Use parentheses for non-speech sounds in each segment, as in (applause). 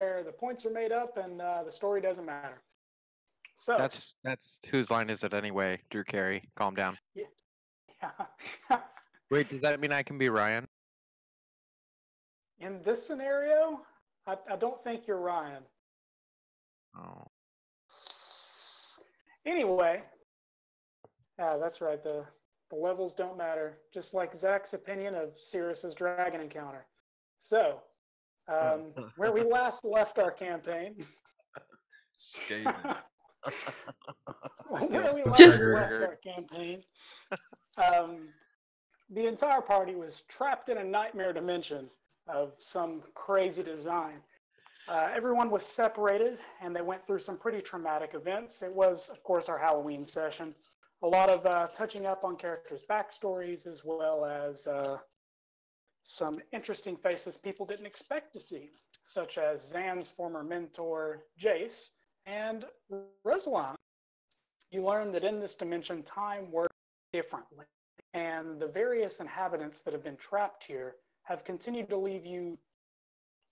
the points are made up and uh, the story doesn't matter. So That's that's whose line is it anyway? Drew Carey, calm down. yeah. Wait, does that mean I can be Ryan? in this scenario, I, I don't think you're Ryan. Oh, Anyway, yeah, that's right. The the levels don't matter, just like Zach's opinion of Sirris's dragon encounter. So, um, (laughs) where we last left our campaign, Scathing. (laughs) (laughs) where we last Just- left our campaign, um, the entire party was trapped in a nightmare dimension of some crazy design. Uh, everyone was separated and they went through some pretty traumatic events. It was, of course, our Halloween session. A lot of uh, touching up on characters' backstories as well as uh, some interesting faces people didn't expect to see, such as Xan's former mentor, Jace, and Rosalind. You learn that in this dimension, time works differently, and the various inhabitants that have been trapped here have continued to leave you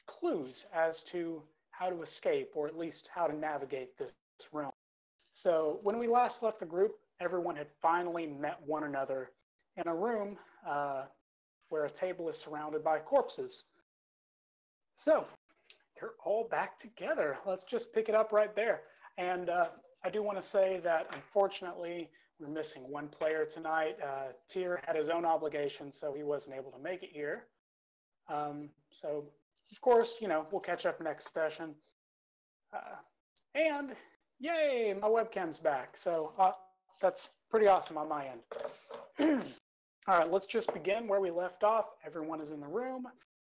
clues as to how to escape or at least how to navigate this realm. So when we last left the group, everyone had finally met one another in a room uh, where a table is surrounded by corpses. So you're all back together. Let's just pick it up right there. And uh, I do want to say that unfortunately, we're missing one player tonight. Uh, Tyr had his own obligations, so he wasn't able to make it here. Um, so, of course, you know, we'll catch up next session. Uh, and yay, my webcam's back. So uh, that's pretty awesome on my end. (clears throat) All right, let's just begin where we left off. Everyone is in the room,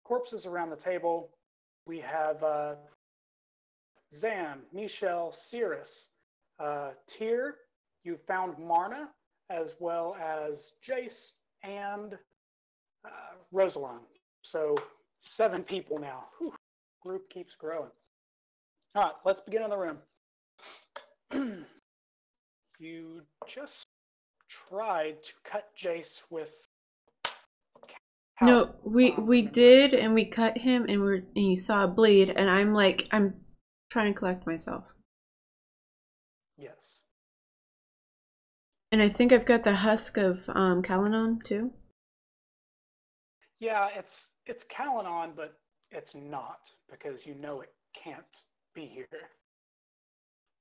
corpses around the table. We have uh, Xan, Me'Shelle, Sirris, uh, Tyr. You found Marna, as well as Jace and uh, Rosalind. So seven people now. Whew, group keeps growing. All right, let's begin in the room. (clears throat) you just tried to cut Jace with. No, we we did, and we cut him, and we're and you saw a bleed, and I'm like, I'm trying to collect myself, Yes. and I think I've got the husk of um Kalanon too. Yeah, it's it's Kalanon, but it's not because you know it can't be here.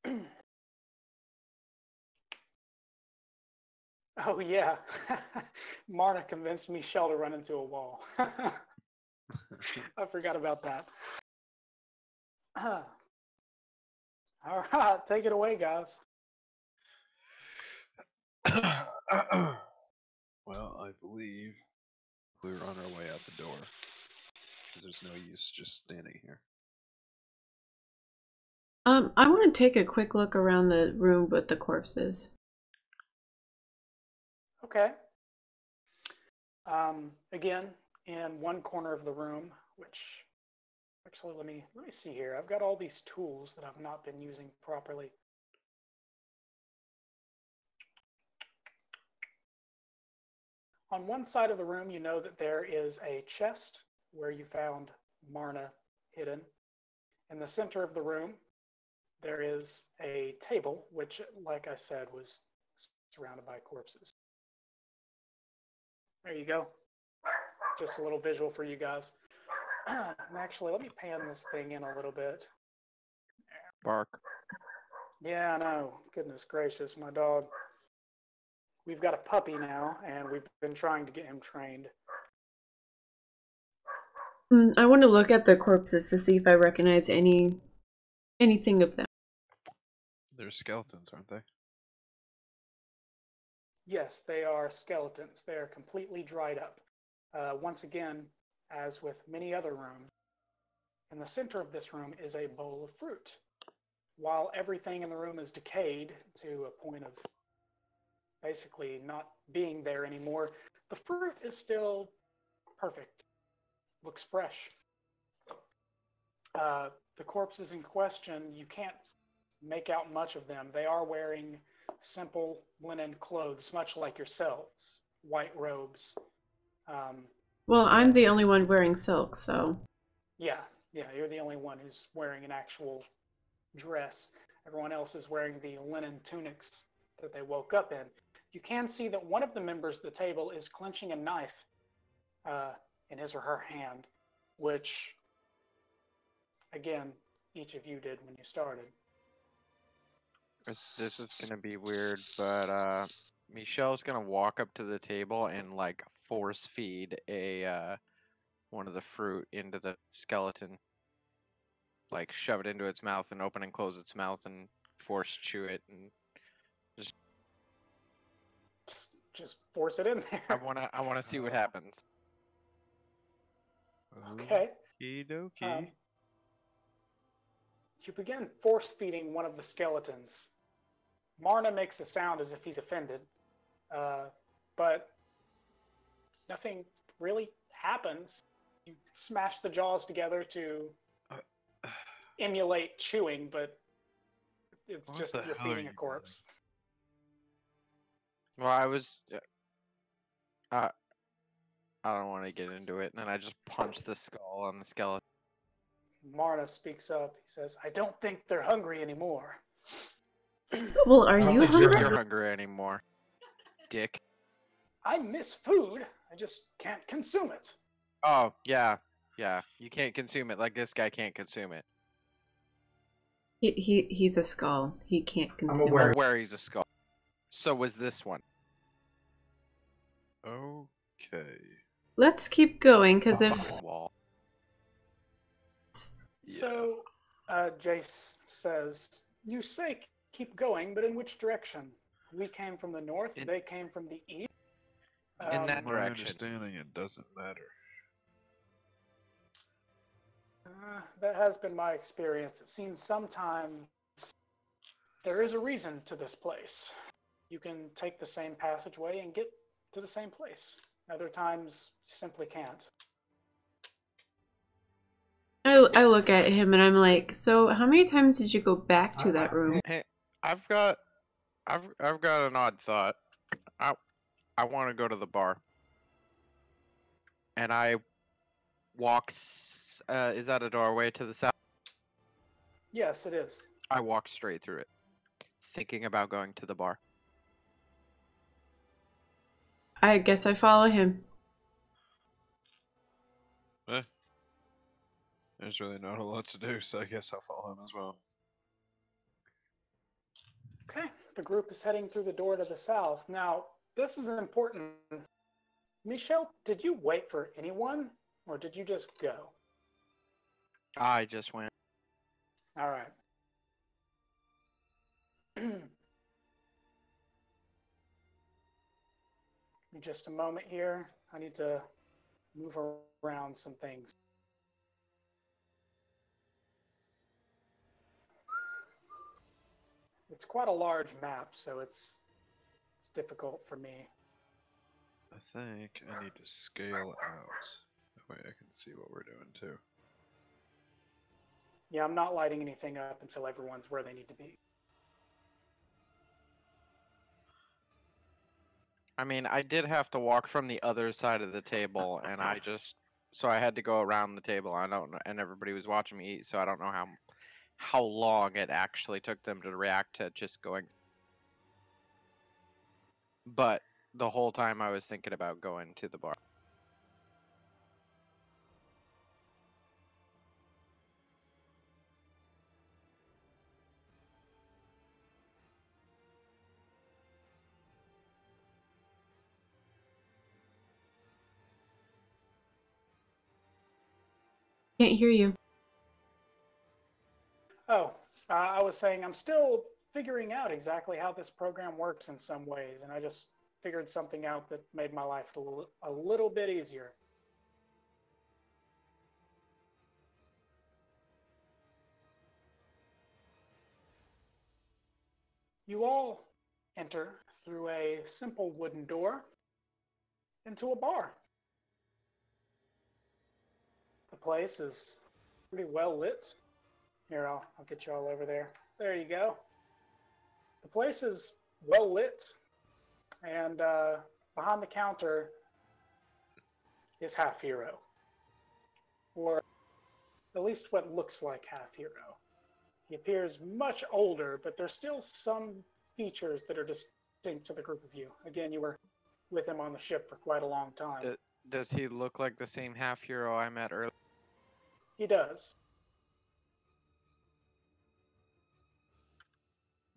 (clears throat) oh yeah, (laughs) Marna convinced Me'Shelle to run into a wall. (laughs) I forgot about that. (sighs) All right, take it away, guys. (coughs) well, I believe we're on our way out the door. Because there's no use just standing here. Um, I want to take a quick look around the room with the corpses. Okay. Um, again, in one corner of the room, which actually let me let me see here. I've got all these tools that I've not been using properly. On one side of the room, you know that there is a chest where you found Marna hidden. In the center of the room, there is a table, which, like I said, was surrounded by corpses. There you go. Just a little visual for you guys. (clears throat) and actually, let me pan this thing in a little bit. bark. Yeah, I know. Goodness gracious, my dog. We've got a puppy now, and we've been trying to get him trained. Mm, I want to look at the corpses to see if I recognize any anything of them. They're skeletons, aren't they? Yes, they are skeletons. They are completely dried up. Uh, once again, as with many other rooms, in the center of this room is a bowl of fruit. While everything in the room is decayed to a point of basically not being there anymore, the fruit is still perfect. Looks fresh. Uh, the corpses in question, you can't make out much of them. They are wearing simple linen clothes, much like yourselves, white robes. Um, Well, I'm the only one wearing silk, so yeah, Yeah, you're the only one who's wearing an actual dress. Everyone else is wearing the linen tunics that they woke up in. You can see that one of the members of the table is clenching a knife uh, in his or her hand, which, again, each of you did when you started. This, this is gonna be weird, but uh, Me'Shelle's gonna walk up to the table and like force feed a uh, one of the fruit into the skeleton. Like shove it into its mouth and open and close its mouth and force chew it and Just, just just force it in there. I wanna I wanna see what (laughs) happens. Okay. Okie dokie. Um, you begin force feeding one of the skeletons. Marna makes a sound as if he's offended, uh, but nothing really happens. You smash the jaws together to Uh, (sighs) emulate chewing, but it's just you're feeding you a corpse. Well, I was. uh, Uh, I don't want to get into it, and then I just punched the skull on the skeleton. Marna speaks up. He says, I don't think they're hungry anymore. (coughs) Well, are I don't you think hungry? You're hungry anymore, dick. I miss food. I just can't consume it. Oh yeah, yeah. You can't consume it like this guy can't consume it. He, he he's a skull. He can't consume. aware. Well, it. where he's a skull. So was this one. Okay. Let's keep going, because if Wall. So, uh, Jace says, You say keep going, but in which direction? We came from the north, In- they came from the east. In Um, that My direction. understanding, it doesn't matter. uh, that has been my experience. It seems sometimes there is a reason to this place. You can take the same passageway and get to the same place. Other times, you simply can't. I, I look at him and I'm like, so how many times did you go back to that room? Hey, I've got, I've I've got an odd thought. I I want to go to the bar. And I walk. s- Uh, is that a doorway to the south? Yes, it is. I walk straight through it, thinking about going to the bar. I guess I follow him. Eh. There's really not a lot to do, so I guess I'll follow him as well. Okay, the group is heading through the door to the south. Now, this is important. Me'Shelle, did you wait for anyone, or did you just go? I just went. All right. (clears throat) Just a moment here. I need to move around some things. It's quite a large map, so it's it's difficult for me. I think I need to scale out. That way I can see what we're doing too. Yeah, I'm not lighting anything up until everyone's where they need to be. I mean, I did have to walk from the other side of the table, and I just so I had to go around the table. I don't and everybody was watching me eat, so I don't know how how long it actually took them to react to just going. But the whole time I was thinking about going to the bar. Can't hear you. Oh, uh, I was saying I'm still figuring out exactly how this program works in some ways, and I just figured something out that made my life a little, a little bit easier. You all enter through a simple wooden door into a bar. The place is pretty well lit. Here, I'll, I'll get you all over there. There you go. The place is well lit, and uh, behind the counter is Half Hero, or at least what looks like half hero. He appears much older, but there's still some features that are distinct to the group of you. Again, you were with him on the ship for quite a long time. Does he look like the same half hero I met earlier? He does.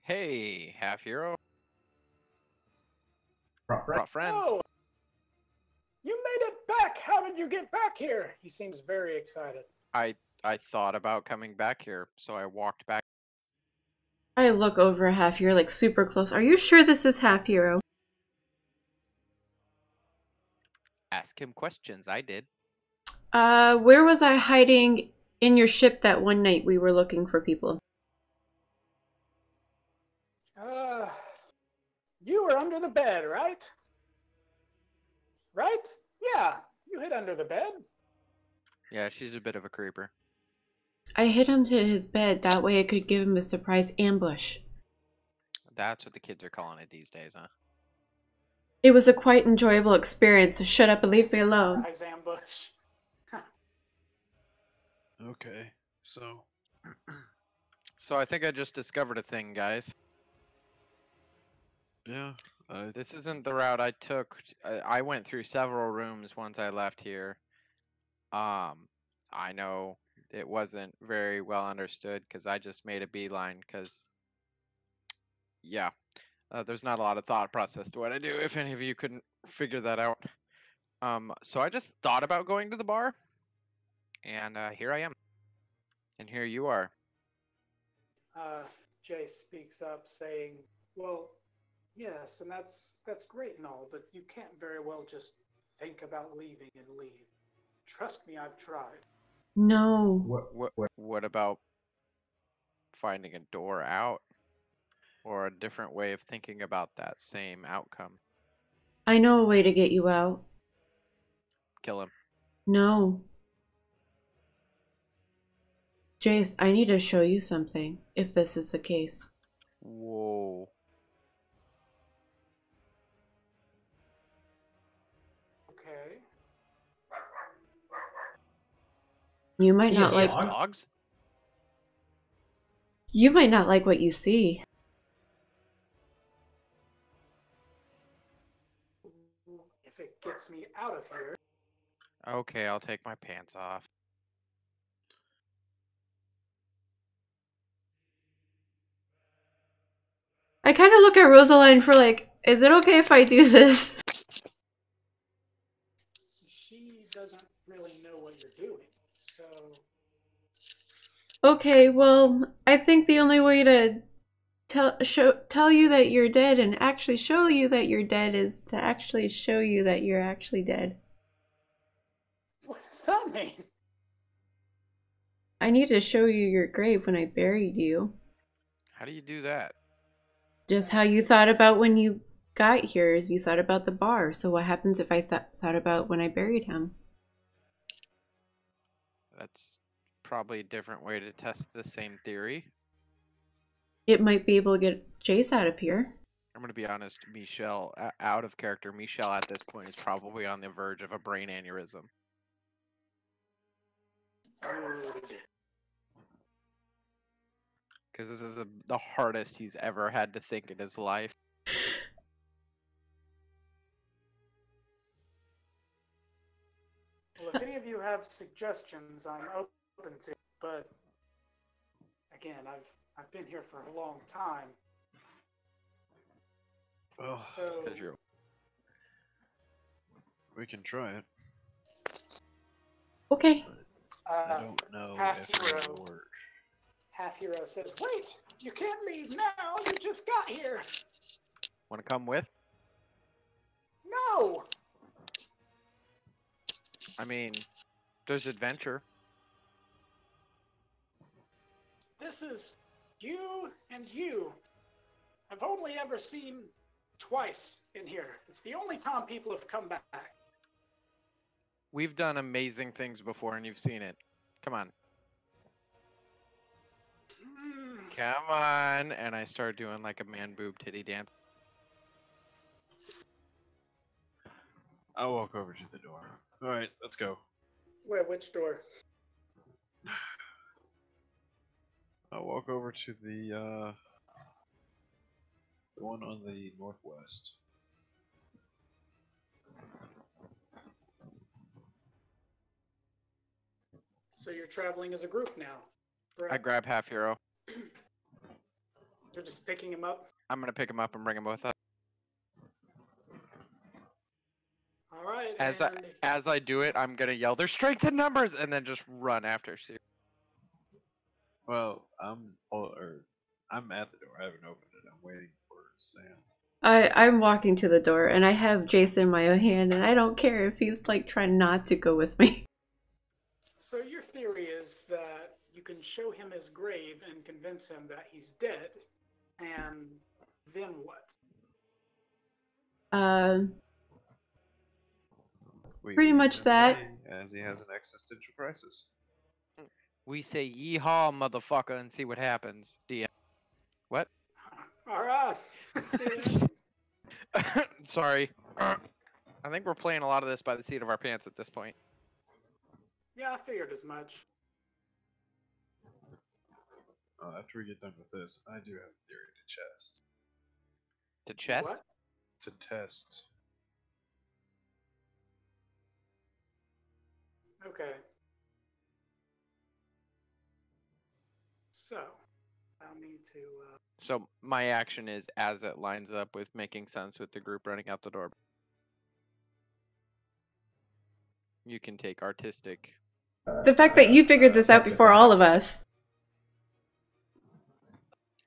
Hey, half hero. Brought friends. Brought friends. Oh, you made it back! How did you get back here? He seems very excited. I I thought about coming back here, so I walked back. I look over at half hero like super close. Are you sure this is half hero? Ask him questions. I did. Uh, where was I hiding in your ship that one night we were looking for people? Were under the bed, right? Right? Yeah, you hid under the bed. Yeah, she's a bit of a creeper. I hid under his bed. That way I could give him a surprise ambush. That's what the kids are calling it these days, huh? It was a quite enjoyable experience. So shut up and leave me alone. Surprise ambush. (laughs) Okay, so So I think I just discovered a thing, guys. Yeah, I This isn't the route I took. I went through several rooms once I left here. Um, I know it wasn't very well understood because I just made a beeline because, yeah, uh, there's not a lot of thought process to what I do. If any of you couldn't figure that out, um, so I just thought about going to the bar, and uh, here I am, and here you are. Uh, Jay speaks up, saying, "Well, yes, and that's that's great and all, but you can't very well just think about leaving and leave. Trust me, I've tried. No. What? What What? what about finding a door out or a different way of thinking about that same outcome? I know a way to get you out. Kill him. No. Jace, I need to show you something, if this is the case. Whoa. You might Yeah, not like dogs? dogs? you might not like what you see. If it gets me out of here, Okay, I'll take my pants off. I kind of look at Rosalind for like, is it okay if I do this? she doesn't really know what you're doing. So, Okay, well, I think the only way to tell show tell you that you're dead and actually show you that you're dead is to actually show you that you're actually dead. what does that mean? I need to show you your grave when I buried you. How do you do that? Just how you thought about when you got here is you thought about the bar. So what happens if I th- thought about when I buried him? That's probably a different way to test the same theory. It might be able to get Jace out of here. I'm going to be honest, Me'Shelle, out of character, Me'Shelle at this point is probably on the verge of a brain aneurysm. (sighs) Because this is a, the hardest he's ever had to think in his life. (sighs) Well, if any of you have suggestions, I'm open to. But again, I've I've been here for a long time, well, so Because you're we can try it. Okay. I uh, don't know half if hero. it'll work. half hero says, "Wait, you can't leave now. You just got here." want to come with? No. I mean, there's adventure. This is you and you. I've only ever seen twice in here. It's the only time people have come back. We've done amazing things before and you've seen it. Come on. Mm, Come on. And I start doing like a man boob titty dance. I'll walk over to the door. All right, let's go. Where? Which door? (sighs) (sighs) (sighs) I'll walk over to the uh, the one on the northwest. So you're traveling as a group now. I grab half hero. (clears throat) You're just picking him up. I'm gonna pick him up and bring him with us. All right. As I as I do it, I'm gonna yell, "There's strength in numbers!" and then just run after Sue. Well, I'm oh, or I'm at the door. I haven't opened it. I'm waiting for Sam. I I'm walking to the door and I have Jason in my hand and I don't care if he's like trying not to go with me. (laughs) So your theory is that you can show him his grave and convince him that he's dead, and then what? Uh, Pretty much that. As he has an existential crisis. We say "Yeehaw, motherfucker!" and see what happens. DM. What? All right. Let's see what happens. (laughs) Sorry. (clears throat) I think we're playing a lot of this by the seat of our pants at this point. yeah, I figured as much. Uh, after we get done with this, I do have a theory to chest. To chest? What? To test. Okay. So, I need to. Uh, So my action is as it lines up with making sense with the group running out the door. You can take artistic. the fact that you figured this out before all of us.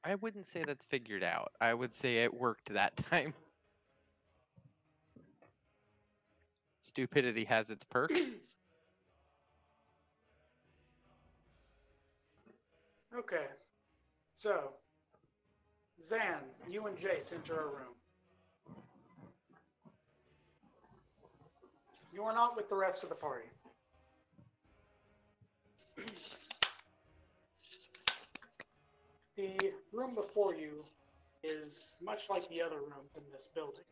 I wouldn't say that's figured out. I would say it worked that (laughs) time. Stupidity has its perks. (clears throat) okay. So, Xan, you and Jace enter a room. You are not with the rest of the party. (clears throat) the room before you is much like the other rooms in this building.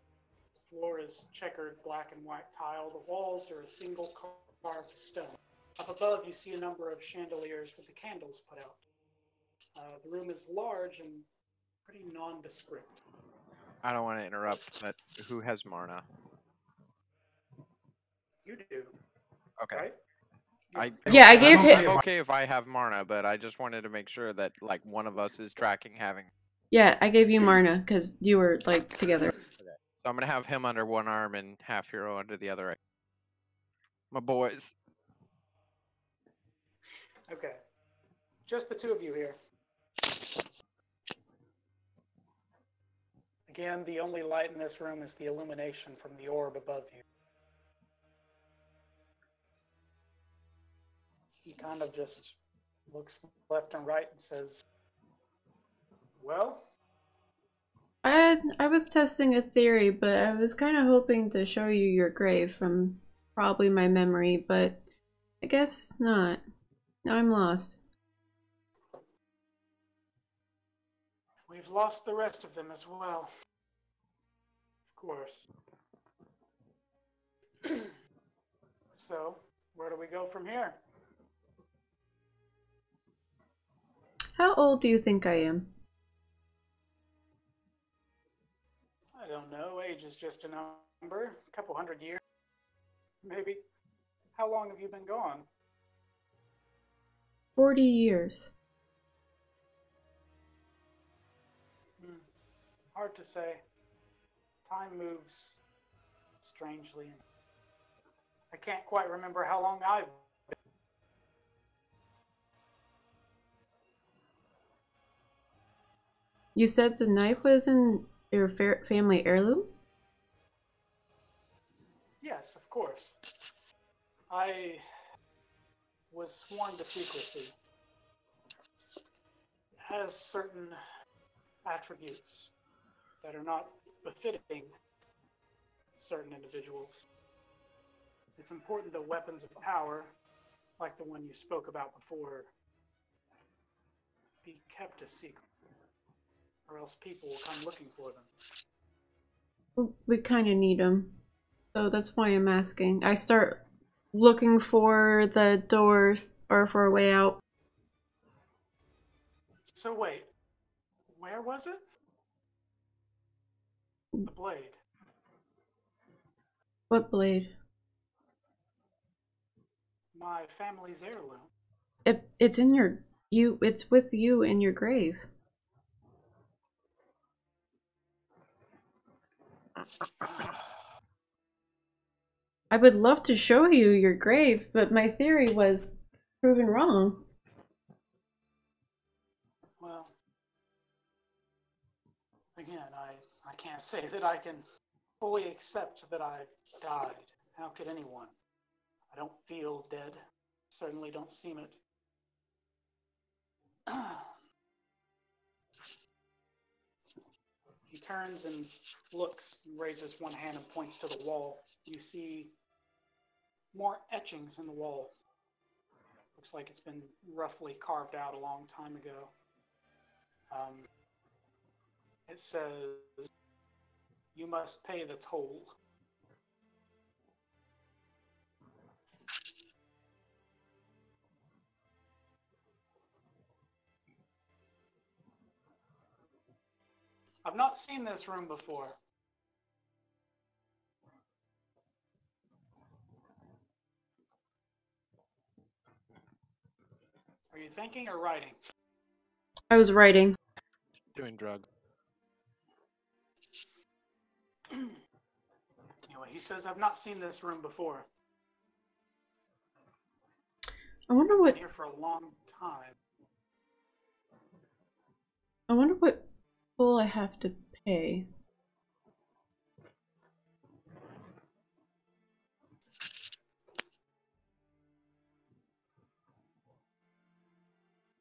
The floor is checkered black and white tile. The walls are a single carved stone. Up above, you see a number of chandeliers with the candles put out. Uh, the room is large and pretty nondescript. I don't want to interrupt, but who has Marna? You do, Okay. right? I Yeah, I I'm gave him- I'm okay if I have Marna, but I just wanted to make sure that like one of us is tracking having. Yeah, I gave you Marna because you were like together. Okay. So I'm gonna have him under one arm and half hero under the other. My boys. Okay. Just the two of you here. Again, the only light in this room is the illumination from the orb above you. He kind of just looks left and right and says, Well, I had, I was testing a theory, but I was kind of hoping to show you your grave from probably my memory, but I guess not. Now I'm lost. we've lost the rest of them as well. Of course. (clears throat) so, where do we go from here? How old do you think I am? I don't know. Age is just a number. A couple hundred years. Maybe. How long have you been gone? 40 years. Hmm. Hard to say. Time moves strangely. I can't quite remember how long I've You said the knife was in your fa- family heirloom? Yes, of course. I was sworn to secrecy. It has certain attributes that are not befitting certain individuals. It's important that weapons of power, like the one you spoke about before, be kept a secret, or else people will come looking for them. We kind of need them. So that's why I'm asking. I start looking for the doors or for a way out. So wait, where was it? The blade. What blade? My family's heirloom. It, it's in your you. It's with you in your grave. I would love to show you your grave, but my theory was proven wrong. Can't say that I can fully accept that I died. How could anyone? I don't feel dead. Certainly don't seem it. (clears throat) he turns and looks, and raises one hand and points to the wall. You see more etchings in the wall. Looks like it's been roughly carved out a long time ago. Um, it says, You must pay the toll. I've not seen this room before. Are you thinking or writing? I was writing. Doing drugs. Anyway, he says, I've not seen this room before. I wonder Been what here for a long time. I wonder what toll I have to pay.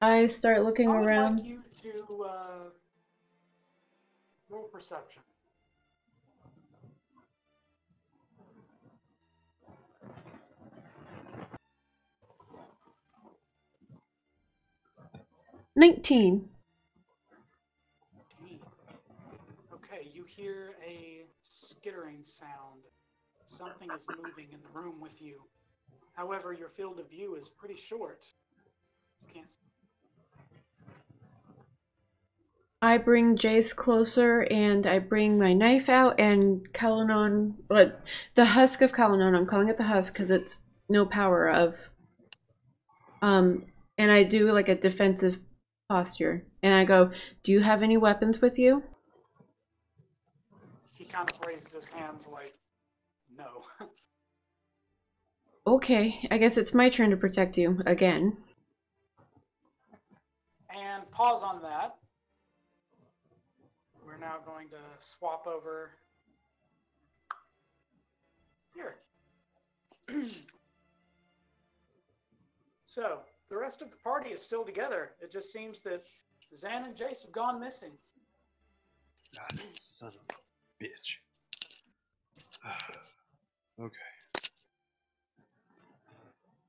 I start looking I would around. like you to uh, roll perception. Nineteen. Okay, you hear a skittering sound. Something is moving in the room with you. However, your field of view is pretty short. You can't see. I bring Jace closer and I bring my knife out and Kalanon, but the husk of Kalanon, I'm calling it the husk because it's no power of. Um, and I do like a defensive posture and I go, Do you have any weapons with you? He kind of raises his hands like, no. (laughs) Okay, I guess it's my turn to protect you again. and pause on that. We're now going to swap over here. (clears throat) so, the rest of the party is still together. It just seems that Xan and Jace have gone missing. God, son of a bitch. (sighs) okay.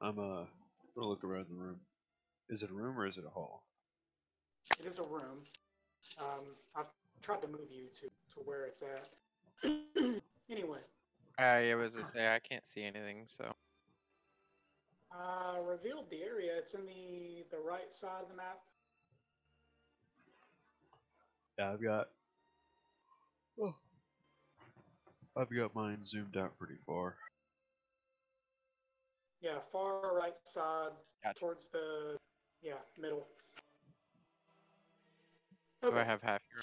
I'm uh gonna look around the room. Is it a room or is it a hall? It is a room. Um, I've tried to move you to, to where it's at. (clears throat) anyway, I was to say I can't see anything, so uh, revealed the area. It's in the, the right side of the map. Yeah, I've got. Oh. I've got mine zoomed out pretty far. Yeah, far right side Gotcha. towards the yeah middle. do I have half your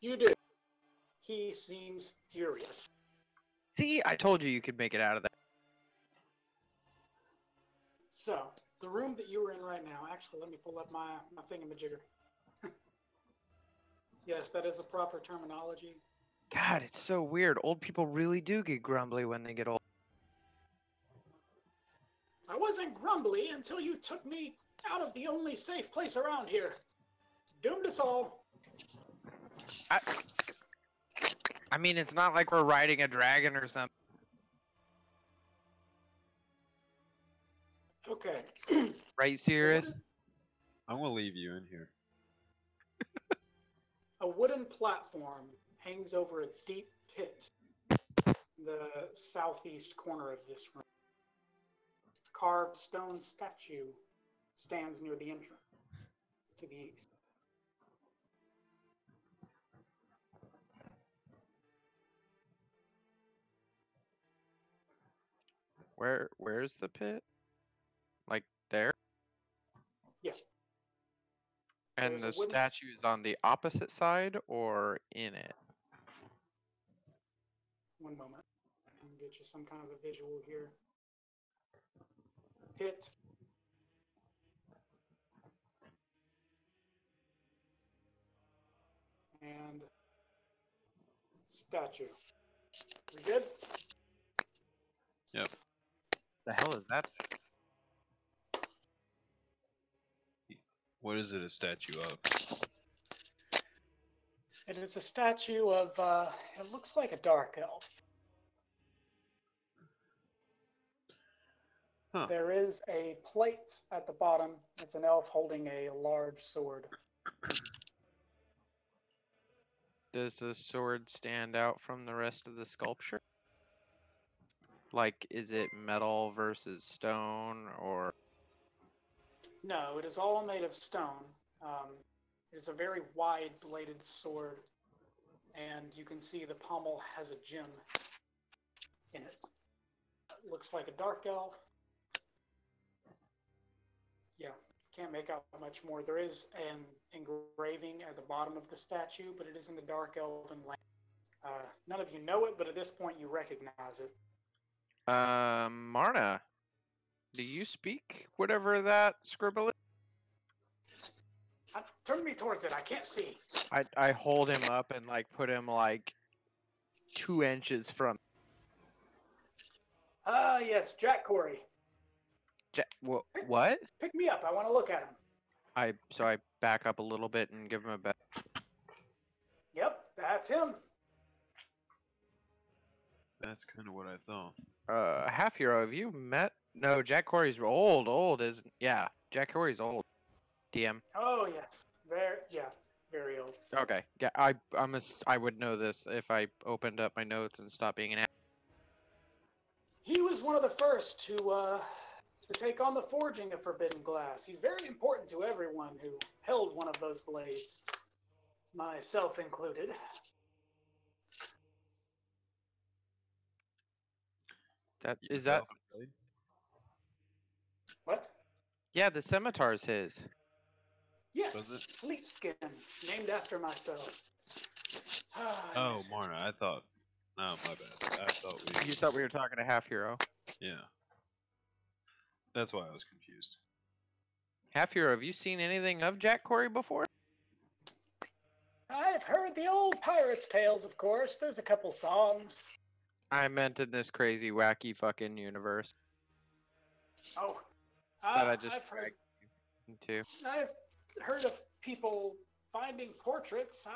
you do. He seems furious. See, I told you you could make it out of that. So the room that you were in right now. Actually, let me pull up my my thingamajigger. (laughs) yes, that is the proper terminology. God, it's so weird. Old people really do get grumbly when they get old. I wasn't grumbly until you took me out of the only safe place around here. Doomed us all. I, I mean, it's not like we're riding a dragon or something. Okay. Right, Sirris? I'm gonna leave you in here. A wooden platform hangs over a deep pit in the southeast corner of this room. carved stone statue stands near the entrance to the east. Where where's the pit? Like there? Yeah. And There's the wooden- statue is on the opposite side or in it? One moment. Let me get you some kind of a visual here. Pit. And statue. We good? Yep. The hell is that? What is it a statue of? It is a statue of, uh, it looks like a dark elf. Huh. There is a plate at the bottom. It's an elf holding a large sword. Does the sword stand out from the rest of the sculpture? Like, is it metal versus stone or No, it is all made of stone. Um, it is a very wide bladed sword, and you can see the pommel has a gem in it. It looks like a dark elf. Yeah, can't make out much more. There is an engraving at the bottom of the statue, but it is in the dark elven language. Uh, none of you know it, but at this point you recognize it. Um, Marna, do you speak whatever that scribble is? Uh, turn me towards it. I can't see. I I hold him up and like put him like two inches from. Ah, yes, Jack Corey. Ja- wha- what? Pick me up. I want to look at him. I so I back up a little bit and give him a bet. Yep, that's him. That's kind of what I thought. Uh, half hero. Have you met? No, Jack Corey's old. Old is yeah. Jack Corey's old. DM. Oh yes, very yeah, very old. Okay. Yeah, I I'm a, I would know this if I opened up my notes and stopped being an. He was one of the first to uh, to take on the forging of forbidden glass. He's very important to everyone who held one of those blades, myself included. That You that. Self-employed? What? Yeah, the scimitar's his. Yes, Was it? Fleet Skin, named after myself. Ah, Oh, yes. Marna, I thought. Oh, my bad. I thought we. You thought we were talking to half hero. Yeah. That's why I was confused. Half hero. Have you seen anything of Jack Corey before? I've heard the old pirates' tales, of course. There's a couple songs. I meant in this crazy, wacky fucking universe Oh, that I just I've heard, dragged you into. I've heard of people finding portraits. Uh,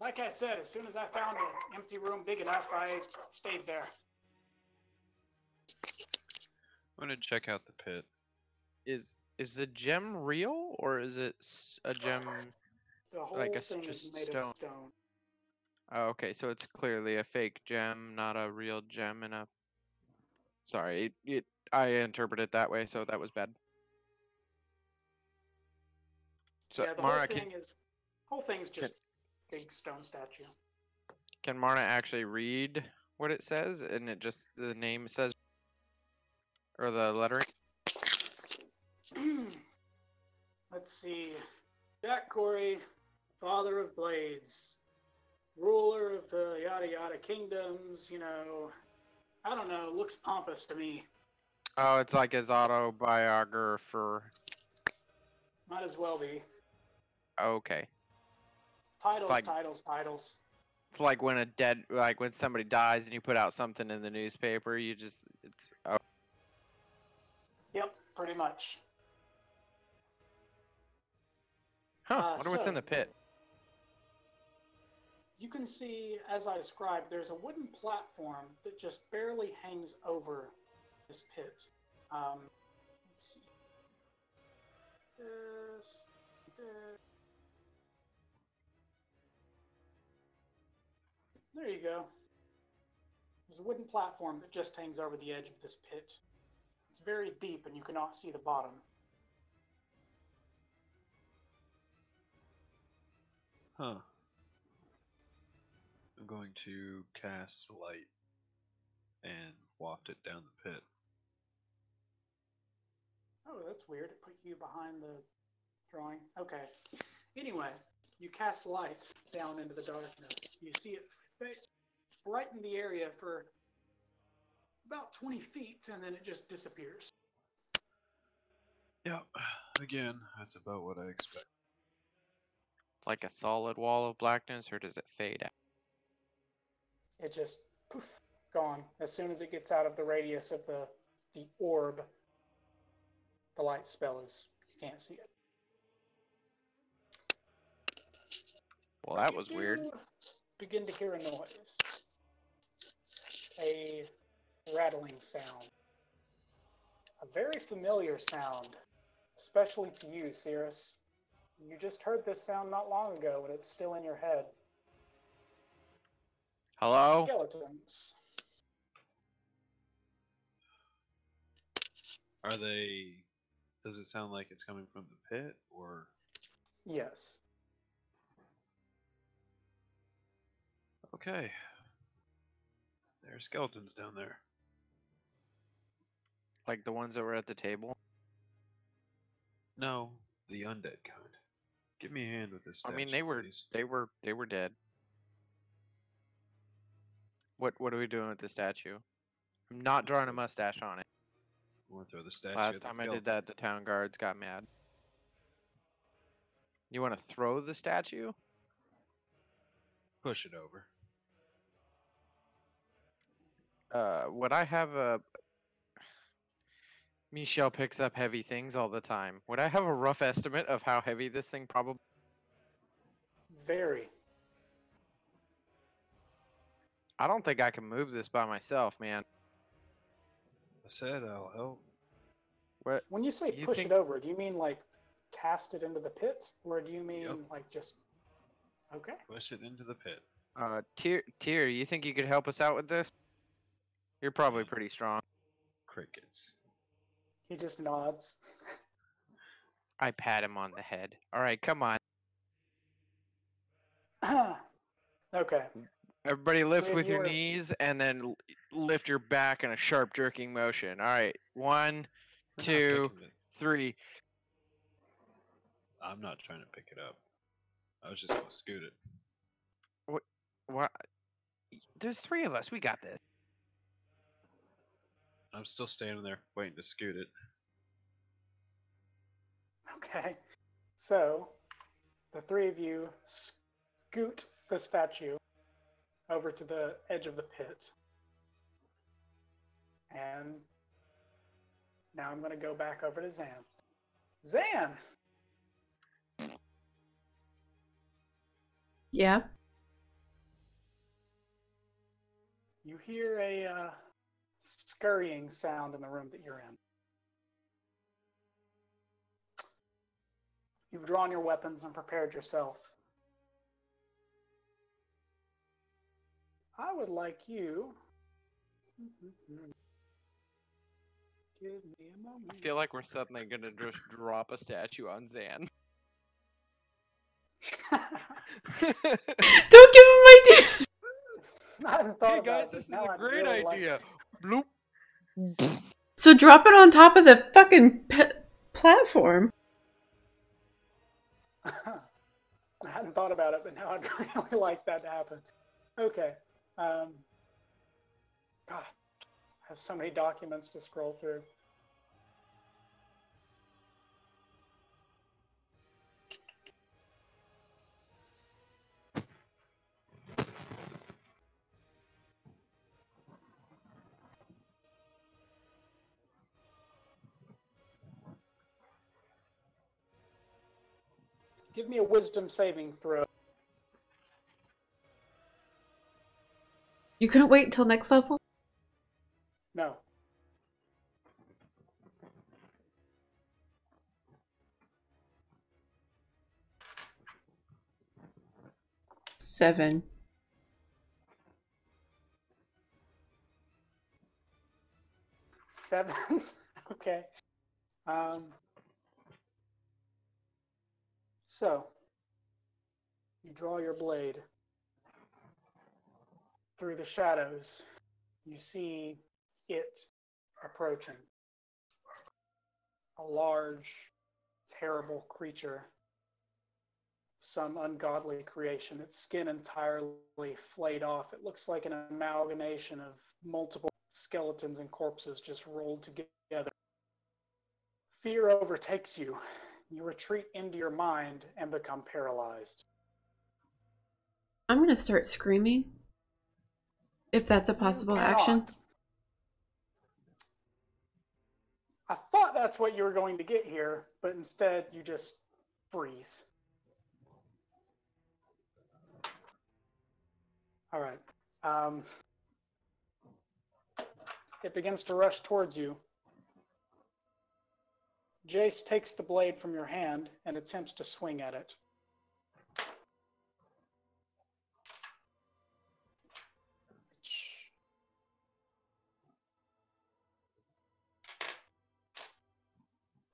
like I said, as soon as I found an empty room big enough, I stayed there. I'm gonna check out the pit. Is is the gem real or is it a gem? The whole Like a s- thing is just made stone. of stone. Oh, okay, so it's clearly a fake gem, not a real gem in a. Sorry, it, it I interpret it that way, so that was bad. So yeah, the Mara, whole can, thing is whole thing's just big stone statue. can Marna actually read what it says, and it just the name says, or the lettering? (clears throat) Let's see. Jack Corey, father of blades, ruler of the yada yada kingdoms, you know. I don't know, looks pompous to me. Oh, it's like his autobiographer. Might as well be. Okay, Titles, like- titles, titles. it's like when a dead, like when somebody dies and you put out something in the newspaper. You just, it's oh, Yep, pretty much. huh? Uh, wonder what's in the pit. You can see, as I described, there's a wooden platform that just barely hangs over this pit. Um, let's see. This, this. There you go. There's a wooden platform that just hangs over the edge of this pit. It's very deep and you cannot see the bottom. Huh. I'm going to cast light and waft it down the pit. Oh, that's weird. It put you behind the drawing. Okay. Anyway, you cast light down into the darkness. You see it fa- brighten the area for about 20 feet, and then it just disappears. Yep. Again, that's about what I expect. Like a solid wall of blackness, or does it fade out? It just poof, gone. As soon as it gets out of the radius of the the orb, the light spell is you can't see it. Well, that You was weird. Begin to hear a noise. A rattling sound. A very familiar sound, especially to you, Sirris. You just heard this sound not long ago, and it's still in your head. Hello? Skeletons. Are they. Does it sound like it's coming from the pit or. Yes. Okay. There are skeletons down there. Like the ones that were at the table? No, the undead kind. Give me a hand with this. I mean, they were please. they were they were dead. What what are we doing with the statue? I'm not drawing a mustache on it. I want to throw the statue. Last at the time I did that, the town guards got mad. You want to throw the statue? Push it over. Uh, would I have a? Me'Shelle picks up heavy things all the time. Would I have a rough estimate of how heavy this thing probably? Very. I don't think I can move this by myself, man. I said I'll help. What? When you say You push think- it over, do you mean like cast it into the pit, or do you mean Yep. like just? Okay. Push it into the pit. Uh, Tyr, Tyr, you think you could help us out with this? You're probably pretty strong. Crickets. He just nods. I pat him on the head. All right, come on. (clears throat) okay. Everybody lift Three with you your are- knees and then l- lift your back in a sharp jerking motion. All right, one, We're two, three. I'm not trying to pick it up. I was just gonna scoot it. What? What? There's three of us. We got this. I'm still standing there waiting to scoot it. Okay. So, the three of you scoot the statue over to the edge of the pit. And now I'm going to go back over to Xan. Xan! Yeah. You hear a uh, scurrying sound in the room that you're in. You've drawn your weapons and prepared yourself. I would like you. Give me a moment. I feel like we're suddenly gonna just drop a statue on Xan. (laughs) Don't give him ideas. I hadn't hey guys, this is now a I'd great really idea. to. Bloop. So drop it on top of the fucking p- platform. (laughs) I hadn't thought about it, but now I'd (laughs) really like that to happen. Okay. Um, God, I have so many documents to scroll through. Give me a wisdom saving throw. You couldn't wait until next level? No. Seven. Seven. (laughs) Okay. Um, so, you draw your blade. Through the shadows, you see it approaching. A large, terrible creature. Some ungodly creation. Its skin entirely flayed off. It looks like an amalgamation of multiple skeletons and corpses just rolled together. Fear overtakes you. You retreat into your mind and become paralyzed. I'm gonna start screaming. If that's a possible action. I thought that's what you were going to get here, but instead you just freeze. All right. Um, it begins to rush towards you. Jace takes the blade from your hand and attempts to swing at it.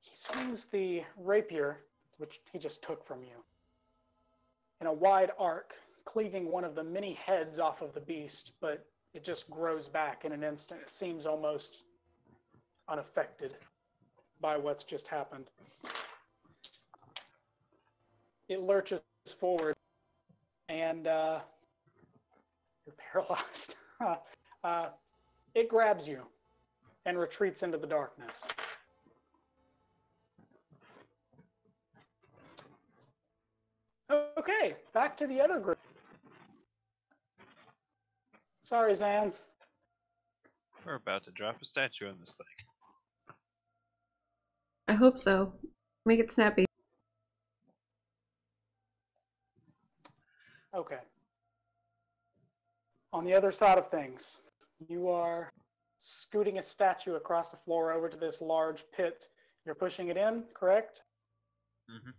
He swings the rapier, which he just took from you, in a wide arc, cleaving one of the many heads off of the beast, but it just grows back in an instant. It seems almost unaffected by what's just happened. It lurches forward, and uh, you're paralyzed. (laughs) uh, it grabs you and retreats into the darkness. Okay, back to the other group. Sorry, Xan. We're about to drop a statue on this thing. I hope so. Make it snappy. Okay. On the other side of things, you are scooting a statue across the floor over to this large pit. You're pushing it in, correct? Mm-hmm.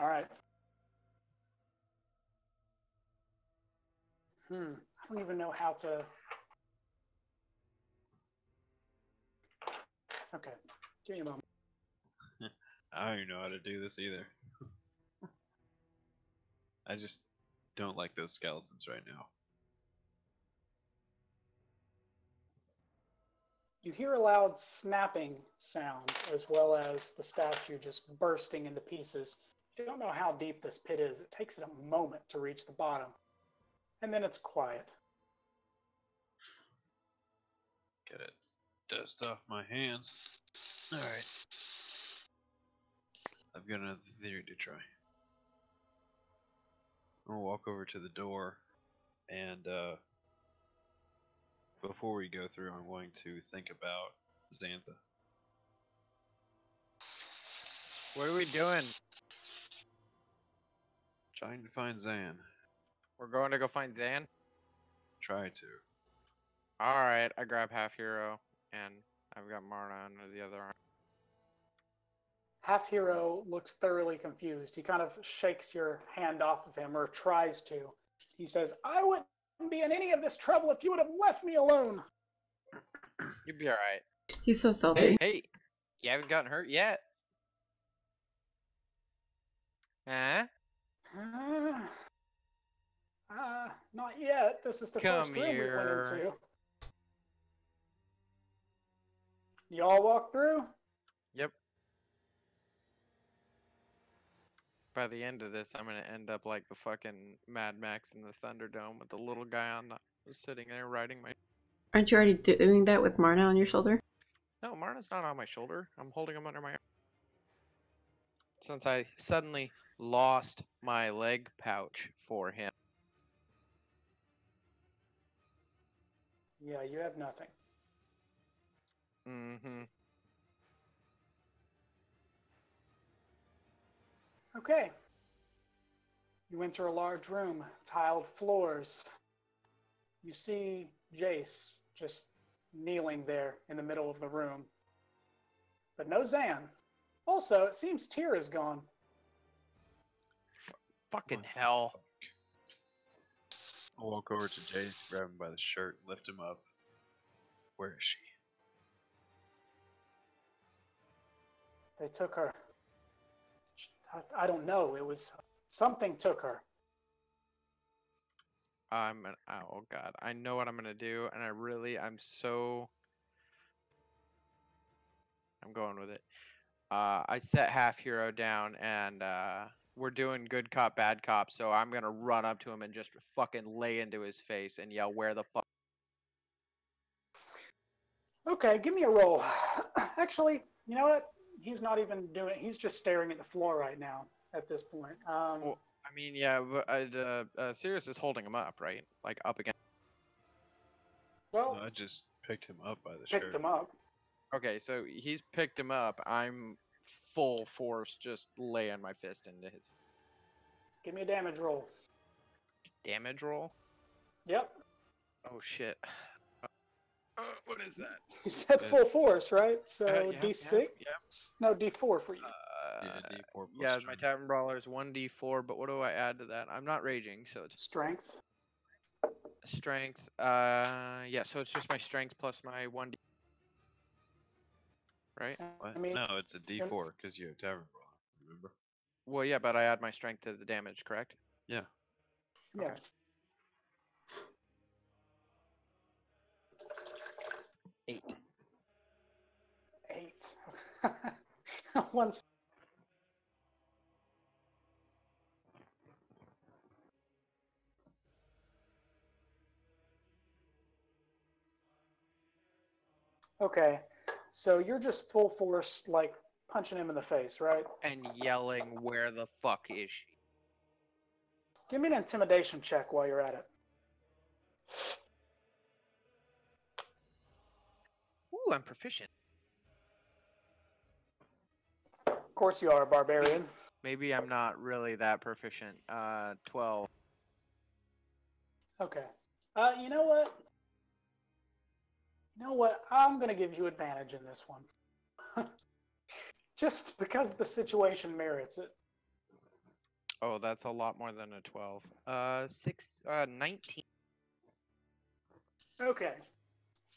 All right. Hmm. I don't even know how to. Okay. Give me a moment. (laughs) I don't even know how to do this either. (laughs) I just don't like those skeletons right now. You hear a loud snapping sound as well as the statue just bursting into pieces. You don't know how deep this pit is. It takes it a moment to reach the bottom. And then it's quiet. Get it. Dust off my hands. Alright. I've got another theory to try. I'm gonna walk over to the door and uh before we go through I'm going to think about Xan'tha. What are we doing? Trying to find Xan. We're going to go find Xan. Try to. All right, I grab half hero, and I've got Marna under the other arm. Half Hero looks thoroughly confused. He kind of shakes your hand off of him or tries to. He says, I wouldn't be in any of this trouble if you would have left me alone. (clears throat) You'd be all right. He's so salty. Hey, you haven't gotten hurt yet. Huh? Uh, uh, not yet. This is the Come first room we went here. into. Y'all walk through? Yep. By the end of this, I'm gonna end up like the fucking Mad Max in the Thunderdome with the little guy on the sitting there riding my. Aren't you already doing that with Marna on your shoulder? No, Marna's not on my shoulder. I'm holding him under my arm. Since I suddenly lost my leg pouch for him. Yeah, you have nothing. Mm-hmm. Okay. You enter a large room, tiled floors. You see Jace just kneeling there in the middle of the room. But no Xan. Also, it seems Tyr is gone. Fucking What hell. I'll walk over to Jace, grab him by the shirt, lift him up. Where is she? They took her. I, don't know. It was something took her. I'm an oh god. I know what I'm gonna do, and I really I'm so I'm going with it. Uh I set half hero down and uh we're doing good cop, bad cop, so I'm gonna run up to him and just fucking lay into his face and yell, Where the fuck Okay, give me a roll. (coughs) Actually, you know what? He's not even doing. He's just staring at the floor right now. At this point, um, Well, I mean, yeah, but uh, uh, Sirris is holding him up, right? Like up against. well, No, I just picked him up by the picked shirt. him up. Okay, so he's picked him up. I'm full force, just laying my fist into his Give me a damage roll. damage roll. Yep. Oh shit. Uh, (laughs) what is that? (laughs) You said full force, right? So Uh, yeah, D6. Yeah, yeah. No, D4 for you. Uh, Yeah, D4 yeah, my tavern brawler is one d4, but what do I add to that? I'm not raging, so it's Strength. strength. Uh, yeah, so it's just my strength plus my one d. Right? What? I mean, no, it's a D4 because you have Tavern Brawl. Remember? Well, yeah, but I add my strength to the damage, correct? Yeah. yeah. (laughs) Once. Okay, so you're just full force, like punching him in the face, right? And yelling, "Where the fuck is she?" Give me an intimidation check while you're at it. Ooh, I'm proficient. Course, you are a barbarian. Maybe I'm not really that proficient. Uh, twelve. Okay. Uh, you know what? You know what? I'm gonna give you advantage in this one. (laughs) Just because the situation merits it. Oh, that's a lot more than a twelve. Uh, six. Uh, nineteen. Okay.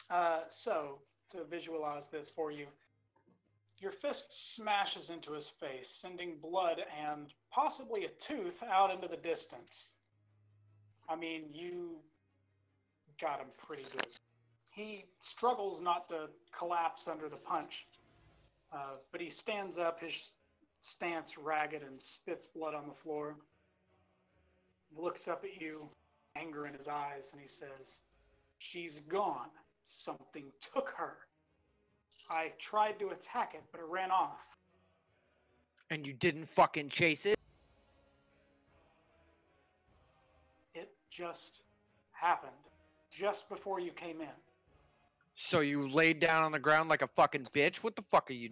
Uh, so to visualize this for you, your fist smashes into his face, sending blood and possibly a tooth out into the distance. I mean, you got him pretty good. He struggles not to collapse under the punch, uh, but he stands up, his stance ragged, and spits blood on the floor. He looks up at you, anger in his eyes, and he says, She's gone. Something took her. I tried to attack it, but it ran off. And you didn't fucking chase it. It just happened just before you came in. So you laid down on the ground like a fucking bitch. What the fuck are you?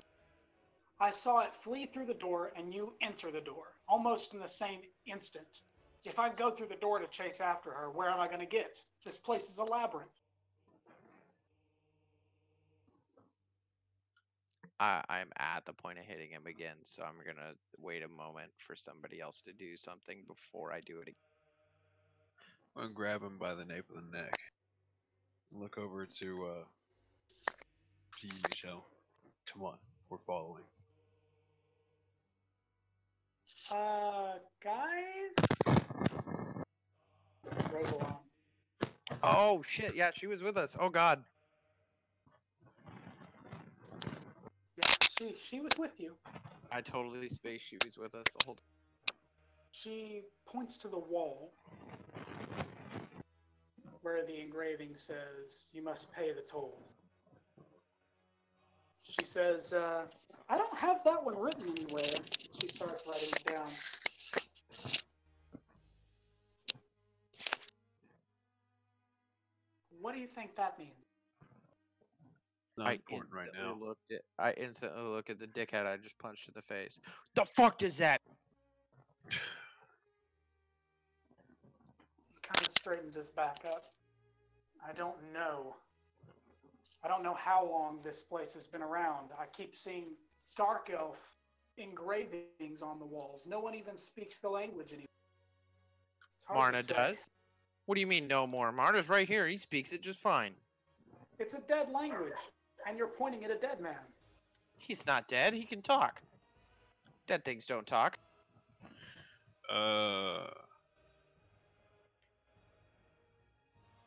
I saw it flee through the door and you enter the door almost in the same instant. If I go through the door to chase after her, where am I going to get? This place is a labyrinth. I, I'm at the point of hitting him again, so I'm gonna wait a moment for somebody else to do something before I do it again. I'm gonna grab him by the nape of the neck. Look over to uh to you, Me'Shelle. Come on, we're following. Uh, guys? Rolls. Oh shit! Yeah, she was with us. Oh god. Yeah, she, she was with you. I totally spaced she was with us. Hold. She points to the wall where the engraving says, You must pay the toll. She says, uh, I don't have that one written anywhere. She starts writing it down. What do you think that means? Not I important right instantly now. Looked at, I instantly look at the dickhead I just punched in the face. The fuck does that? He kind of straightens his back up. I don't know. I don't know how long this place has been around. I keep seeing dark elf engravings on the walls. No one even speaks the language anymore. It's hard to Marna does. What do you mean no more? Marna's right here. He speaks it just fine. It's a dead language, and you're pointing at a dead man. He's not dead. He can talk. Dead things don't talk. Uh,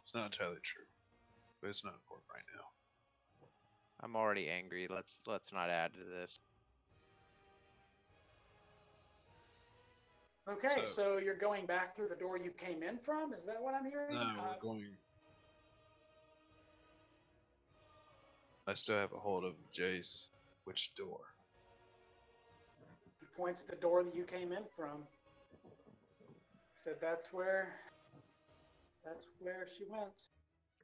it's not entirely true, but it's not important right now. I'm already angry. Let's let's not add to this. Okay, so, So- you're going back through the door you came in from? Is that what I'm hearing? No, Uh, we're going. I still have a hold of Jace. Which door? he points at the door that you came in from. Said that's where. That's where she went.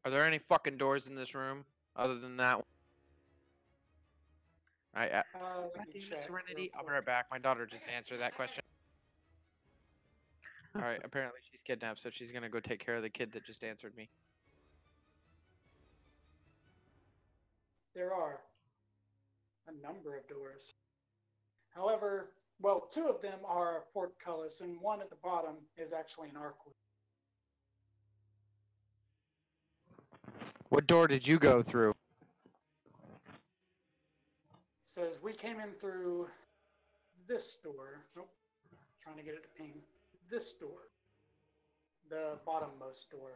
Are there any fucking doors in this room other than that one? I, I Uh, God let me damn it, check. Serenity. I'll be quick. right back. My daughter just answered that question. All right. Apparently she's kidnapped, so she's gonna go take care of the kid that just answered me. There are a number of doors. However, well, two of them are portcullis, and one at the bottom is actually an archway. What door did you go through? says we came in through this door. Nope. Trying to get it to ping. This door. The bottommost door.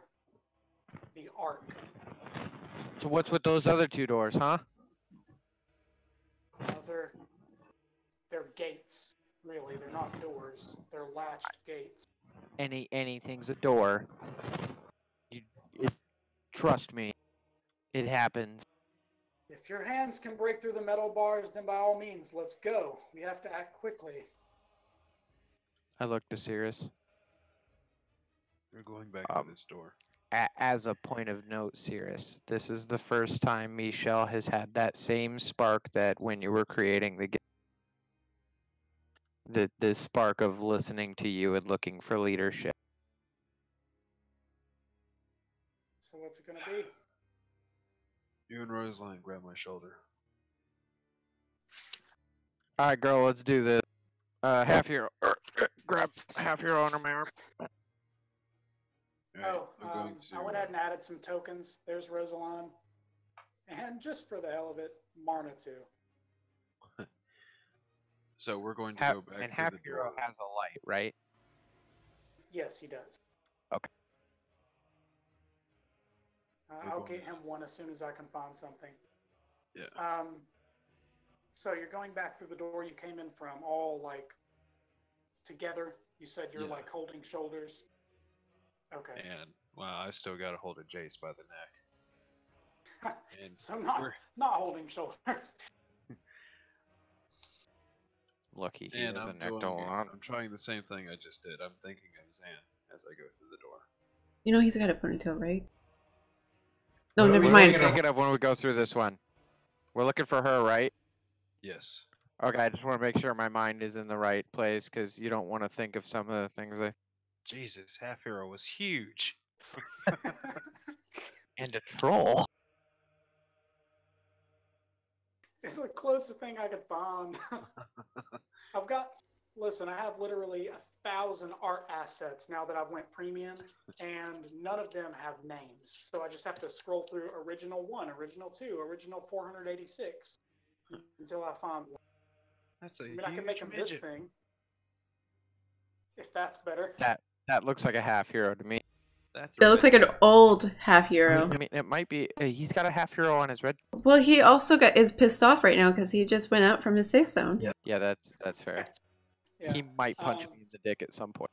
The arc. So what's with those other two doors, huh? Uh, they're they're gates. Really, they're not doors. They're latched gates. Any anything's a door. You, it, trust me, it happens. If your hands can break through the metal bars, then by all means, let's go. We have to act quickly. I looked to Sirris. We're going back Um, to this door. A- as a point of note, Sirris, this is the first time Me'Shelle has had that same spark that when you were creating the game. The, the spark of listening to you and looking for leadership. So what's it gonna be? You and Rosalind grab my shoulder. All right, girl, let's do this. Uh, half hero. er, (coughs) grab half hero under my arm. Alright, oh, I'm um, to. I went uh, ahead and added some tokens. There's Rosalind. And just for the hell of it, Marna too. (laughs) So we're going to Half, go back and to half the hero has a light, right? Yes, he does. Okay. Uh, I'll get him one as soon as I can find something. Yeah. Um, so you're going back through the door you came in from, all like together. You said you're Yeah. like holding shoulders. Okay. And well, I still got a hold of Jace by the neck. (laughs) And So not we're- not holding shoulders. Lucky he and has a I'm, neck doing, to on. I'm trying the same thing I just did. I'm thinking of Xan as I go through the door. You know he's got a ponytail, right? No, What are never we mind. thinking of when we go through this one? We're looking for her, right? Yes. Okay, I just want to make sure my mind is in the right place because you don't want to think of some of the things I. Jesus, Half Hero was huge. (laughs) And a troll. it's the closest thing I could find. (laughs) I've got listen, I have literally a thousand art assets now that I've went premium, and none of them have names. So I just have to scroll through original one, original two, original 486 until I find one. That's a I mean, huge I can make them this thing. If that's better. That looks like a half hero to me. That's a That looks like an old half hero. I mean, it might be. Uh, he's got a half hero on his red. Well, he also got is pissed off right now because he just went out from his safe zone. Yeah. Yeah, that's that's fair. Yeah. He might punch um, me in the dick at some point.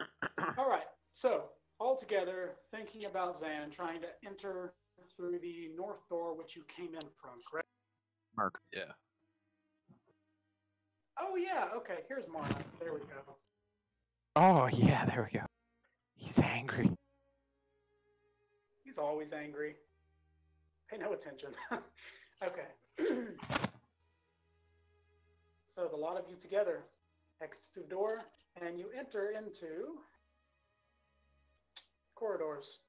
(clears throat) All right. So, all together, thinking about Xan, trying to enter through the north door which you came in from, correct? Mark. Yeah. Oh, yeah. Okay. Here's Marna. There we go. Oh yeah, there we go. He's angry. He's always angry. Pay no attention. (laughs) okay. (clears throat) so, the lot of you together exit the door, and you enter into corridors.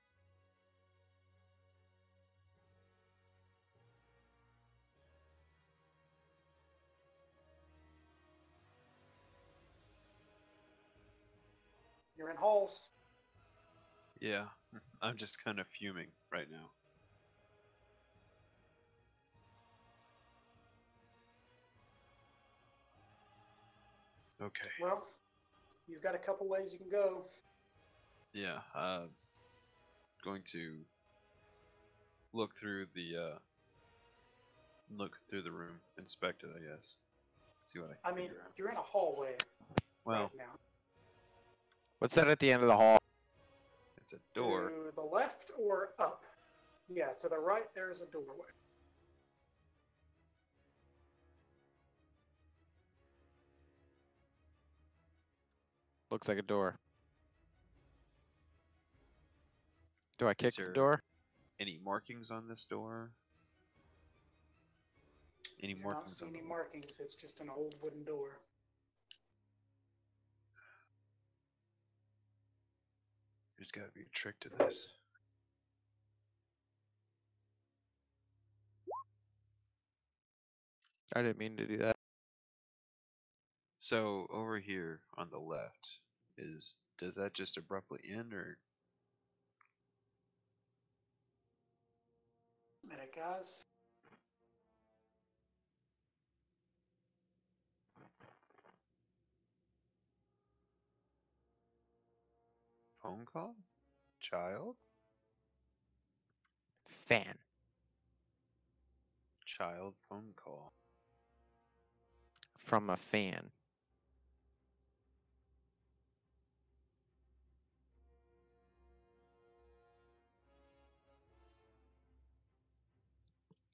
You're in holes. Yeah, I'm just kind of fuming right now. Okay. Well, you've got a couple ways you can go. Yeah, uh, going to look through the uh, look through the room, inspect it, I guess. See what I. I mean, you're in a hallway. Well, right now. What's that at the end of the hall? it's a door. To the left or up? Yeah, to the right, there's a doorway. Looks like a door. Do I kick the door? Any markings on this door? Any You don't markings see any markings. It's just an old wooden door. There's got to be a trick to this. I didn't mean to do that. So over here on the left is does that just abruptly end or minute, guys. Phone call? Child? Fan. Child phone call. From a fan.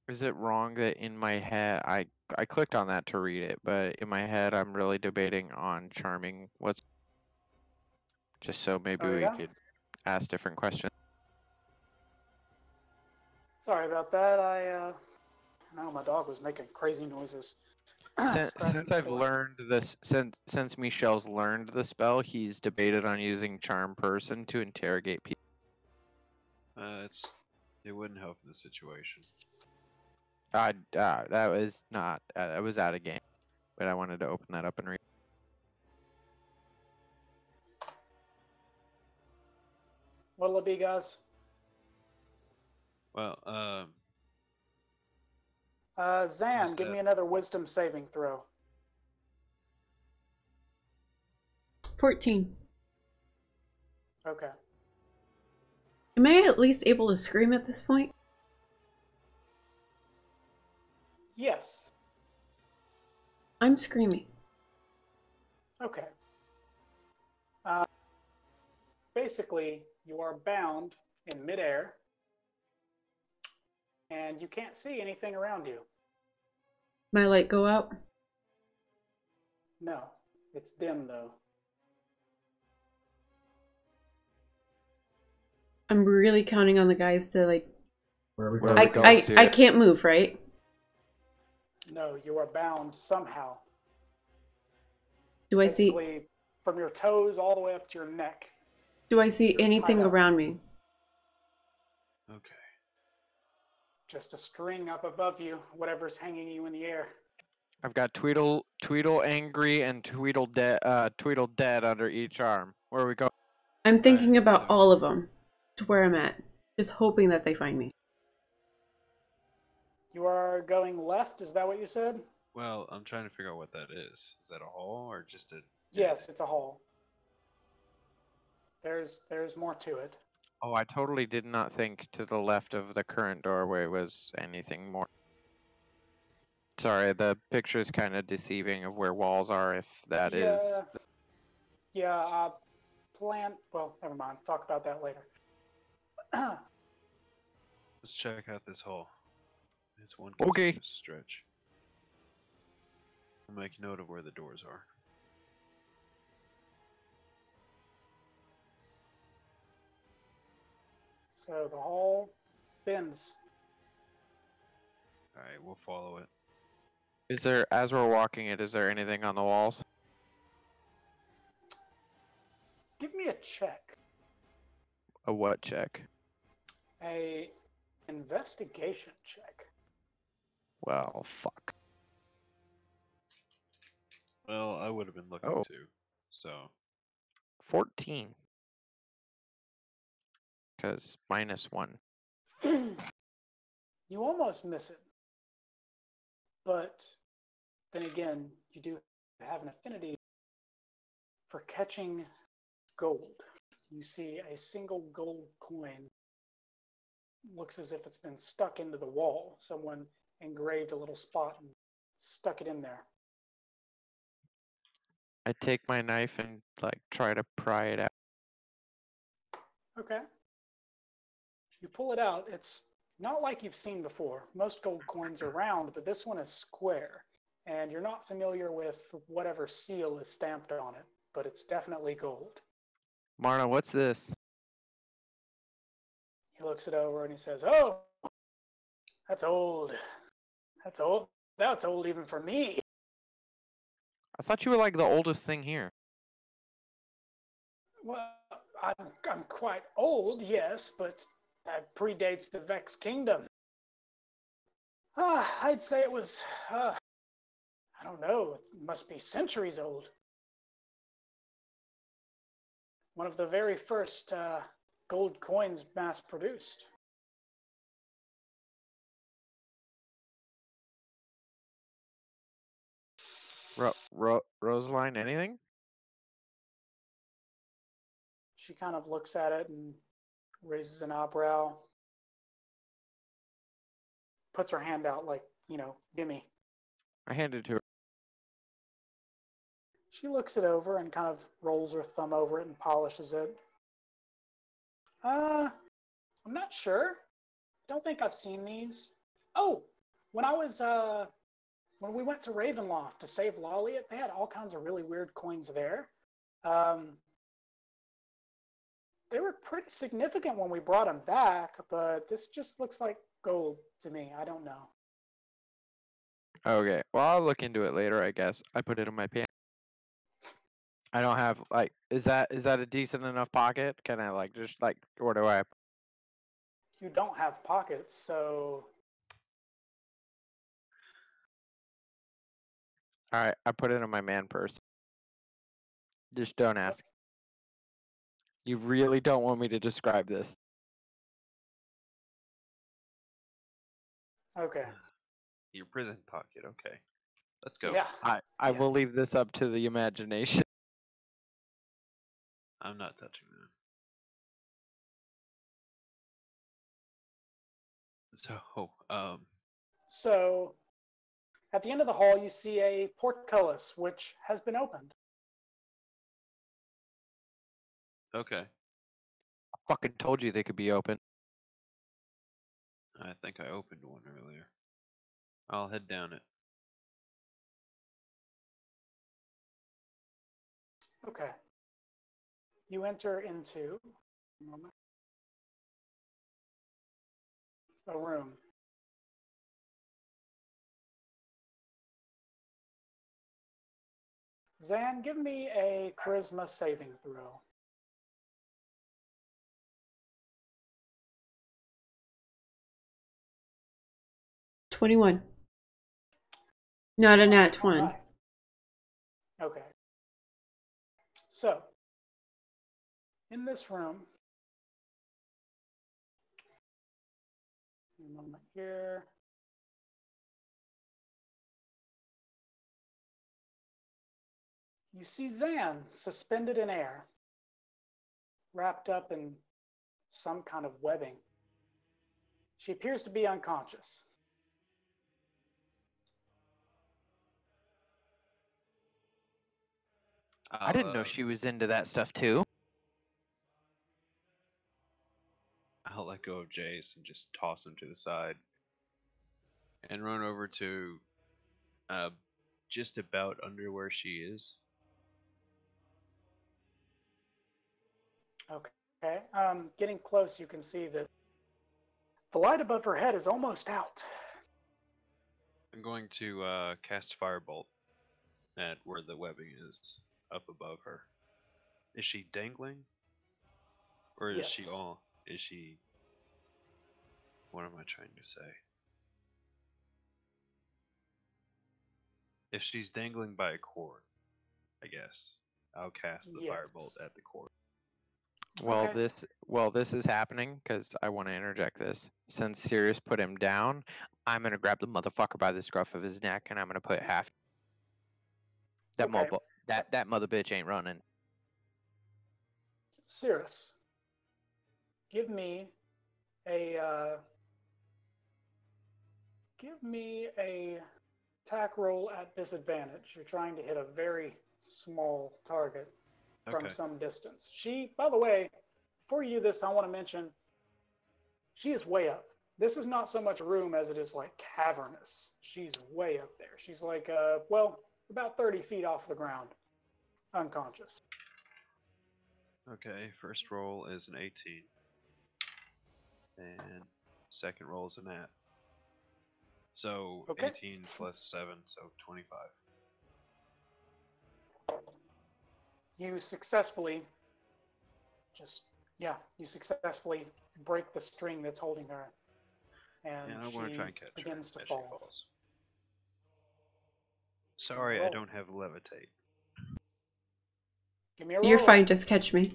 Is it wrong that in my head I I clicked on that to read it, but in my head I'm really debating on charming what's just so maybe Oh, we yeah? could ask different questions. Sorry about that. I uh, no, my dog was making crazy noises. (clears throat) Since, since I've learned this, since since Me'Shelle's learned the spell, he's debated on using charm person to interrogate people. Uh, it's it wouldn't help in this situation. I uh, that was not uh, that was out of game, but I wanted to open that up and read. What'll it be, guys? Well, um, Uh, Xan, give that? me another wisdom saving throw. 14. Okay. Am I at least able to scream at this point? Yes. I'm screaming. Okay. Uh, basically, you are bound in midair, and you can't see anything around you. My light go out? No, it's dim though. I'm really counting on the guys to like. Where are we going? we I, don't I, see I can't move, right? No, you are bound somehow. Do I see? From your toes all the way up to your neck. Do I see anything around me? okay. Just a string up above you, whatever's hanging you in the air. I've got Tweedle, Tweedle angry, and Tweedle dead, uh, Tweedle dead under each arm. Where are we going? I'm thinking about so- all of them to where I'm at, just hoping that they find me. You are going left, is that what you said? Well, I'm trying to figure out what that is. Is that a hole or just a? Yes, it's a hall. There's there's more to it. Oh, I totally did not think to the left of the current doorway was anything more. Sorry, the picture is kind of deceiving of where walls are. If that is, yeah. Yeah, uh, plan. Well, never mind. Talk about that later. (clears throat) Let's check out this hall. It's one Okay. stretch. I'll make note of where the doors are. So the hall bends. All right, we'll follow it. is there as we're walking it? Is there anything on the walls? Give me a check. A what check? A investigation check. Well, fuck. Well, I would have been looking Oh. too. So Fourteen. Because minus one. you almost miss it. But then again, you do have an affinity for catching gold. You see a single gold coin. Looks as if it's been stuck into the wall. Someone engraved a little spot and stuck it in there. I take my knife and like try to pry it out. Okay. You pull it out. It's not like you've seen before. Most gold coins are round, but this one is square. And you're not familiar with whatever seal is stamped on it, but it's definitely gold. Marna, what's this? He looks it over and he says, Oh, that's old. That's old. That's old even for me. I thought you were like the oldest thing here. Well, I'm, I'm quite old, yes, but that predates the Vex Kingdom. Ah, I'd say it was, uh, I don't know, it must be centuries old. One of the very first uh, gold coins mass produced. Ro- Ro- Rosalind, anything? She kind of looks at it and raises an eyebrow, puts her hand out like, you know, gimme. I handed it to her. She looks it over and kind of rolls her thumb over it and polishes it. Uh, I'm not sure. Don't think I've seen these. Oh, when I was uh, when we went to Ravenloft to save Lolliot, they had all kinds of really weird coins there. Um, they were pretty significant when we brought them back, but this just looks like gold to me. I don't know. Okay, well I'll look into it later. I guess I put it in my pants. I don't have like, is that is that a decent enough pocket? Can I like just like, or do I? You don't have pockets, so All right, I put it in my man purse. Just don't ask. You really don't want me to describe this. okay. Your prison pocket. Okay. Let's go. Yeah. I I Yeah. will leave this up to the imagination. (laughs) I'm not touching that. So, um, So, at the end of the hall, you see a portcullis which has been opened. Okay. I fucking told you they could be open. I think I opened one earlier. I'll head down it. Okay. You enter into a a room. Xan, give me a charisma saving throw. Twenty-one. Not a nat one. Alright. Okay. So, in this room, a moment here. You see Xan suspended in air, wrapped up in some kind of webbing. She appears to be unconscious. I didn't I'll, know uh, she was into that stuff too. I'll let go of Jace and just toss him to the side and run over to uh, just about under where she is. Okay. Um, getting close, you can see that the light above her head is almost out. I'm going to uh, cast Firebolt at where the webbing is up above her. Is she dangling? Or is she all. Is she. What am I trying to say? If she's dangling by a cord, I guess, I'll cast the Firebolt Yes. at the cord. Well, Okay. this well this is happening because I want to interject this. Since Sirris put him down, I'm gonna grab the motherfucker by the scruff of his neck and I'm gonna put half. That Okay. mo- that that mother bitch ain't running. Sirris, give me a uh, give me a attack roll at disadvantage. You're trying to hit a very small target from Okay. some distance. She, by the way, before you do this, I want to mention she is way up. This is not so much room as it is like cavernous. She's way up there. She's like, uh, well, about 30 feet off the ground, unconscious. Okay, first roll is an 18. And second roll is a nat. So Okay. 18 plus 7, so 25. You successfully just, yeah, you successfully break the string that's holding her. And And I she want to try and catch her begins to as she fall. falls. Sorry, I don't have levitate. Give me a You're fine, just catch me.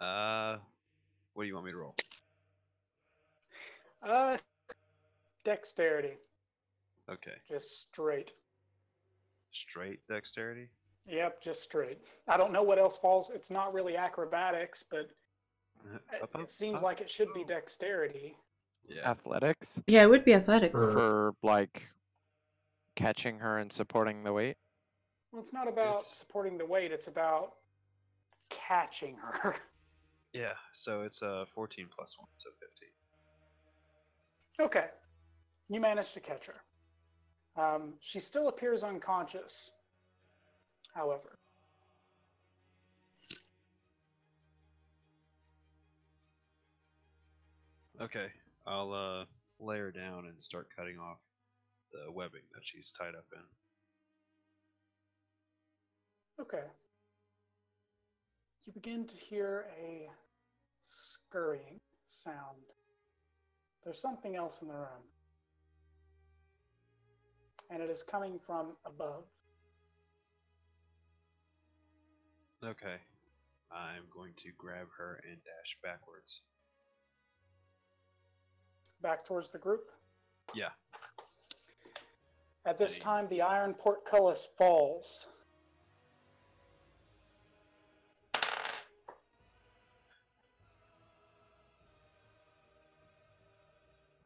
Uh, what do you want me to roll? Uh, dexterity, Okay, just straight. straight dexterity. Yep, just straight. I don't know what else falls. It's not really acrobatics, but it, Up, up, it seems up. like it should be dexterity. Yeah. Athletics Yeah, it would be athletics. Er, for like catching her and supporting the weight. Well, it's not about It's- supporting the weight. It's about catching her. (laughs) Yeah, so it's uh 14 plus 1, so 15. okay, you managed to catch her. Um, she still appears unconscious. However, Okay, I'll uh lay her down and start cutting off the webbing that she's tied up in. okay. You begin to hear a scurrying sound. There's something else in the room. And it is coming from above. Okay. I'm going to grab her and dash backwards. back towards the group. Yeah. At this Any- time, the iron portcullis falls.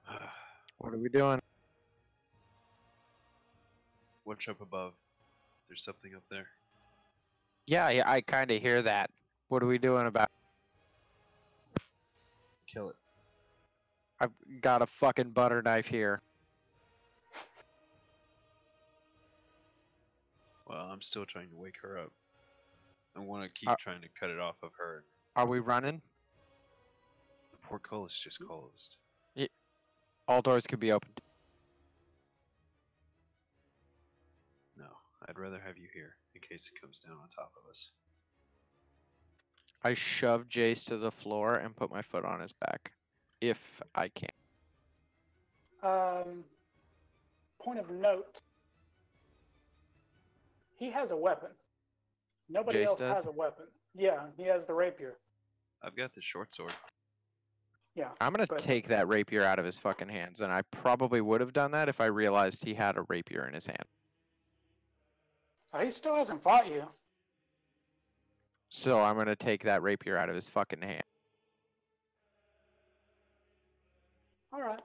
(sighs) What are we doing? Watch up above. There's something up there. Yeah, yeah, I kind of hear that. What are we doing about? Kill it. I've got a fucking butter knife here. Well, I'm still trying to wake her up. I want to keep Uh, trying to cut it off of her. Are we running? The portcullis just closed. All doors could be opened. No, I'd rather have you here in case it comes down on top of us. I shove Jace to the floor and put my foot on his back, if I can. Um, point of note he has a weapon. Nobody Jace else does? has a weapon. Yeah, he has the rapier. I've got the short sword. Yeah. I'm gonna But- take that rapier out of his fucking hands, and I probably would have done that if I realized he had a rapier in his hand. Oh, he still hasn't fought you. So I'm gonna take that rapier out of his fucking hand. All right.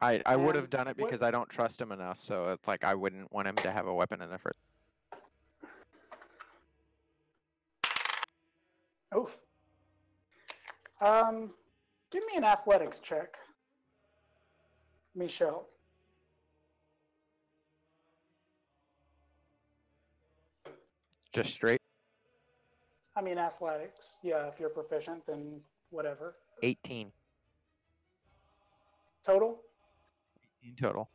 I I would have done it what- because I don't trust him enough. So it's like I wouldn't want him to have a weapon in the first. Oof. Um, give me an athletics check, Me'Shelle. Just straight I mean athletics. Yeah, if you're proficient, then whatever. 18 Total. In total.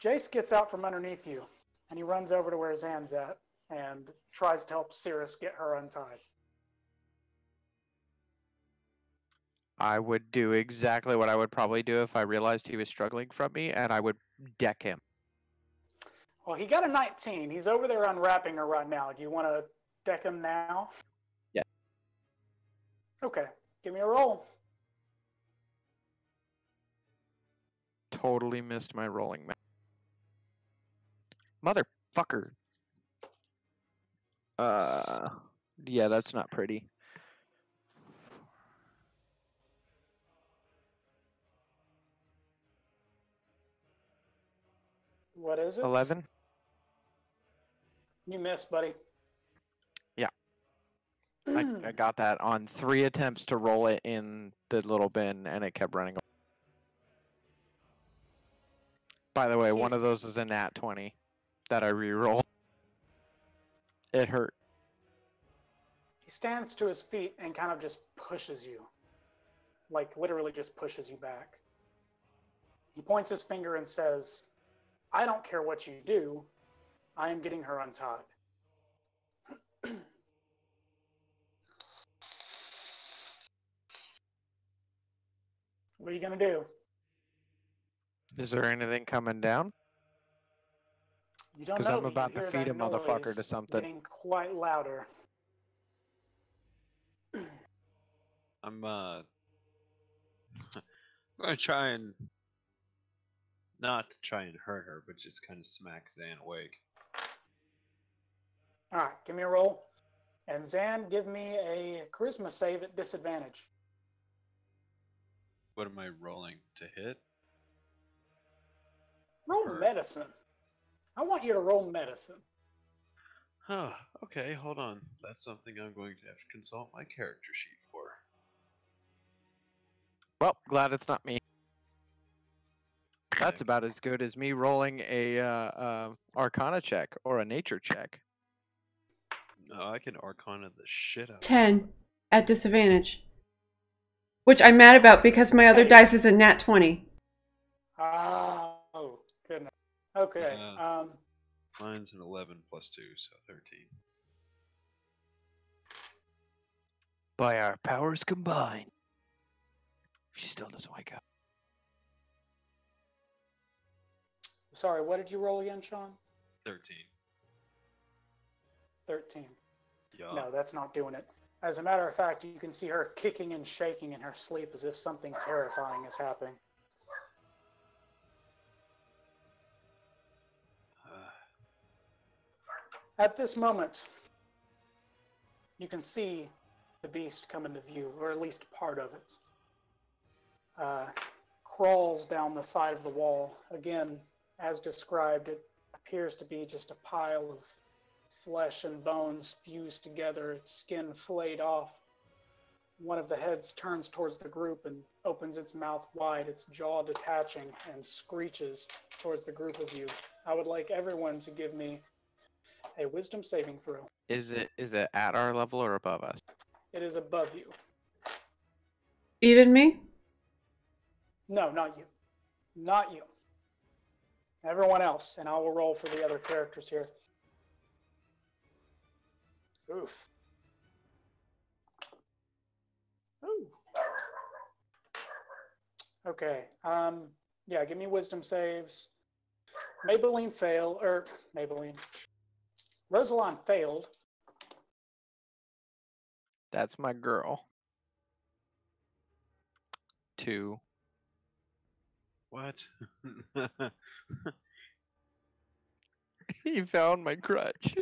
Jace gets out from underneath you, and he runs over to where Xan's at and tries to help Sirris get her untied. I would do exactly what I would probably do if I realized he was struggling from me, and I would deck him. Well, he got a 19. He's over there unwrapping her right now. Do you want to deck him now? Yeah. Okay. Give me a roll. Totally missed my rolling. Ma- Motherfucker. Uh, yeah, that's not pretty. What is it? Eleven. You missed, buddy. Yeah. I, I (clears throat) got that on three attempts to roll it in the little bin, and it kept running. By the way, one of those is a nat twenty that I re-rolled. It hurt. He stands to his feet and kind of just pushes you. Like, literally just pushes you back. He points his finger and says, I don't care what you do. I am getting her untied. (clears throat) what are you going to do? Is there anything coming down? You don't Because. I'm about to feed a motherfucker to something. Getting quite louder. (clears throat) I'm uh I'm (laughs) gonna try and not to try and hurt her, but just kind of smack Xan awake. All right, give me a roll. And Xan, give me a charisma save at disadvantage. What am I rolling to hit? Roll Or- medicine. I want you to roll medicine. Huh, okay, hold on. That's something I'm going to have to consult my character sheet for. Well, glad it's not me. That's about as good as me rolling a uh, uh, Arcana check or a Nature check. No, I can arcana the shit out of 10 at disadvantage. Which I'm mad about because my other Hey. dice is a nat 20. Oh, goodness. Okay. Yeah. Um, Mine's an 11 plus 2, so 13. By our powers combined. She still doesn't wake up. sorry, what did you roll again, Sean? 13. 13. Yeah. No, that's not doing it. As a matter of fact, you can see her kicking and shaking in her sleep as if something terrifying is happening. At this moment, you can see the beast come into view, or at least part of it. Uh, crawls down the side of the wall. Again, as described, it appears to be just a pile of flesh and bones fused together, its skin flayed off. One of the heads turns towards the group and opens its mouth wide, its jaw detaching, and screeches towards the group of you. I would like everyone to give me a wisdom saving throw. Is it is it at our level or above us? It is above you. Even me? No, not you. Not you. Everyone else, and I will roll for the other characters here. Oof. Ooh. Okay. Um. Yeah. Give me wisdom saves. Maybelline fail, or Maybelline. Rosalind failed. That's my girl. Two. what? (laughs) he found my crutch.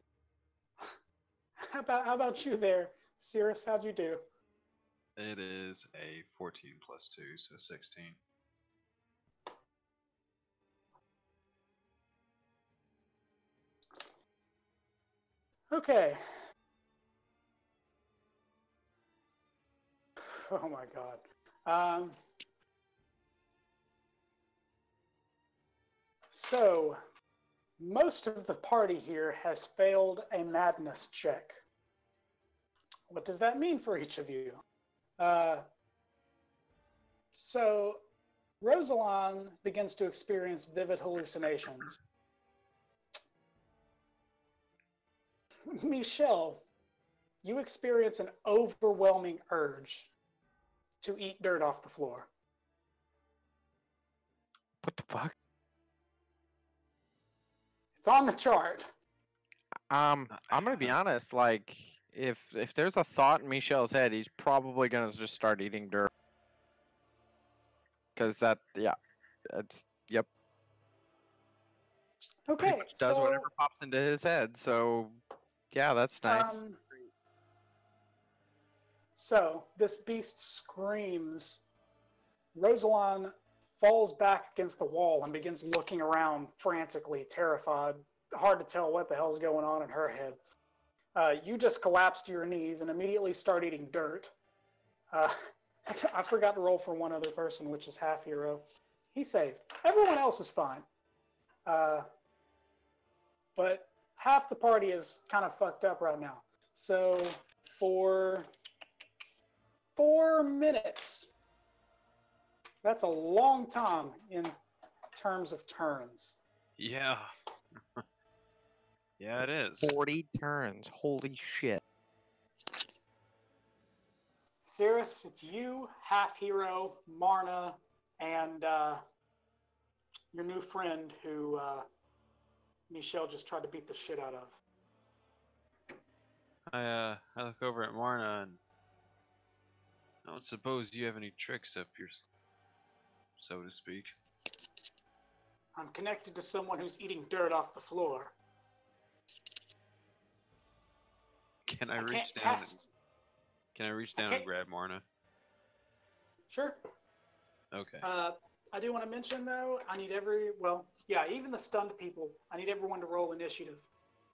How about how about you there, Sirris? How'd you do? it is a 14 plus 2, so 16. Okay. (sighs) Oh my god. Um, so, most of the party here has failed a madness check. What does that mean for each of you? Uh, so, Rosalind begins to experience vivid hallucinations. Me'Shelle, you experience an overwhelming urge to eat dirt off the floor. What the fuck? It's on the chart. Um, I'm gonna be honest. Like, if if there's a thought in Me'Shelle's head, he's probably gonna just start eating dirt. Cause that, yeah, that's yep. Okay, does so whatever pops into his head. So Yeah, that's nice. Um, so this beast screams. Rosalind falls back against the wall and begins looking around frantically, terrified. Hard to tell what the hell's going on in her head. Uh, you just collapse to your knees and immediately start eating dirt. Uh, (laughs) I forgot to roll for one other person, which is half hero. He saved. Everyone else is fine. Uh, but half the party is kind of fucked up right now. So for four minutes, that's a long time in terms of turns. Yeah. (laughs) yeah, it is. 40 turns. Holy shit. Sirris, it's you, half hero, Marna, and uh, your new friend who uh, Me'Shelle just tried to beat the shit out of. I uh, I look over at Marna and I don't suppose you have any tricks up your, s- so to speak. I'm connected to someone who's eating dirt off the floor. Can I, I reach down? And, can I reach I down and grab Marna? Sure. Okay. Uh, I do want to mention though, I need every well, yeah, even the stunned people. I need everyone to roll initiative.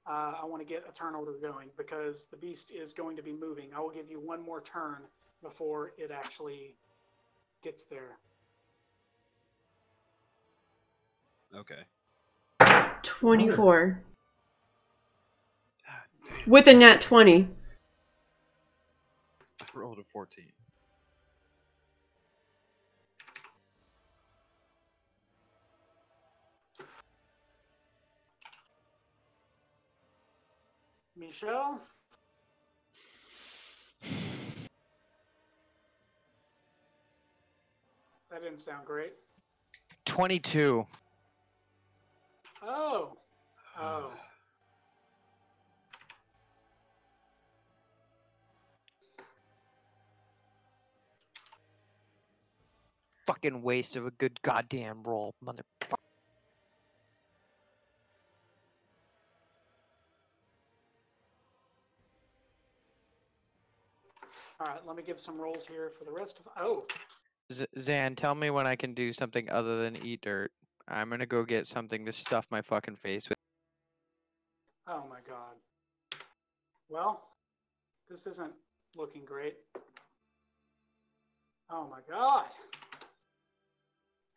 Uh, I want to get a turn order going because the beast is going to be moving. I will give you one more turn before it actually gets there. okay. 24. With a nat 20. I rolled a 14. Me'Shelle, that didn't sound great. 22. Oh, oh. Fucking waste of a good goddamn roll, motherfucker. All right, let me give some rolls here for the rest of. Oh, Z- Xan, tell me when I can do something other than eat dirt. I'm gonna go get something to stuff my fucking face with. Oh my god. Well, this isn't looking great. Oh my god.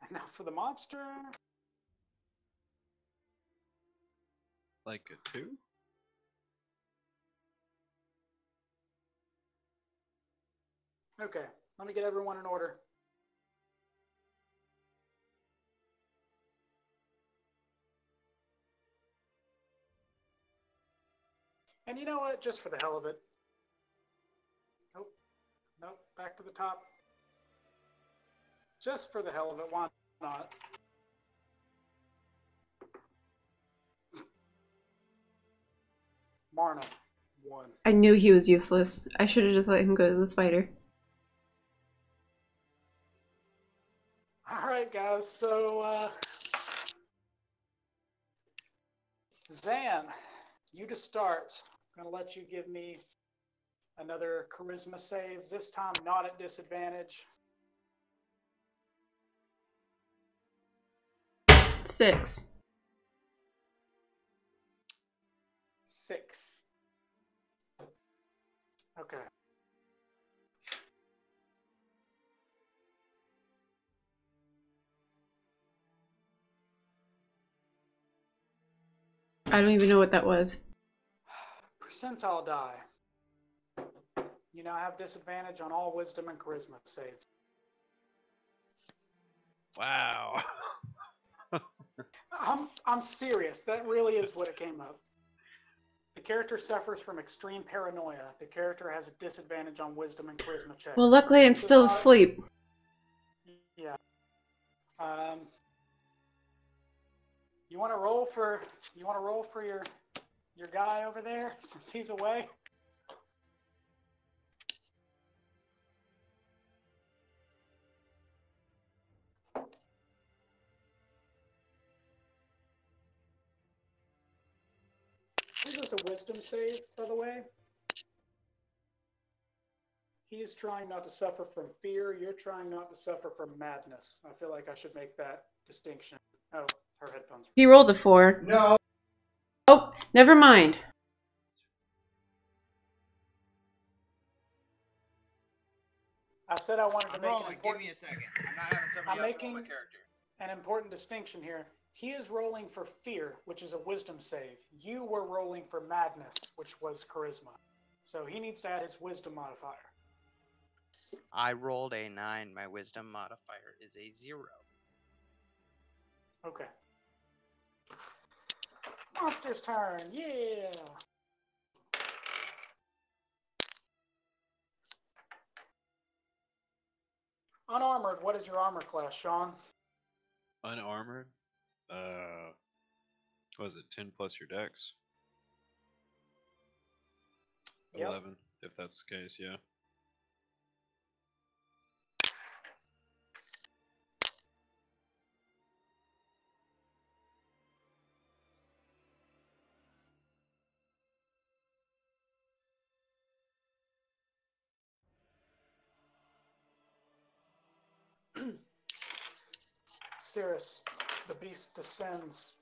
And now for the monster. Like a two? Okay, let me get everyone in order. And you know what? Just for the hell of it. Nope. Nope. Back to the top. Just for the hell of it, why not? Marna, one. I knew he was useless. I should have just let him go to the spider. All right, guys. So, uh, Xan, you to start. I'm gonna let you give me another charisma save. This time, not at disadvantage. Six. Six. Okay. I don't even know what that was. Percentile die. You now have disadvantage on all wisdom and charisma saves. Wow. (laughs) I'm I'm serious. That really is what it came up. The character suffers from extreme paranoia. The character has a disadvantage on wisdom and charisma checks. Well, luckily I'm still asleep. Yeah. Um. You want to roll for you want to roll for your your guy over there (laughs) since he's away. He's is a wisdom save, by the way. He is trying not to suffer from fear. You're trying not to suffer from madness. I feel like I should make that distinction. Oh, her headphones. He rolled a four. No. Oh, never mind. I said I wanted to I'm make an rolling. Give me a second. I'm not having somebody I'm else roll making- my character. an important distinction here. He is rolling for fear, which is a wisdom save. You were rolling for madness, which was charisma. So he needs to add his wisdom modifier. I rolled a nine. My wisdom modifier is a zero. Okay. Monster's turn. Yeah. Unarmored, what is your armor class, Sean? Unarmored. Uh, was it? Ten plus your dex. Yep. Eleven, if that's the case. Yeah. Sirris, the beast descends.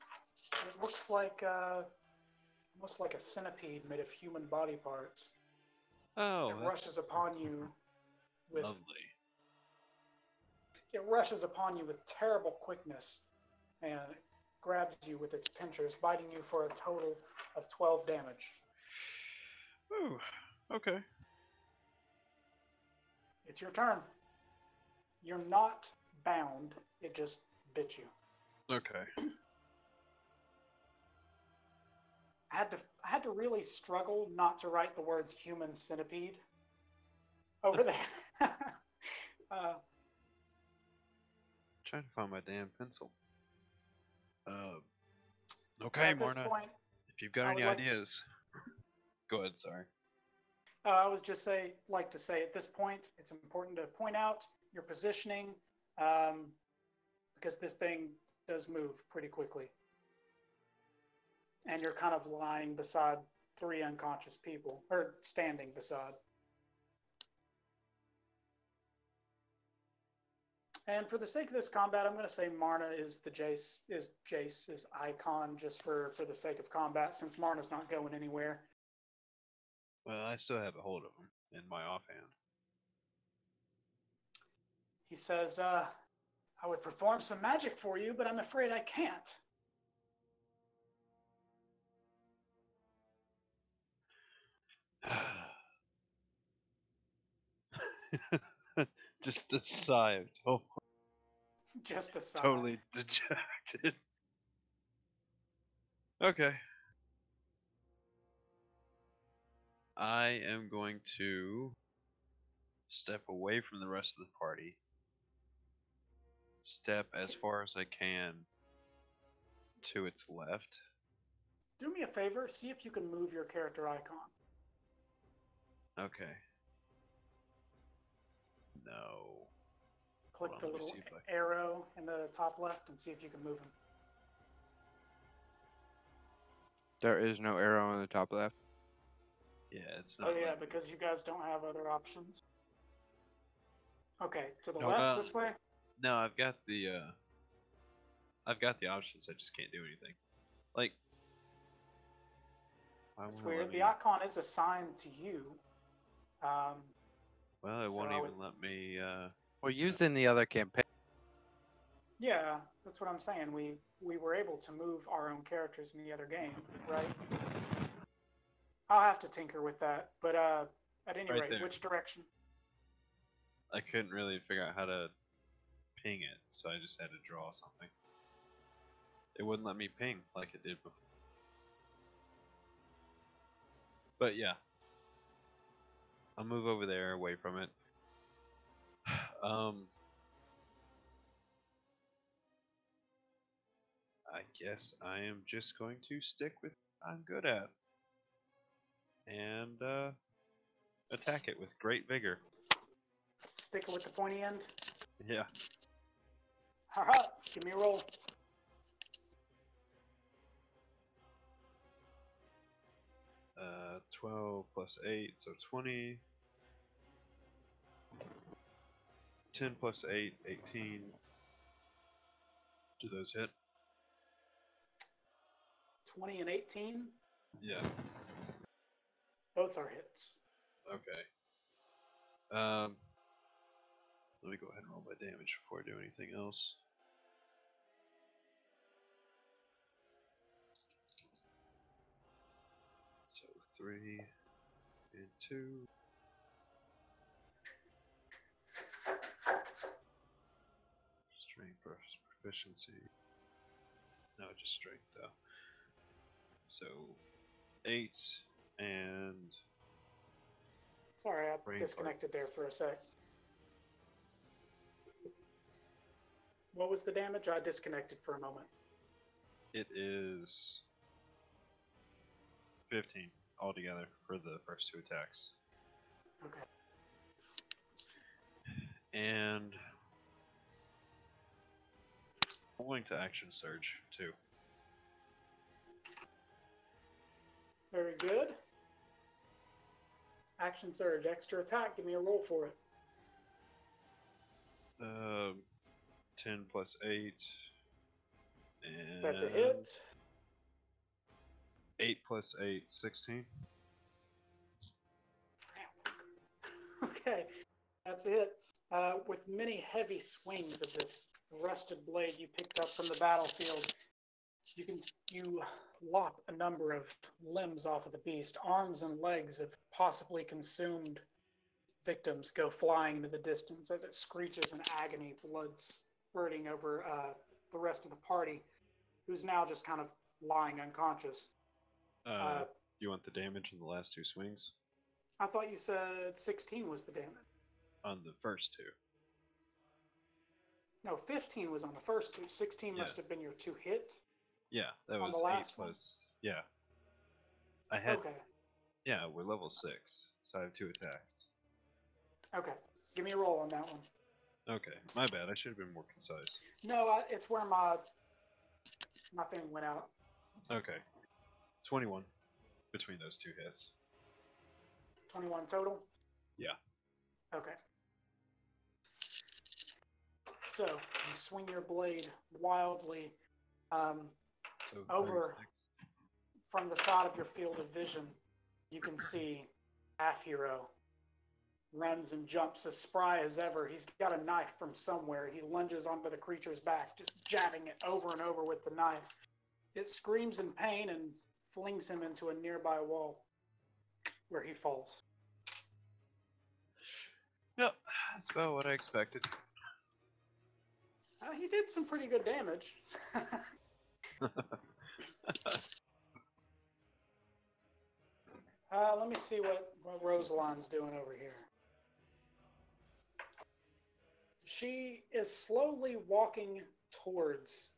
It looks like uh, almost like a centipede made of human body parts. Oh, it that's rushes upon you with lovely. it rushes upon you with terrible quickness and grabs you with its pincers, biting you for a total of 12 damage. Ooh, okay. It's your turn. You're not bound, it just you. Okay. I had to I had to really struggle not to write the words human centipede over there. (laughs) uh, trying to find my damn pencil. Uh, okay, Marna. point, If you've got any like- ideas, go ahead. Sorry. Uh, I would just say, like to say, at this point, it's important to point out your positioning um, because this thing does move pretty quickly, and you're kind of lying beside three unconscious people, or standing beside. And for the sake of this combat, I'm going to say Marna is the Jace is Jace's icon, just for for the sake of combat, since Marna's not going anywhere. Well, I still have a hold of him in my offhand. He says, uh, I would perform some magic for you, but I'm afraid I can't. (sighs) Just a sigh of to- Just a sigh. totally dejected. Okay. I am going to step away from the rest of the party. Step as far as I can to its left. Do me a favor, see if you can move your character icon. Okay. No. Click Hold the on, let me little see if I- arrow in the top left and see if you can move him. There is no arrow on the top left. Yeah, it's not. Oh, yeah, letting me. because you guys don't have other options. Okay, to the No, left uh, this way? No, I've got the uh I've got the options, I just can't do anything. Like It's won't weird. The icon is assigned to you. Um, Well, it so won't even would- let me uh Well, used in the other campaign. yeah, that's what I'm saying. We we were able to move our own characters in the other game, right? I'll have to tinker with that, but uh, at any Right rate, there. which direction? I couldn't really figure out how to ping it, so I just had to draw something. It wouldn't let me ping like it did before. But yeah. I'll move over there away from it. (sighs) Um I guess I am just going to stick with what I'm good at. And uh attack it with great vigor. Stick it with the pointy end. Yeah. All right, give me a roll. Uh, 12 plus 8, so 20. 10 plus 8, 18. Do those hit? 20 and 18, Yeah. both are hits. Okay. Um, let me go ahead and roll my damage before I do anything else. Three and two. Strength proficiency. No, just strength though. So eight and Sorry, I Brain disconnected there for a sec. What was the damage? I disconnected for a moment. It is 15 altogether for the first two attacks. Okay. And I'm going to action surge too. Very good. Action surge, extra attack. Give me a roll for it. Um, 10 plus 8. And That's a hit. 8 plus 8, 16. Okay, that's it. Uh, with many heavy swings of this rusted blade you picked up from the battlefield, you can you lop a number of limbs off of the beast. Arms and legs of possibly consumed victims go flying into the distance as it screeches in agony, blood spurting over uh, the rest of the party, who's now just kind of lying unconscious. Uh, Uh, you want the damage in the last two swings? I thought you said 16 was the damage. On the first two. No, 15 was on the first two. 16 Yeah. must have been your two hit. Yeah, that was 8 last one? Yeah. I had. Okay. Yeah, we're level 6, so I have two attacks. Okay. Give me a roll on that one. Okay, my bad. I should have been more concise. No, I, it's where my my thing went out. Okay. 21 between those two hits. 21 total? Yeah. Okay. So you swing your blade wildly um, So Over. from the side of your field of vision. You can see Half Hero runs and jumps as spry as ever. He's got a knife from somewhere. He lunges onto the creature's back, just jabbing it over and over with the knife. It screams in pain and flings him into a nearby wall where he falls. Yep, that's about what I expected. Uh, he did some pretty good damage. (laughs) uh, let me see what, what Rosalind's doing over here. She is slowly walking towards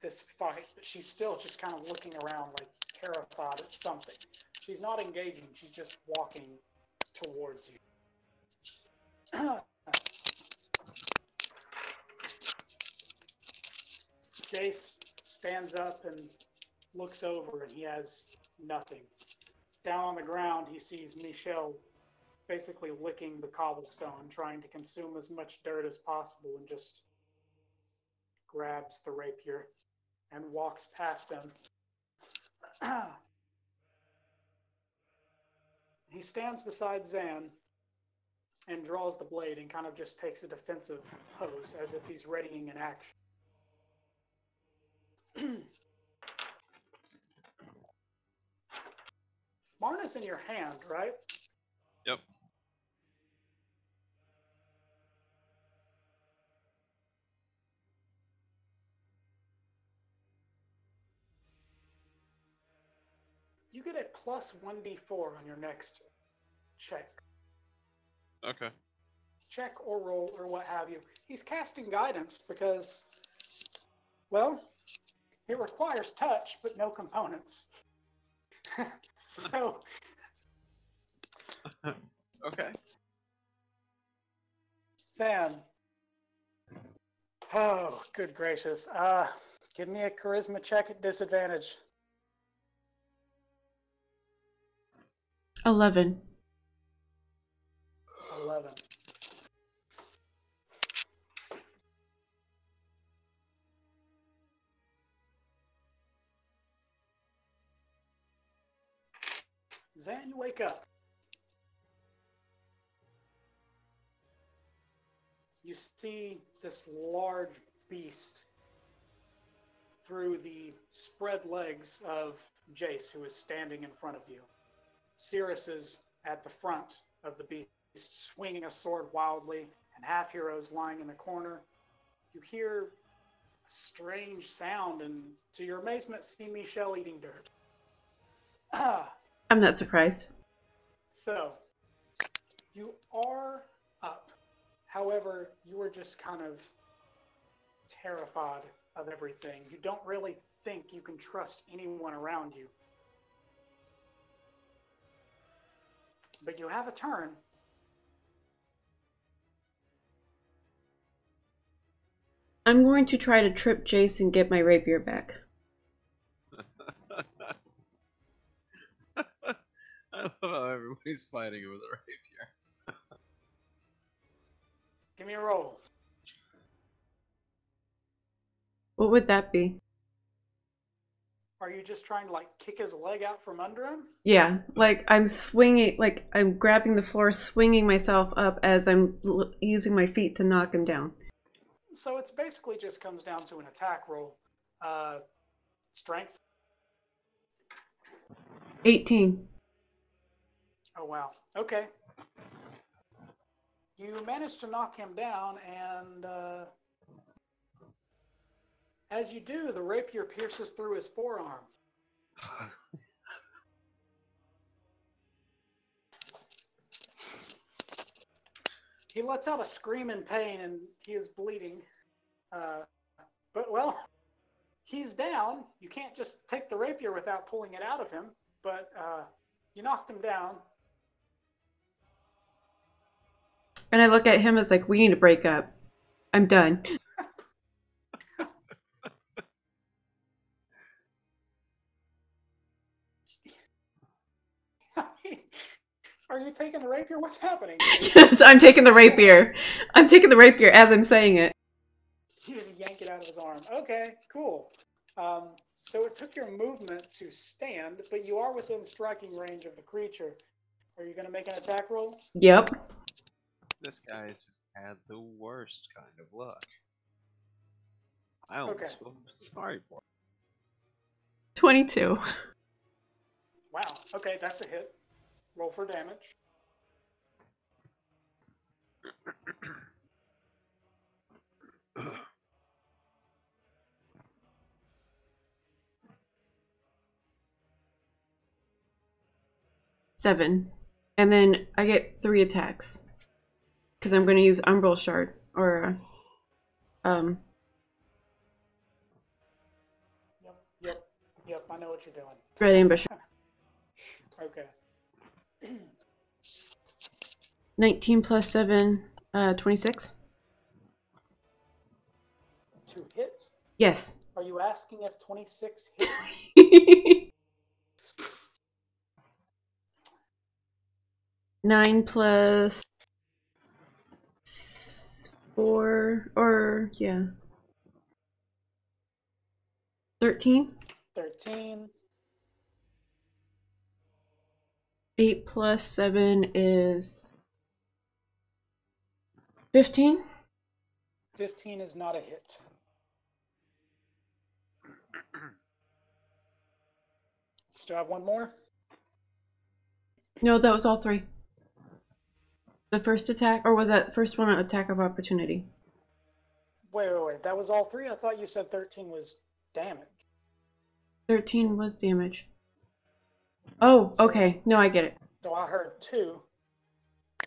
this fight, but she's still just kind of looking around like terrified at something. She's not engaging, she's just walking towards you. (clears throat) Jace stands up and looks over, and he has nothing. Down on the ground, he sees Me'Shelle basically licking the cobblestone, trying to consume as much dirt as possible, and just grabs the rapier and walks past him. He stands beside Xan and draws the blade and kind of just takes a defensive pose as if he's readying an action. (clears throat) Marna's in your hand, right? Yep. You get a plus 1d4 on your next check. Okay. Check or roll or what have you. He's casting guidance because, well, it requires touch but no components. (laughs) so (laughs) Okay. Xan. Oh, good gracious. Uh, give me a charisma check at disadvantage. 11. 11. Xan, you wake up. You see this large beast through the spread legs of Jace, who is standing in front of you. Sirris is at the front of the beast, swinging a sword wildly, and half heroes lying in the corner. You hear a strange sound, and to your amazement, see Me'Shelle eating dirt. I'm not surprised. So, you are up. However, you are just kind of terrified of everything. You don't really think you can trust anyone around you. But you have a turn. I'm going to try to trip Jace and get my rapier back. (laughs) I love how everybody's fighting over the rapier. Give me a roll. What would that be? Are you just trying to like kick his leg out from under him? Yeah, like I'm swinging, like I'm grabbing the floor, swinging myself up as I'm l- using my feet to knock him down. So it's basically just comes down to an attack roll. Uh, strength. 18. Oh wow. Okay. You managed to knock him down, and uh, as you do, the rapier pierces through his forearm. He lets out a scream in pain, and he is bleeding. Uh, but well, he's down. You can't just take the rapier without pulling it out of him. But uh, you knocked him down. And I look at him as like, we need to break up. I'm done. Are you taking the rapier? What's happening? (laughs) yes, I'm taking the rapier. I'm taking the rapier as I'm saying it. You just yank it out of his arm. Okay, cool. Um, so it took your movement to stand, but you are within striking range of the creature. Are you going to make an attack roll? Yep. This guy's had the worst kind of luck. I almost Okay. feel sorry for him. 22. Wow. Okay, that's a hit. Roll for damage. Seven. And then I get three attacks. Because I'm going to use Umbral Shard. Or, uh, um, Yep, yep, yep. I know what you're doing. Red Ambush. (laughs) Okay. 19 plus 7, uh, 26? To hit? Yes. Are you asking if 26 (laughs) hits? Nine four, or yeah, thirteen. 13. Eight plus seven is fifteen. 15 is not a hit. (clears throat) Still have one more? No, that was all three. The first attack, or was that first one an attack of opportunity? Wait, wait, wait. That was all three? I thought you said 13 was damage. Thirteen was damage. Oh, okay. No, I get it. So I heard two,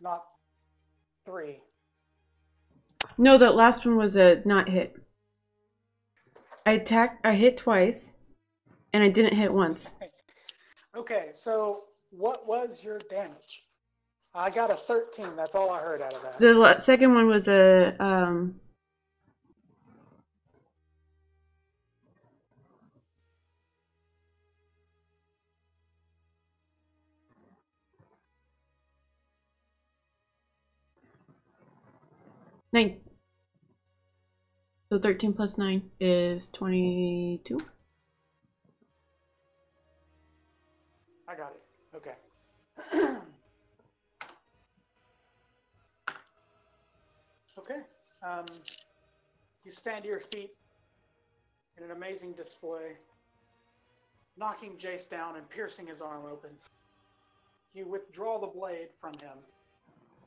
not three. No, that last one was a not hit. I attacked. I hit twice, and I didn't hit once. Okay, so what was your damage? I got a 13. That's all I heard out of that. The second one was a um. Nine. So 13 plus 9 is 22. I got it. Okay. (clears throat) okay. Um, you stand to your feet in an amazing display, knocking Jace down and piercing his arm open. You withdraw the blade from him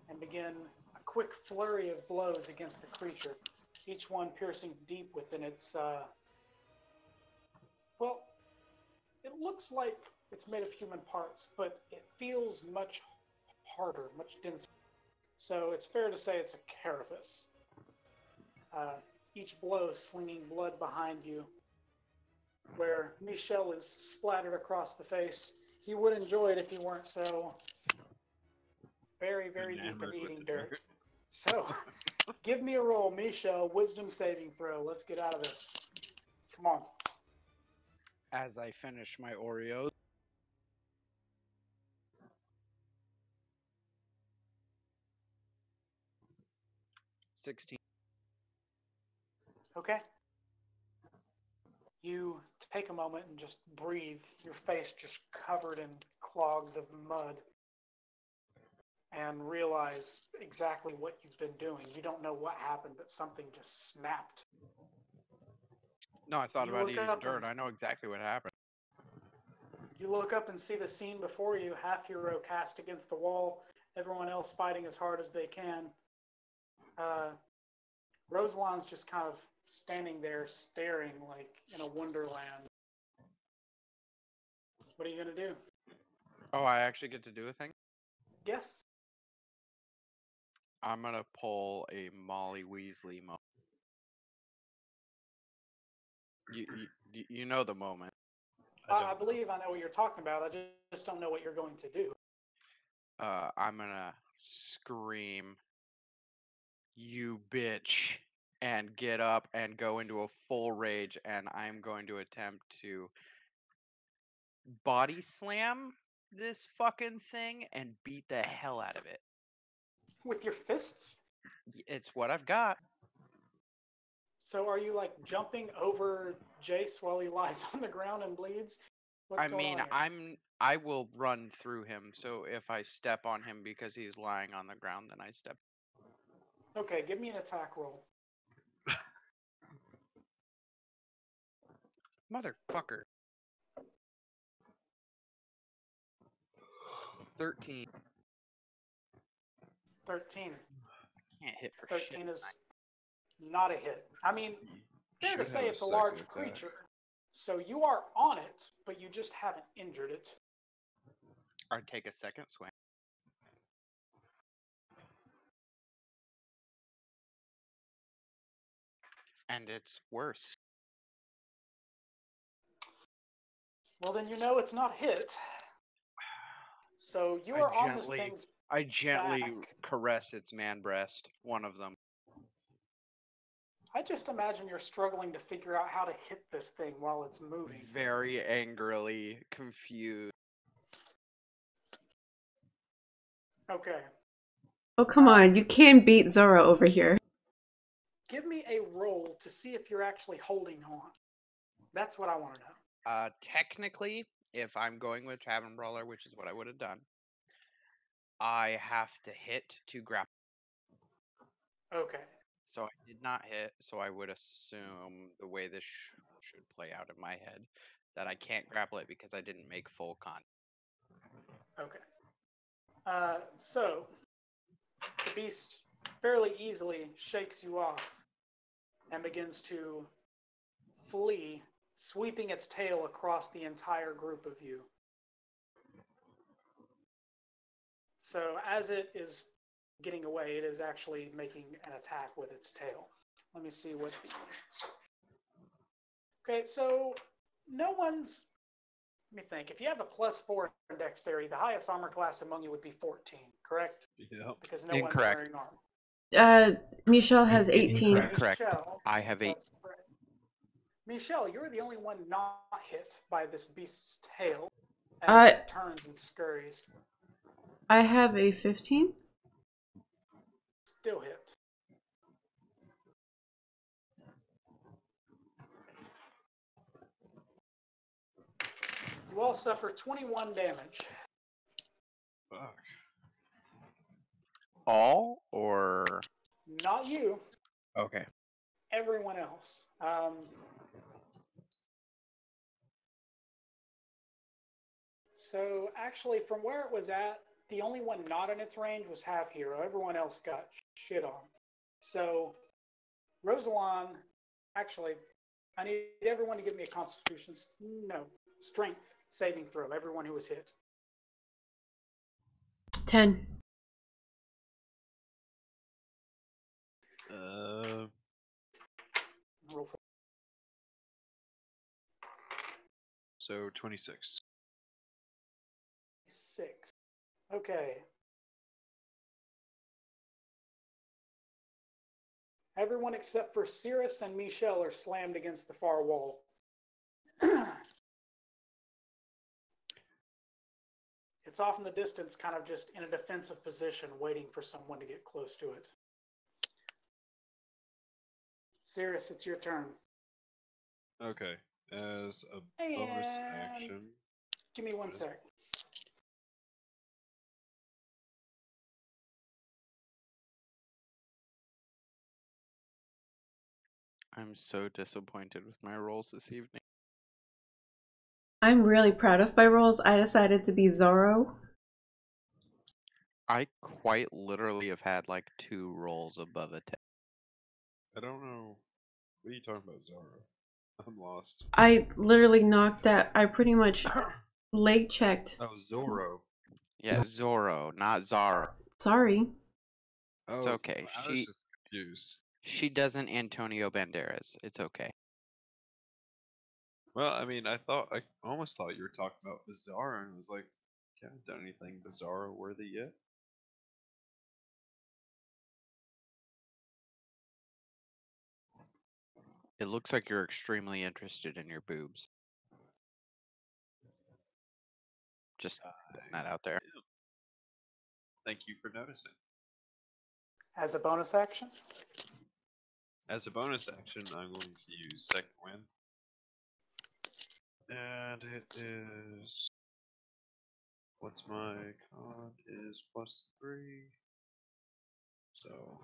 and begin a quick flurry of blows against the creature, each one piercing deep within its. Uh, well, it looks like it's made of human parts, but it feels much harder, much denser. So it's fair to say it's a carapace. Uh, each blow slinging blood behind you, where Me'Shelle is splattered across the face. He would enjoy it if he weren't so very, very deep in eating dirt. So, (laughs) give me a roll, Me'Shelle. Wisdom saving throw. Let's get out of this. Come on. As I finish my Oreos. Sixteen. Okay. You take a moment and just breathe, your face just covered in clogs of mud, and realize exactly what you've been doing. You don't know what happened, but something just snapped. No, I thought You about eating dirt. and- I know exactly what happened. You look up and see the scene before you, half hero cast against the wall, everyone else fighting as hard as they can. Uh, Rosalind's just kind of standing there staring like in a wonderland. What are you going to do? Oh, I actually get to do a thing. Yes? I'm gonna pull a Molly Weasley moment. You, you, you know the moment. I, I believe I know what you're talking about. I ju- just don't know what you're going to do. Uh, I'm gonna scream, "You bitch!" and get up and go into a full rage, and I'm going to attempt to body slam this fucking thing and beat the hell out of it. With your fists? It's what I've got. So are you like jumping over Jace while he (laughs) lies on the ground and bleeds? What's I mean. I'm I will run through him. So if I step on him because he's lying on the ground, then I step. Okay, give me an attack roll. (laughs) Motherfucker. Thirteen. 13. Can't hit for shit. 13 is not a hit. I mean, fair to say it's a second large attack. creature. So you are on it, but you just haven't injured it. I'd take a second swing. And it's worse. Well, then you know it's not hit. So you are on this gently- thing's. I gently Back. caress its man breast, one of them. I just imagine you're struggling to figure out how to hit this thing while it's moving. Very angrily confused. Okay. Oh, come on. You can beat Zora over here. Give me a roll to see if you're actually holding on. That's what I want to know. Uh, technically, if I'm going with Tavern Brawler, which is what I would have done, I have to hit to grapple. Okay. So I did not hit, so I would assume the way this sh- should play out in my head that I can't grapple it because I didn't make full con. Okay. Uh, so the beast fairly easily shakes you off and begins to flee, sweeping its tail across the entire group of you. So as it is getting away, it is actually making an attack with its tail. Let me see what. the. Okay, so no one's. Let me think. If you have a plus four in dexterity, the highest armor class among you would be 14, correct? Yep. Because no Incorrect. one's wearing armor. Uh, Me'Shelle has In- 18. incorrect. Correct. Me'Shelle, I have eight. Me'Shelle, you're the only one not hit by this beast's tail as Uh, it turns and scurries. I have a 15. Still hit. You all suffer 21 damage. Fuck. All or? Not you. Okay. Everyone else. Um, so actually, from where it was at, the only one not in its range was Half Hero. Everyone else got shit on. So, Rosalind, actually, I need everyone to give me a Constitution. No, Strength saving throw. Everyone who was hit. 10. Uh, Roll for so 26. six. Okay. Everyone except for Sirris and Me'Shelle are slammed against the far wall. (clears throat) it's off in the distance, kind of just in a defensive position, waiting for someone to get close to it. Sirris, it's your turn. Okay. As a bonus And action. give me one sec. I'm so disappointed with my rolls this evening. I'm really proud of my rolls. I decided to be Zorro. I quite literally have had like two rolls above a 10. I don't know. What are you talking about, Zara? (laughs) I'm lost. I literally knocked that. I pretty much (coughs) leg checked. Oh, Zorro. Yeah, Zorro, not Zara. Sorry. Oh, okay, I she- just confused. She doesn't Antonio Banderas. It's okay. Well, I mean, I thought I almost thought you were talking about Bizarro, and was like, I haven't done anything Bizarro worthy yet. It looks like you're extremely interested in your boobs. Just putting that out there. Thank you for noticing. As a bonus action, As a bonus action, I'm going to use second wind. And it is. What's my con? Is plus three. So.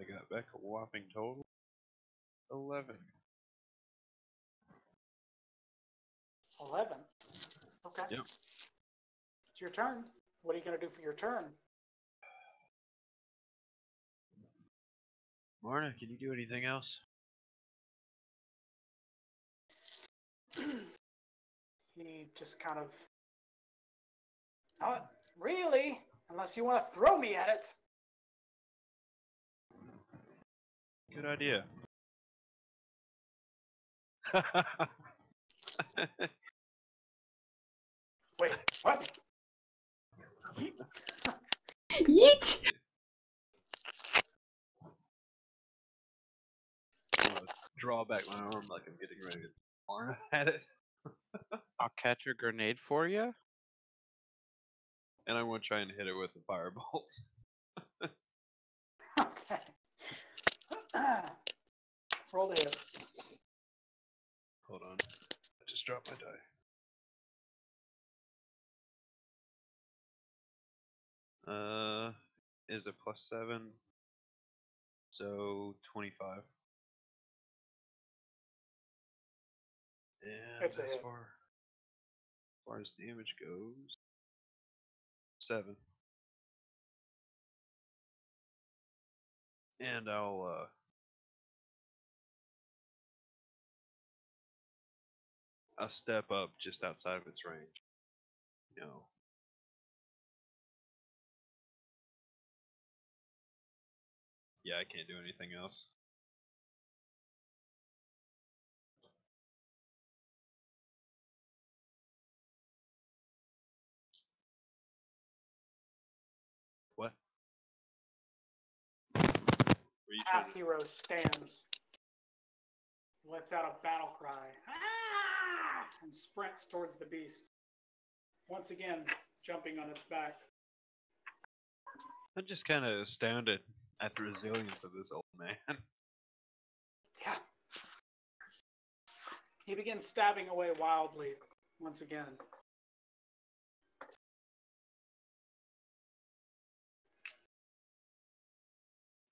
I got back a whopping total. 11. 11. Okay. Yep. It's your turn. What are you going to do for your turn? Marna, can you do anything else? (clears throat) he just kind of. Not really, unless you want to throw me at it. Good idea. (laughs) Wait, what? (laughs) Yeet! Draw back my arm like I'm getting ready to Marna (laughs) at it. I'll catch a grenade for you. And I'm gonna try and hit it with the firebolt. Okay. (clears throat) Roll the hit. Hold on. I just dropped my die. Uh, is a plus seven, so twenty-five. And That's a as hit. far, as far as damage goes, seven. And I'll uh I'll step up just outside of its range. You know. Yeah, I can't do anything else. Half hero stands. Lets out a battle cry. Ah! And sprints towards the beast. Once again, jumping on its back. I'm just kind of astounded at the resilience of this old man. (laughs) Yeah. He begins stabbing away wildly once again.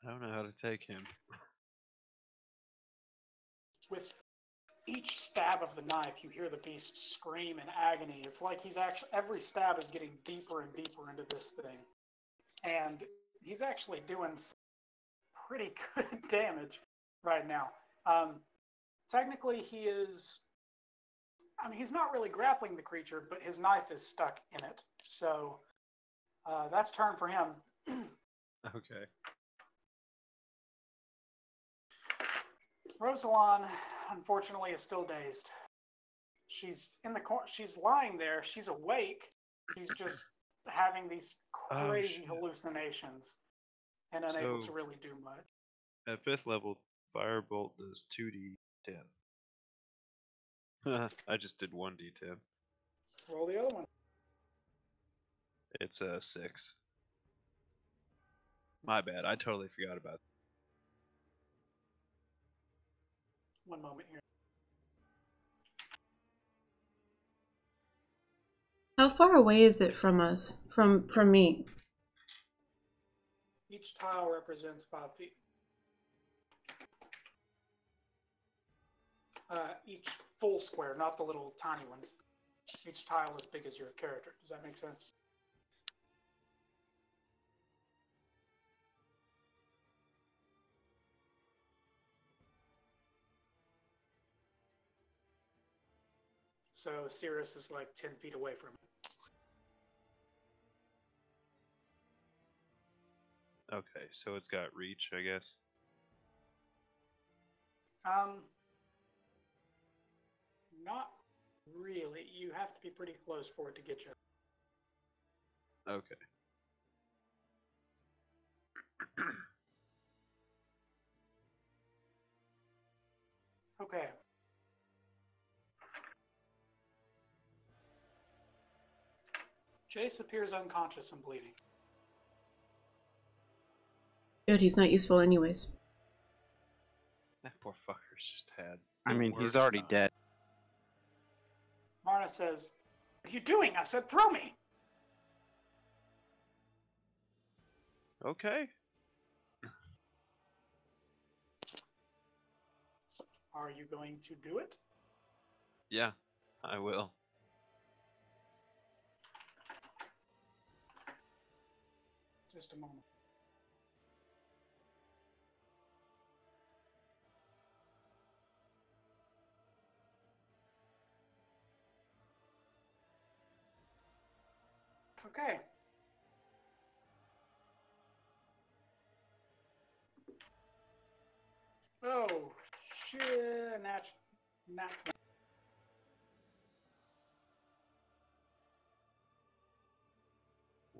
I don't know how to take him. With each stab of the knife, you hear the beast scream in agony. It's like he's actually every stab is getting deeper and deeper into this thing, and he's actually doing some pretty (laughs) good damage right now. Um, technically, he is. I mean, he's not really grappling the creature, but his knife is stuck in it. So uh, that's turn for him. (clears throat) Okay. Rosalind, unfortunately, is still dazed. She's in the cor- She's lying there. She's awake. She's just (laughs) having these Oh, crazy shit. hallucinations and unable to really do much. At fifth level, Firebolt does 2d10. (laughs) I just did 1d10. Roll the other one. It's a 6. My bad. I totally forgot about One moment here. How far away is it from us? From from me? Each tile represents five feet. Uh, each full square, not the little tiny ones. Each tile as big as your character. Does that make sense? So Sirris is like 10 feet away from it. Okay, so it's got reach, I guess. Um, not really. You have to be pretty close for it to get you. Okay. Okay. Jace appears unconscious and bleeding. Good, he's not useful anyways. That poor fucker's just had. I mean, he's already time. dead. Marna says, What are you doing? I said, throw me. Okay. Are you going to do it? Yeah, I will. Just a moment. Okay. Oh, shit. Nat, nat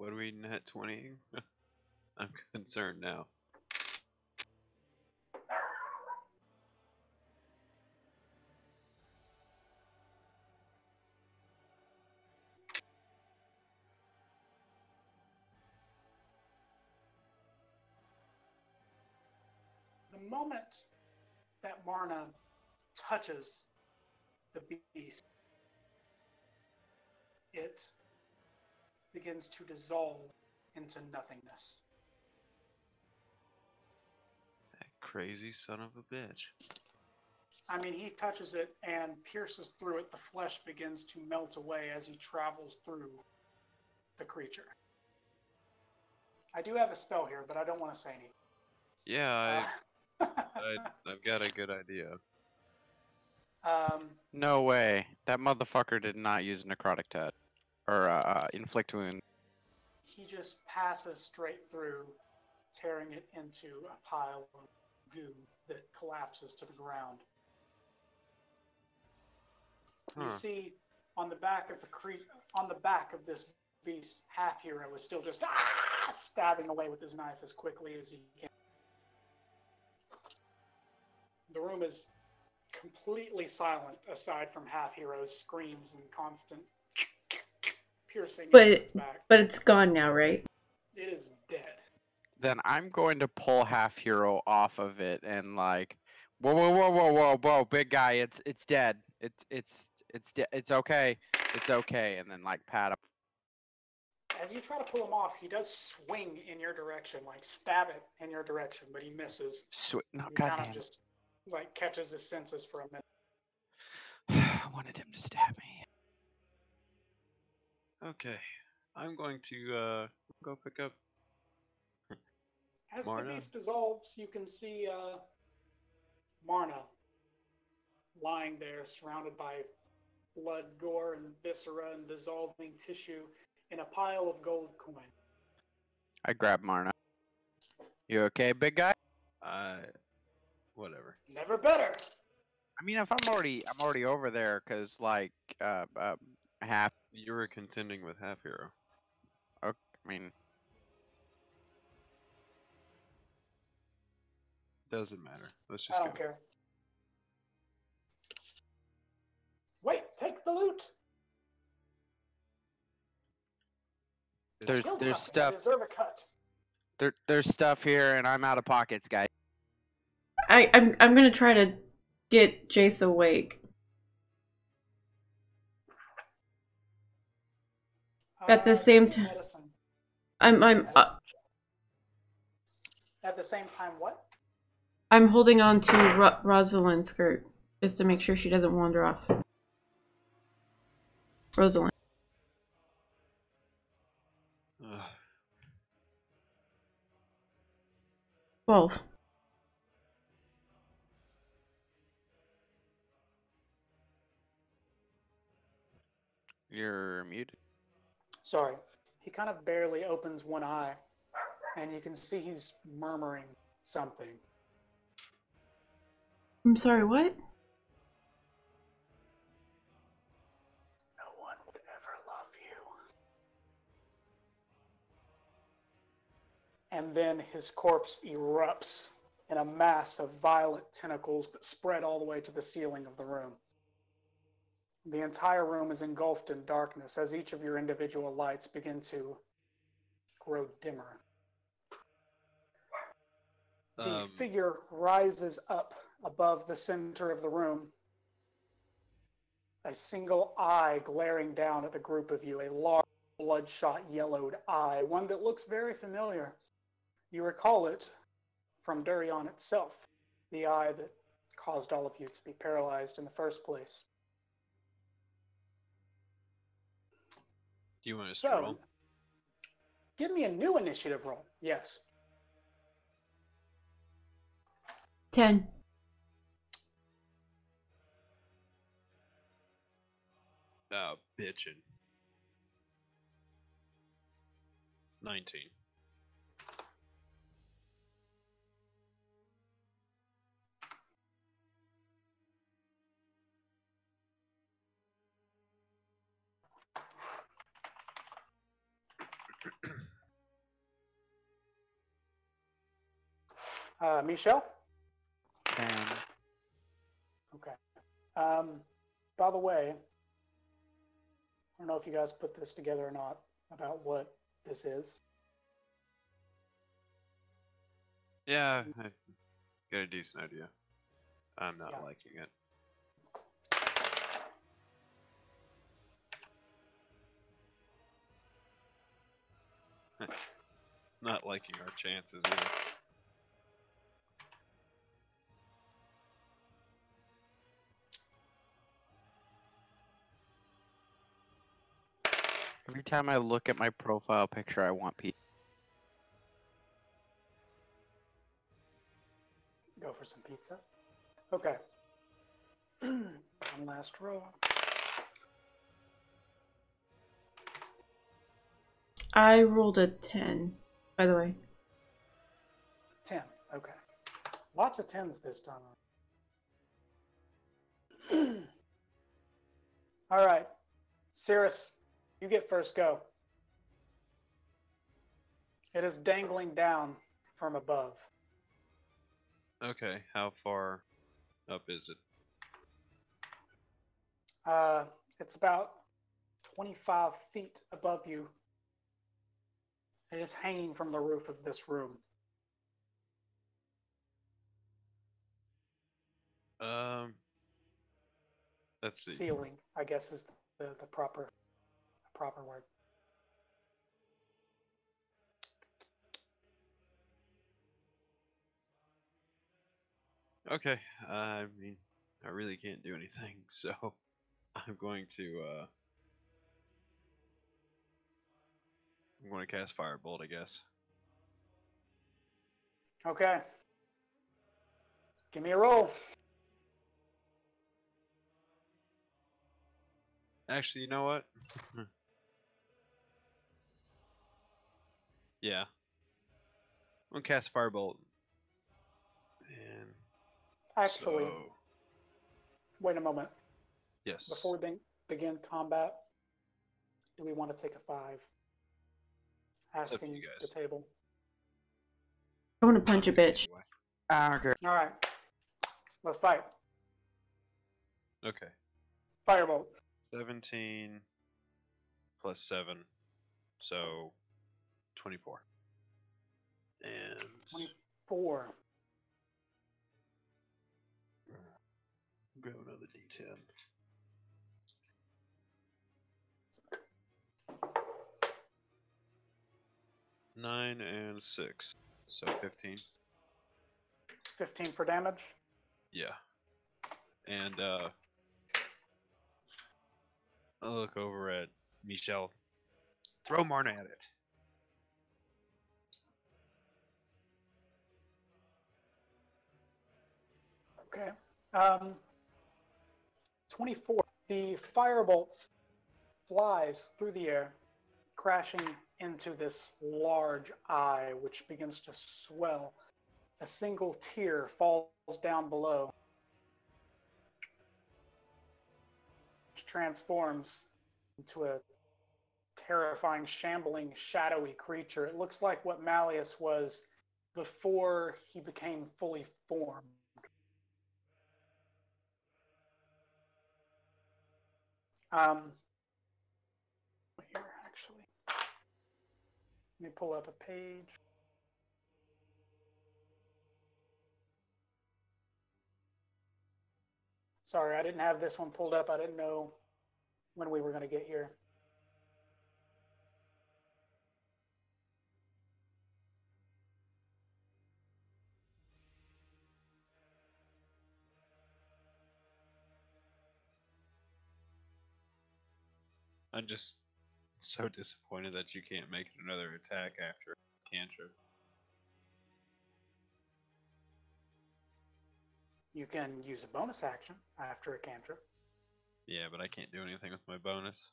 What are we net 20? (laughs) I'm concerned now. the moment that Marna touches the beast, it begins to dissolve into nothingness. That crazy son of a bitch. I mean, he touches it and pierces through it. The flesh begins to melt away as he travels through the creature. I do have a spell here, but I don't want to say anything. Yeah, Uh, I, (laughs) I, I've got a good idea. (laughs) um, No way. That motherfucker did not use necrotic tat or uh, uh, inflict wound. he just passes straight through, tearing it into a pile of goo that collapses to the ground. You see on the back of the cre- on the back of this beast, half hero is still just ah, stabbing away with his knife as quickly as he can. The room is completely silent aside from half hero's screams and constant piercing But it- its back. But it's gone now, right? It is dead. Then I'm going to pull half hero off of it and like, whoa, whoa, whoa, whoa, whoa, whoa, big guy, it's it's dead. It's it's it's di- it's okay. It's okay, and then like pat him. As you try to pull him off, he does swing in your direction, like stab it in your direction, but he misses. Sweet. No, He kind of just like catches his senses for a minute. (sighs) I wanted him to stab me. Okay, I'm going to uh, go pick up. As Marna? the beast dissolves, you can see uh, Marna lying there, surrounded by blood, gore, and viscera and dissolving tissue in a pile of gold coin. I grab Marna. You okay, big guy? I, whatever. Never better. I mean, if I'm already I'm already over there, cause like uh, uh half. You were contending with half hero. I mean, Doesn't matter. Let's just. I just don't go. care. Wait, take the loot. It's- There's- there's something. I stuff- deserve a cut. there there's stuff here, and I'm out of pockets, guys. I, I'm I'm gonna try to get Jace awake. At the same give me ti- medicine. I'm I'm uh, At the same time, what? I'm holding on to Ro- Rosalind's skirt just to make sure she doesn't wander off. Rosalind. Ugh. Twelve. You're muted. Sorry. He kind of barely opens one eye, and you can see he's murmuring something. I'm sorry, what? No one would ever love you. And then his corpse erupts in a mass of violet tentacles that spread all the way to the ceiling of the room. The entire room is engulfed in darkness as each of your individual lights begin to grow dimmer. The Um, figure rises up above the center of the room, a single eye glaring down at the group of you, a large, bloodshot, yellowed eye, one that looks very familiar. You recall it from Durion itself, the eye that caused all of you to be paralyzed in the first place. Do you want us So, to roll? give me a new initiative roll. Yes. Ten. Oh, bitchin'. 19. Uh, Me'Shelle? And Okay. Um, by the way, I don't know if you guys put this together or not about what this is. Yeah, I got a decent idea. I'm not Yeah. liking it. (laughs) not liking our chances either. Every time I look at my profile picture, I want pizza. Go for some pizza. Okay. (clears throat) One last row. I rolled a ten, by the way. 10. Okay. Lots of 10s this time. (clears throat) All right. Sirris, you get first go. It is dangling down from above. Okay, how far up is it? Uh, it's about 25 feet above you. It is hanging from the roof of this room. Um, Let's see. Ceiling, I guess, is the, the proper proper word. Okay, I mean, I really can't do anything, (laughs) so I'm going to uh I'm going to cast Firebolt, I guess. Okay. Give me a roll. Actually, you know what? (laughs) yeah. I'm gonna cast Firebolt. And Actually, so, wait a moment. yes. Before we be- begin combat, do we want to take a five? Asking you the table. I want to punch a bitch. I don't. Ah, All right. Let's fight. Okay. Firebolt. 17 plus 7, so 24. And 24. grab another d10. Nine and six, so fifteen. 15 for damage. Yeah, and uh, I look over at Me'Shelle. Throw Marna at it. Okay. Um, 24. The firebolt flies through the air, crashing into this large eye, which begins to swell. A single tear falls down below, which transforms into a terrifying, shambling, shadowy creature. It looks like what Malleus was before he became fully formed. Um, here, actually. Let me pull up a page. Sorry, I didn't have this one pulled up. I didn't know when we were going to get here. I'm just so disappointed that you can't make another attack after a cantrip. You can use a bonus action after a cantrip. Yeah, but I can't do anything with my bonus.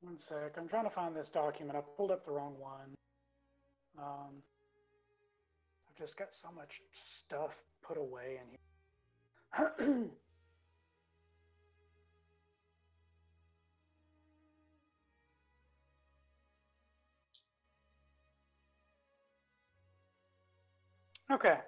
One sec. I'm trying to find this document. I pulled up the wrong one. Um, I've just got so much stuff put away in here. (clears throat) okay.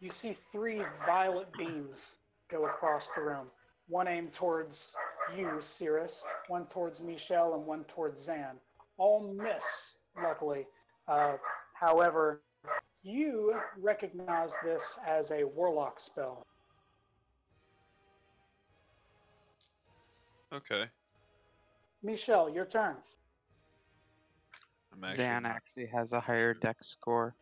You see three violet beams go across the room. One aimed towards you, Sirris, one towards Me'Shelle, and one towards Xan. All miss, luckily. Uh, however, you recognize this as a warlock spell. Okay. Me'Shelle, your turn. I'm actually Xan not- actually has a higher dex score.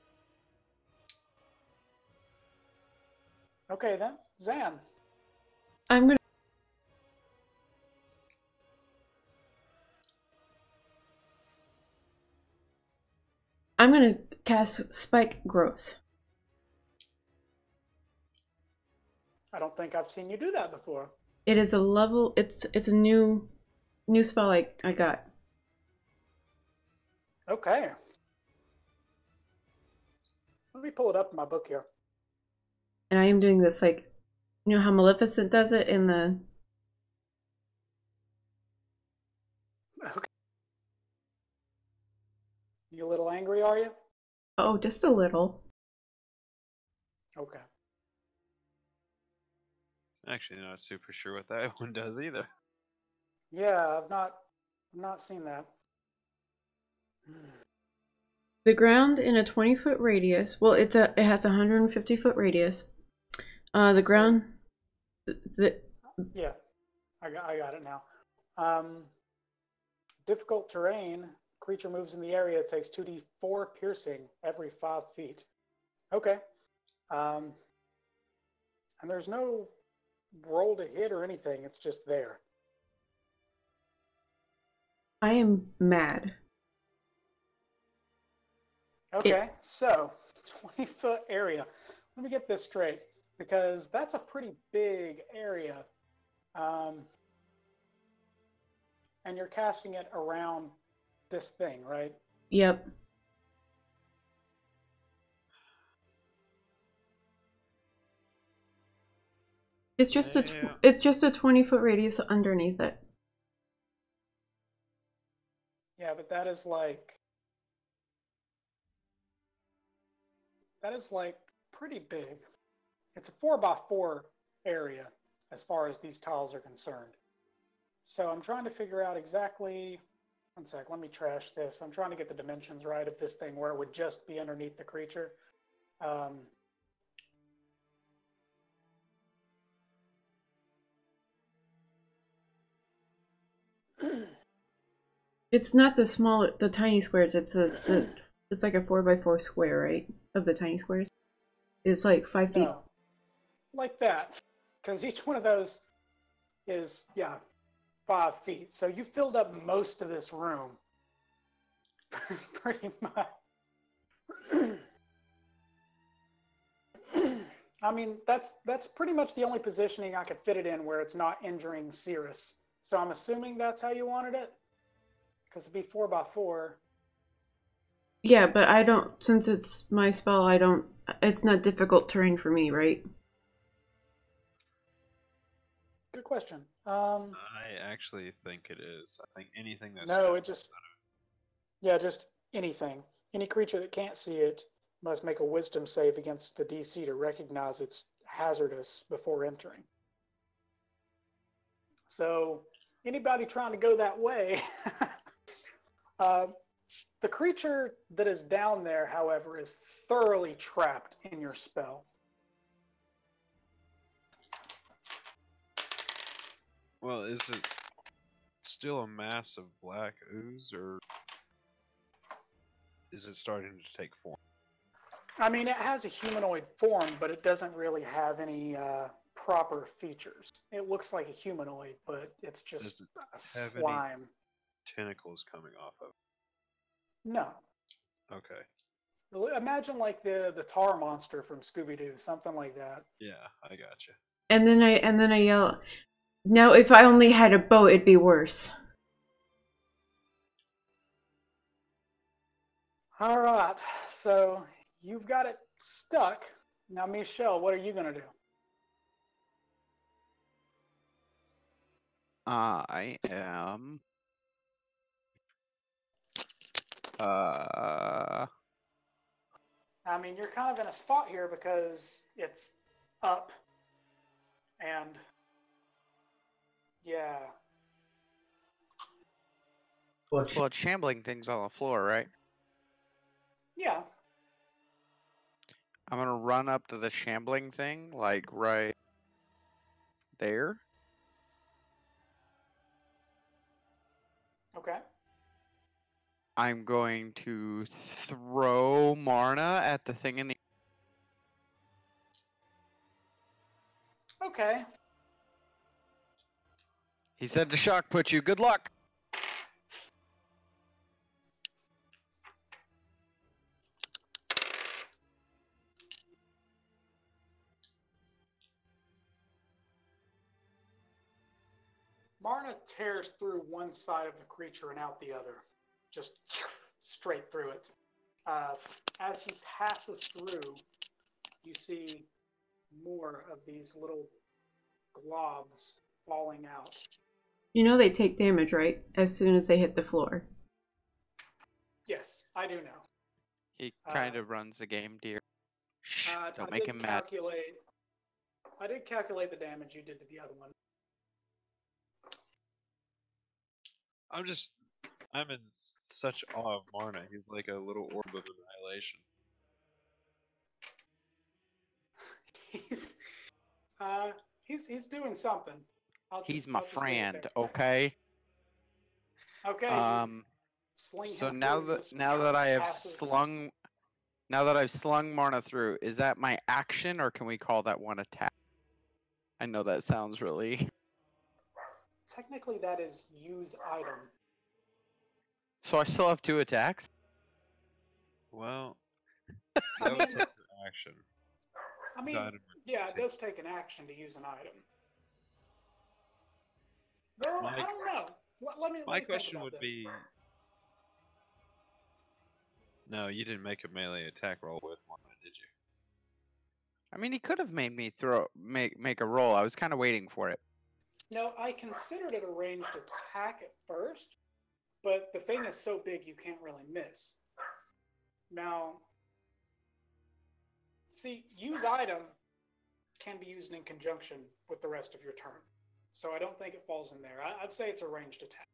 Okay, then. Xan. I'm gonna. I'm gonna cast Spike Growth. I don't think I've seen you do that before. It is a level. It's it's a new new spell I I got. Okay. Let me pull it up in my book here. and I am doing this like, you know how Maleficent does it in the. You a little angry, are you? Oh, just a little. Okay. Actually, not super sure what that (laughs) one does either. Yeah, I've not I've not seen that. The ground in a 20 foot radius. Well, it's a it has a 150 foot radius. Uh, the So- ground. th- The, Yeah, I got, I got it now. Um, difficult terrain. Creature moves in the area. It takes 2d4 piercing every five feet. Okay. Um, and there's no roll to hit or anything. It's just there. I am mad. Okay, so (laughs) 20 foot area. Let me get this straight because that's a pretty big area. Um, and you're casting it around this thing, right? Yep. It's just a tw- it's just a 20 foot radius underneath it. Yeah, but that is like that is like pretty big. It's a four by four area as far as these tiles are concerned. So I'm trying to figure out exactly one sec, let me trash this. I'm trying to get the dimensions right of this thing where it would just be underneath the creature. Um, (clears throat) It's not the small the tiny squares. It's a the (clears throat) it's like a four by four square, right? Of the tiny squares. It's like five feet. no, like that. Because each one of those is, yeah, five feet. So you filled up most of this room. (laughs) Pretty much. (clears throat) I mean, that's that's pretty much the only positioning I could fit it in where it's not injuring Sirris. So I'm assuming that's how you wanted it, because it'd be four by four. Yeah, but I don't since it's my spell. I don't. It's not difficult terrain for me, right? Question. Um, I actually think it is. I think anything that's no, it just yeah, just anything. Any creature that can't see it must make a Wisdom save against the DC to recognize it's hazardous before entering. So anybody trying to go that way, (laughs) uh, the creature that is down there, however, is thoroughly trapped in your spell. Well, is it still a mass of black ooze, or is it starting to take form? I mean, it has a humanoid form, but it doesn't really have any uh, proper features. It looks like a humanoid, but it's just Does it a have any- slime. Tentacles coming off of. No. Okay. Imagine like the the tar monster from Scooby Doo, something like that. Yeah, I gotcha. And then I and then I yell. Now, if I only had a boat, it'd be worse. All right, so you've got it stuck. Now, Me'Shelle, what are you gonna do? I am. Uh, I mean, you're kind of in a spot here because it's up, and yeah, well, it's shambling things on the floor, right? yeah. I'm gonna run up to the shambling thing, like right there. Okay. I'm going to throw Marna at the thing in the. Okay. He said to shock put you. Good luck. Marna tears through one side of the creature and out the other, just straight through it. Uh, as he passes through, you see more of these little globs falling out. You know they take damage, right? As soon as they hit the floor. Yes, I do know. He Uh, kind of runs the game, dear. Shh! Uh, don't I make did him mad. calculate. I did calculate the damage you did to the other one. I'm just I'm in such awe of Marna. He's like a little orb of annihilation. (laughs) He's uh he's he's doing something. I'll He's just- my I'll just leave it friend, okay? Okay. Um sling so now that now that I have passive- slung now that I've slung Marna through, is that my action or can we call that one attack? I know that sounds really (laughs) Technically, that is use item. So I still have two attacks? Well, (laughs) that would take your action. I mean, The item would yeah, it does take an action to use an item. No, My- I don't know. Let, let me. let My me question would this. be. No, you didn't make a melee attack roll with Marna, did you? I mean he could have made me throw make make a roll. I was kind of waiting for it. No, I considered it a ranged attack at first, but the thing is so big you can't really miss. Now, see, use item can be used in conjunction with the rest of your turn. So I don't think it falls in there. I, I'd say it's a ranged attack.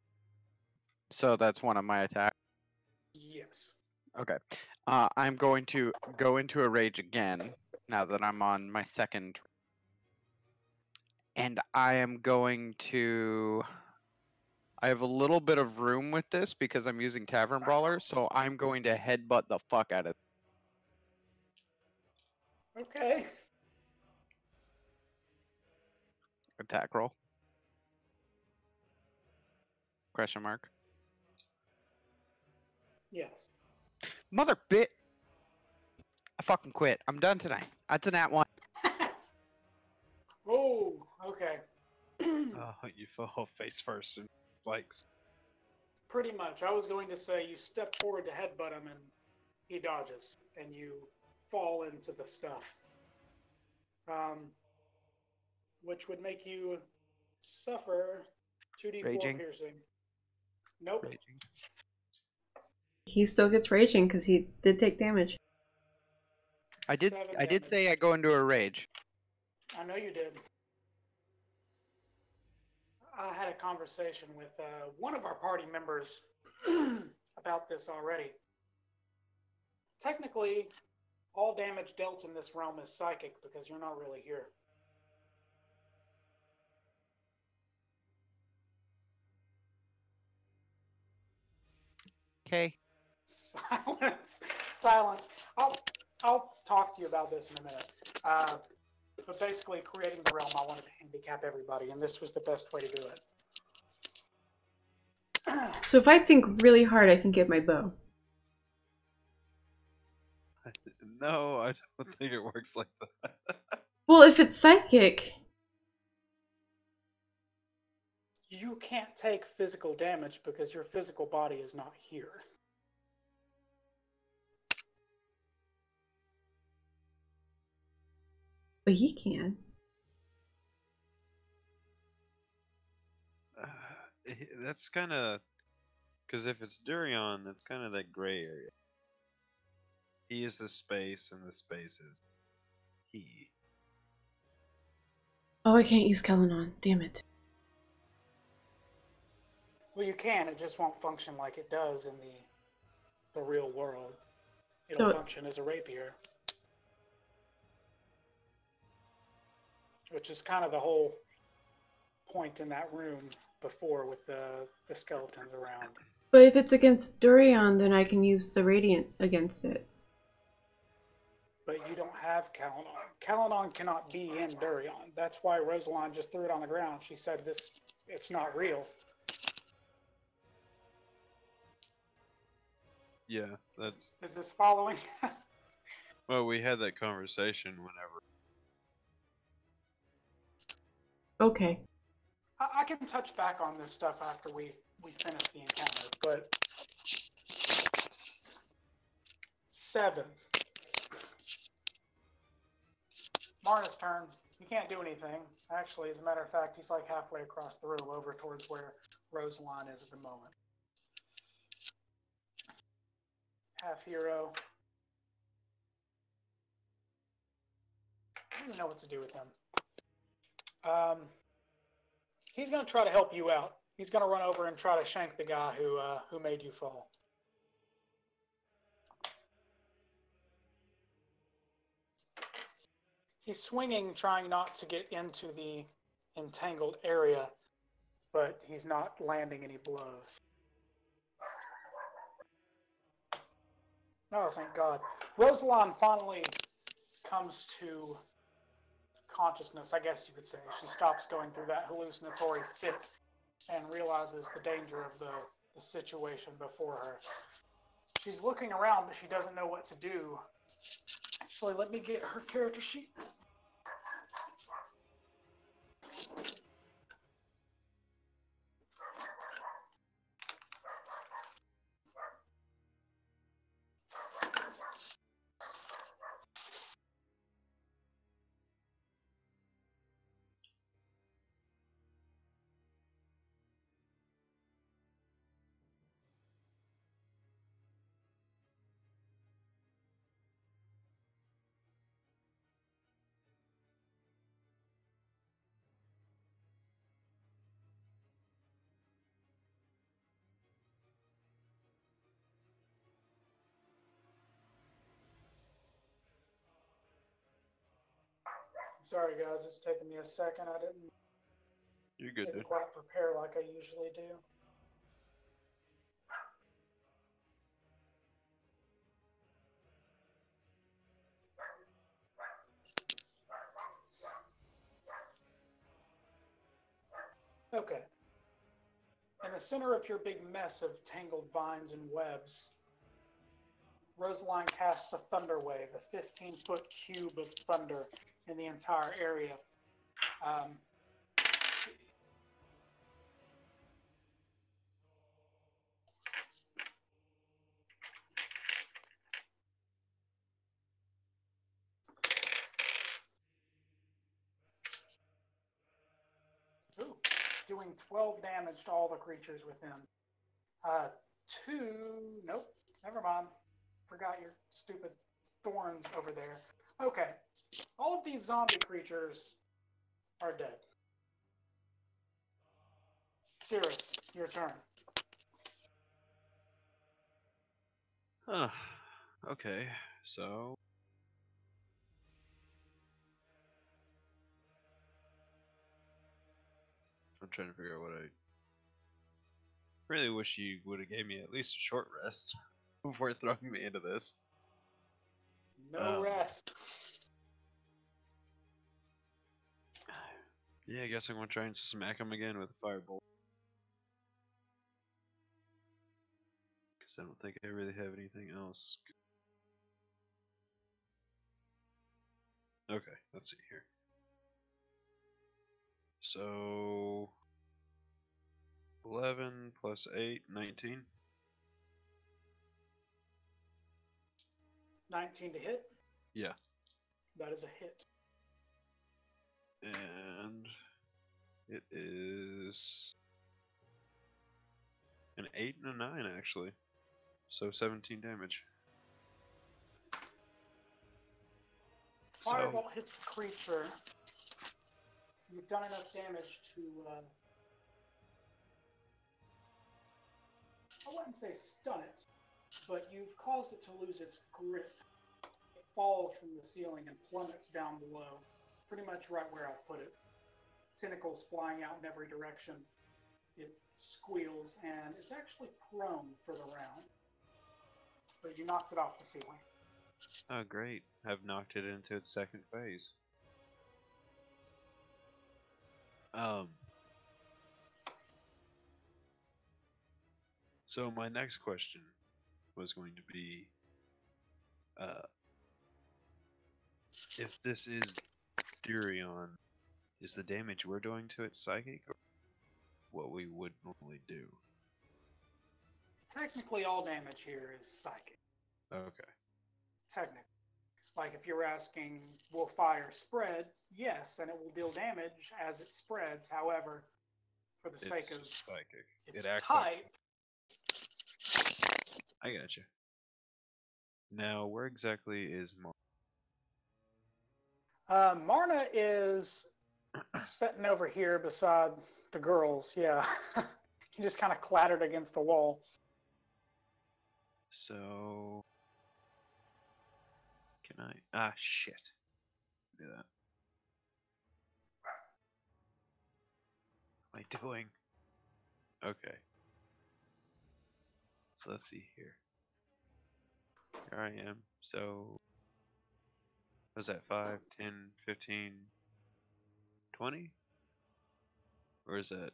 So that's one of my attacks. Yes. Okay. Uh, I'm going to go into a rage again now that I'm on my second. And I am going to. I have a little bit of room with this because I'm using Tavern Brawler, so I'm going to headbutt the fuck out of Okay. attack roll. Question mark. Yes. Mother bit. I fucking quit. I'm done tonight. That's an at one. (laughs) oh, okay. (clears throat) Oh, you fall face first and spikes. Pretty much. I was going to say you step forward to headbutt him and he dodges and you fall into the stuff. Um, which would make you suffer 2d4 Raging. piercing. Nope. Raging. He still gets raging because he did take damage. I did. Seven I did say I go into a rage. I know you did. I had a conversation with uh, one of our party members (clears throat) about this already. Technically, all damage dealt in this realm is psychic because you're not really here. Okay. Silence. (laughs) Silence. I'll I'll talk to you about this in a minute. Uh, but basically, creating the realm, I wanted to handicap everybody, and this was the best way to do it. (clears throat) So if I think really hard, I can get my bow. (laughs) No, I don't think it works like that. (laughs) Well, if it's psychic, You can't take physical damage because your physical body is not here. but he can. Uh, that's kind of because if it's Durion, that's kind of that gray area. He is the space, and the space is he. Oh, I can't use Kelanon. Damn it. Well, you can. It just won't function like it does in the the real world. It'll So- function as a rapier, which is kind of the whole point in that room before with the the skeletons around. But if it's against Durion, then I can use the Radiant against it. But you don't have Kalanon. Kalanon cannot be in Durion. That's why Rosalind just threw it on the ground. She said this it's not real. Yeah, that's Is this following? (laughs) well. We had that conversation whenever. Okay. I, I can touch back on this stuff after we we finish the encounter, but seven. Marna's turn. He can't do anything. Actually, as a matter of fact, he's like halfway across the room over towards where Rosalind is at the moment. Half hero. I don't know what to do with him. Um, he's going to try to help you out he's gonna run over and try to shank the guy who uh, who made you fall. He's swinging, trying not to get into the entangled area, but he's not landing any blows. Oh, thank God. Rosalind finally comes to consciousness, I guess you could say. She stops going through that hallucinatory fit and realizes the danger of the, the situation before her. She's looking around, but she doesn't know what to do. Actually, let me get her character sheet. Sorry, guys, it's taking me a second. I didn't, You're good, didn't dude. quite prepare like I usually do. Okay. In the center of your big mess of tangled vines and webs, Rosalind casts a thunder wave, a 15 foot cube of thunder in the entire area. Um, doing 12 damage to all the creatures within. Uh, two, nope, never mind. Forgot your stupid thorns over there. Okay, all of these zombie creatures are dead. Sirris, your turn. Huh. (sighs) Okay, so. I'm trying to figure out what I. Really wish you would have gave me at least a short rest (laughs) before throwing me into this. No Um, rest. Yeah, I guess I'm gonna try and smack him again with a firebolt. Because I don't think I really have anything else. Okay, let's see here. So. 11 plus 8, 19. 19 to hit. Yeah. That is a hit. And it is an 8 and a 9, actually. So 17 damage. So, Fireball hits the creature. You've done enough damage to. Uh, I wouldn't say stun it, but you've caused it to lose its grip. It falls from the ceiling and plummets down below, pretty much right where I put it. Tentacles flying out in every direction. It squeals and it's actually prone for the round. But you knocked it off the ceiling. oh, great. I've knocked it into its second phase. Um. So my next question was going to be, uh, if this is Durion, is the damage we're doing to it psychic, or what we would normally do? Technically, all damage here is psychic. Okay. Technically. Like if you're asking, will fire spread? Yes, and it will deal damage as it spreads. However, for the It's sake of psychic. its it type, like I gotcha. Now, where exactly is Mar? Uh, Marna is sitting over here beside the girls. Yeah. (laughs) He just kind of clattered against the wall. So can I? Ah, shit. Do that. What am I doing? Okay. So let's see here. Here I am. So was that 5, 10, 15, 20? Or is that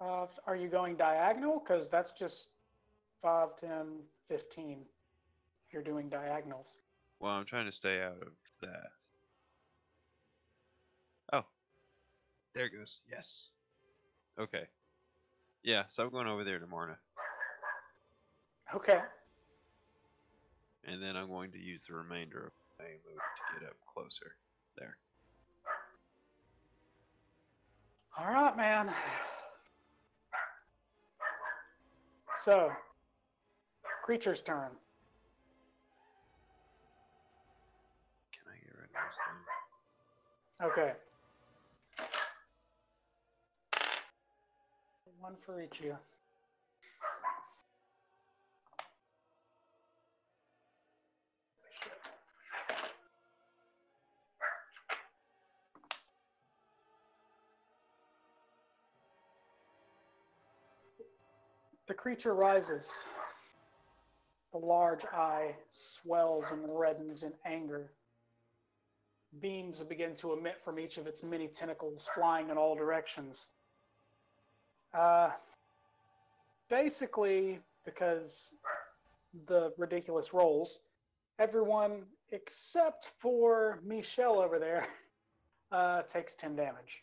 Uh, are you going diagonal? Because that's just 5, 10, 15. You're doing diagonals. Well, I'm trying to stay out of that. Oh, there it goes. Yes. Okay. Yeah, so I'm going over there to Marna, Okay. and then I'm going to use the remainder of my move to get up closer. There. All right, man. So, creature's turn. Can I get rid of this thing? Okay. One for each of you. The creature rises. The large eye swells and reddens in anger. Beams begin to emit from each of its many tentacles, flying in all directions. Uh, basically, because the ridiculous rolls, everyone except for Me'Shelle over there uh, takes 10 damage.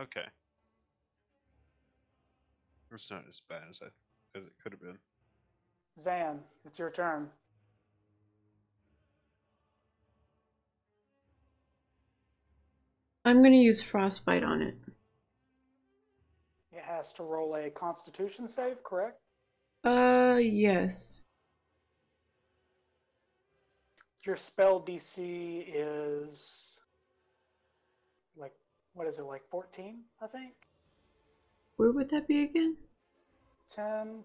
Okay. It's not as bad as I as it could have been. Xan, it's your turn. I'm gonna use frostbite on it. It has to roll a constitution save, correct? Uh, yes. Your spell DC is like, what is it, like 14, I think? Where would that be again? 10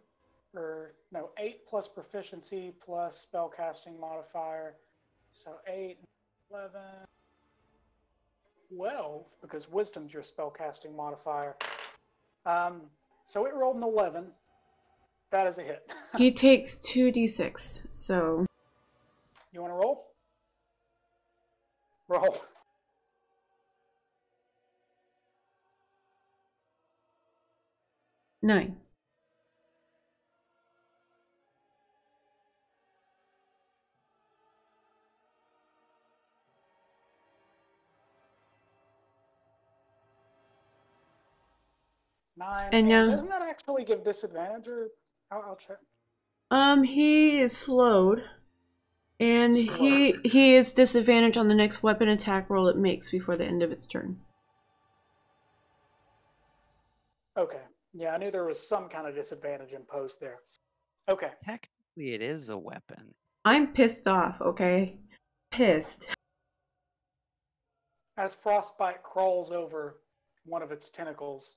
or no 8 plus proficiency plus spellcasting modifier. So 8 11 12 because wisdom's your spellcasting modifier. Um, so it rolled an 11 that is a hit. (laughs) He takes 2d6, so. You want to roll? Roll nine. nine And now- doesn't that actually give disadvantage or I'll, I'll check Um, he is slowed, and he he is disadvantaged on the next weapon attack roll it makes before the end of its turn. okay yeah i knew there was some kind of disadvantage imposed there okay Technically, it is a weapon. I'm pissed off. Okay, pissed. As Frostbite crawls over one of its tentacles,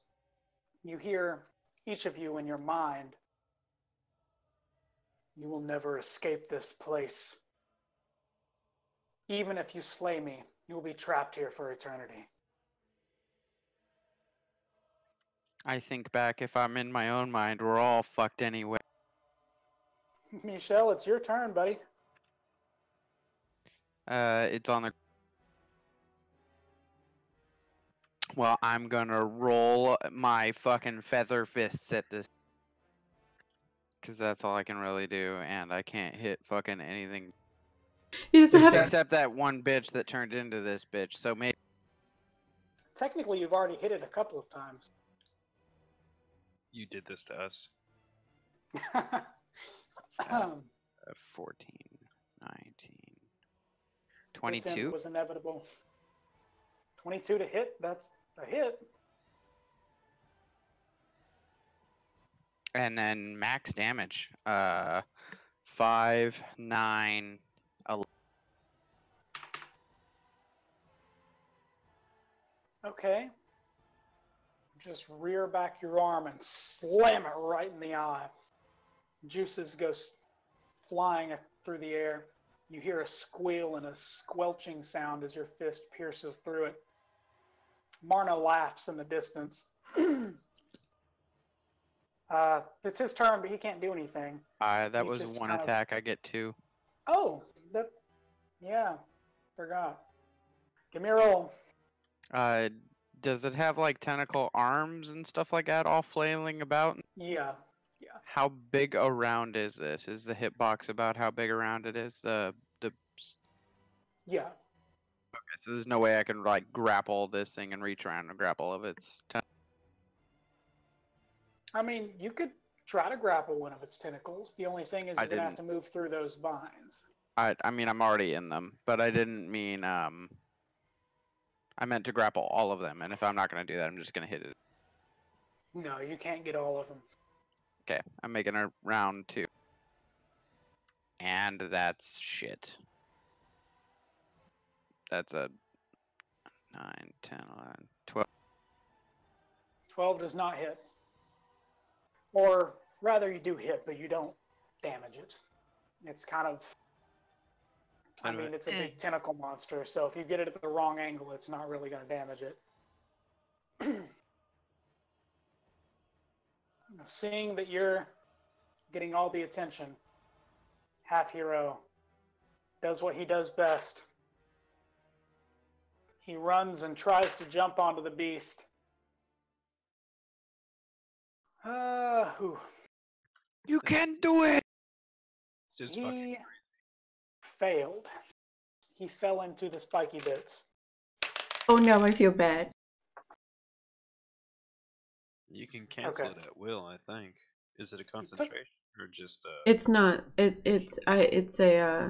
you hear each of you in your mind You will never escape this place. Even if you slay me, you will be trapped here for eternity. I think back if I'm in my own mind, we're all fucked anyway. Me'Shelle, it's your turn, buddy. Uh, it's on the. Well, I'm gonna roll my fucking feather fists at this. Cause that's all I can really do, and I can't hit fucking anything He doesn't have. except that one bitch that turned into this bitch. So maybe Technically, you've already hit it a couple of times. You did this to us. (laughs) Um, uh, 14, 19, this 22. was inevitable. 22 to hit, that's a hit. and then max damage. Uh, five, nine, 11. Okay. Just rear back your arm and slam it right in the eye. Juices go flying through the air. You hear a squeal and a squelching sound as your fist pierces through it. Marna laughs in the distance. (clears throat) uh, it's his turn, but he can't do anything. Uh, that He's was one of- attack. I get two. Oh, that. Yeah, forgot. Give me a roll. Uh, does it have like tentacle arms and stuff like that, all flailing about? Yeah. Yeah. How big around is this? Is the hitbox about how big around it is? The the. Yeah. Okay, so there's no way I can like grapple this thing and reach around and grapple of its. Ten- I mean, you could try to grapple one of its tentacles. The only thing is you're gonna have to move through those vines. I I mean I'm already in them, but I didn't mean um. I meant to grapple all of them, and if I'm not gonna do that, I'm just gonna hit it. No, you can't get all of them. Okay, I'm making a round two. And that's shit. That's a 9, 10, 11, 12. 12 does not hit. Or rather, you do hit, but you don't damage it. It's kind of. I Kind of a- mean, it's a big tentacle monster, so if you get it at the wrong angle, it's not really going to damage it. (clears throat) Seeing that you're getting all the attention, Half Hero does what he does best. He runs and tries to jump onto the beast. Uh, whew. You can do it! This fucking he failed. He fell into the spiky bits. Oh no, I feel bad. You can cancel Okay. it at will, I think. Is it a concentration or just a? It's not. It it's I it's a uh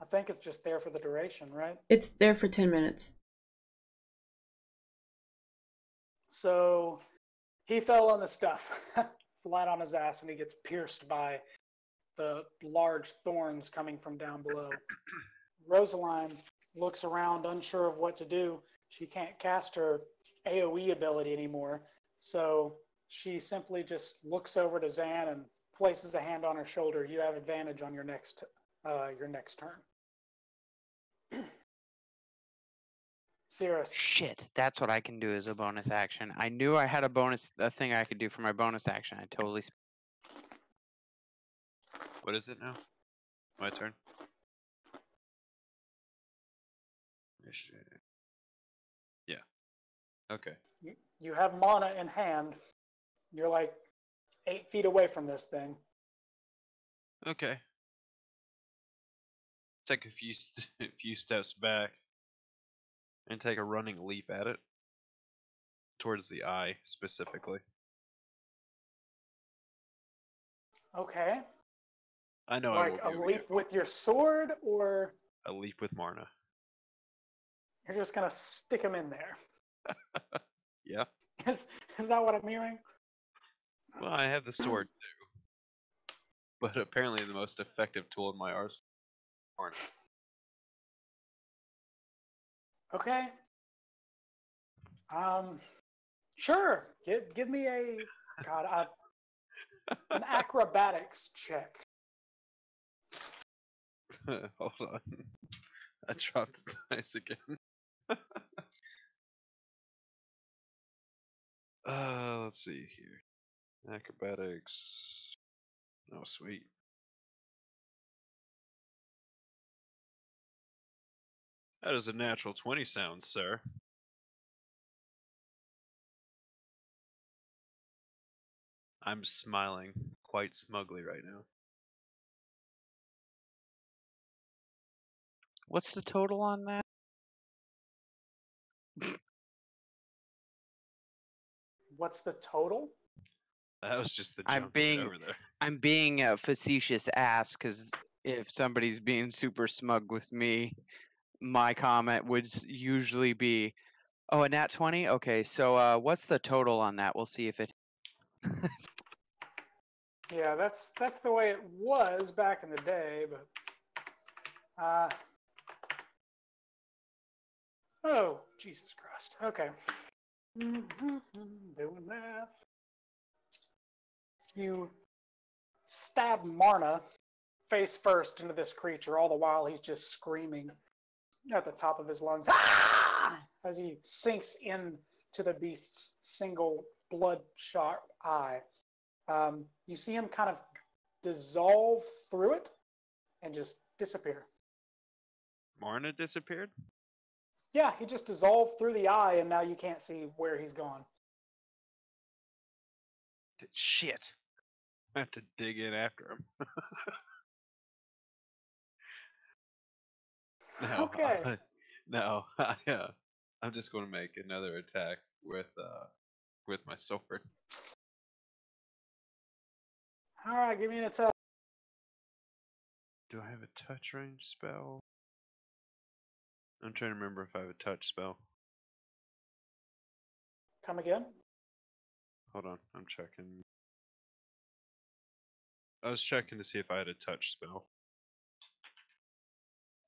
I think it's just there for the duration, right? it's there for 10 minutes. So he fell on the stuff, (laughs) flat on his ass, and he gets pierced by the large thorns coming from down below. Rosalind looks around, unsure of what to do. She can't cast her AoE ability anymore, so she simply just looks over to Xan and places a hand on her shoulder. You have advantage on your next uh, your next turn. (clears throat) Sirris. Shit, that's what I can do as a bonus action. I knew I had a bonus, a thing I could do for my bonus action. I totally. Sp- what is it now? My turn. Oh, yeah. Okay. you, you have Marna in hand. You're like eight feet away from this thing. Okay. Take a few st- (laughs) a few steps back and take a running leap at it towards the eye specifically. Okay. I know like will a leap with your sword, or a leap with Marna. you're just gonna stick him in there. (laughs) Yeah. (laughs) Is, is that what I'm hearing? Well, I have the sword too, but apparently the most effective tool in my arsenal. Okay. Um, sure. Give give me a God a, an (laughs) acrobatics check. (laughs) Hold on. I dropped the dice again. (laughs) uh, let's see here. Acrobatics. Oh, sweet. That is a natural 20 sound, sir. I'm smiling quite smugly right now. What's the total on that? What's the total? That was just the I'm jump to get being- over there. I'm being a facetious ass because if somebody's being super smug with me, my comment would usually be, "Oh, a nat twenty. Okay, so uh, what's the total on that? We'll see if it." Yeah, that's that's the way it was back in the day, but uh, Oh, Jesus Christ. Okay. (laughs) Doing math. You stab Marna face first into this creature, all the while he's just screaming at the top of his lungs "Ah!" as he sinks into the beast's single bloodshot eye. Um, you see him kind of dissolve through it and just disappear. Marna disappeared? Yeah, he just dissolved through the eye, and now you can't see where he's gone. Shit. I have to dig in after him. (laughs) no, (laughs) Okay. I, no, (laughs) I, uh, I'm just going to make another attack with uh with my sword. All right, give me an attack. Do I have a touch range spell? I'm trying to remember if I have a touch spell. Come again. Hold on, I'm checking. I was checking to see if I had a touch spell.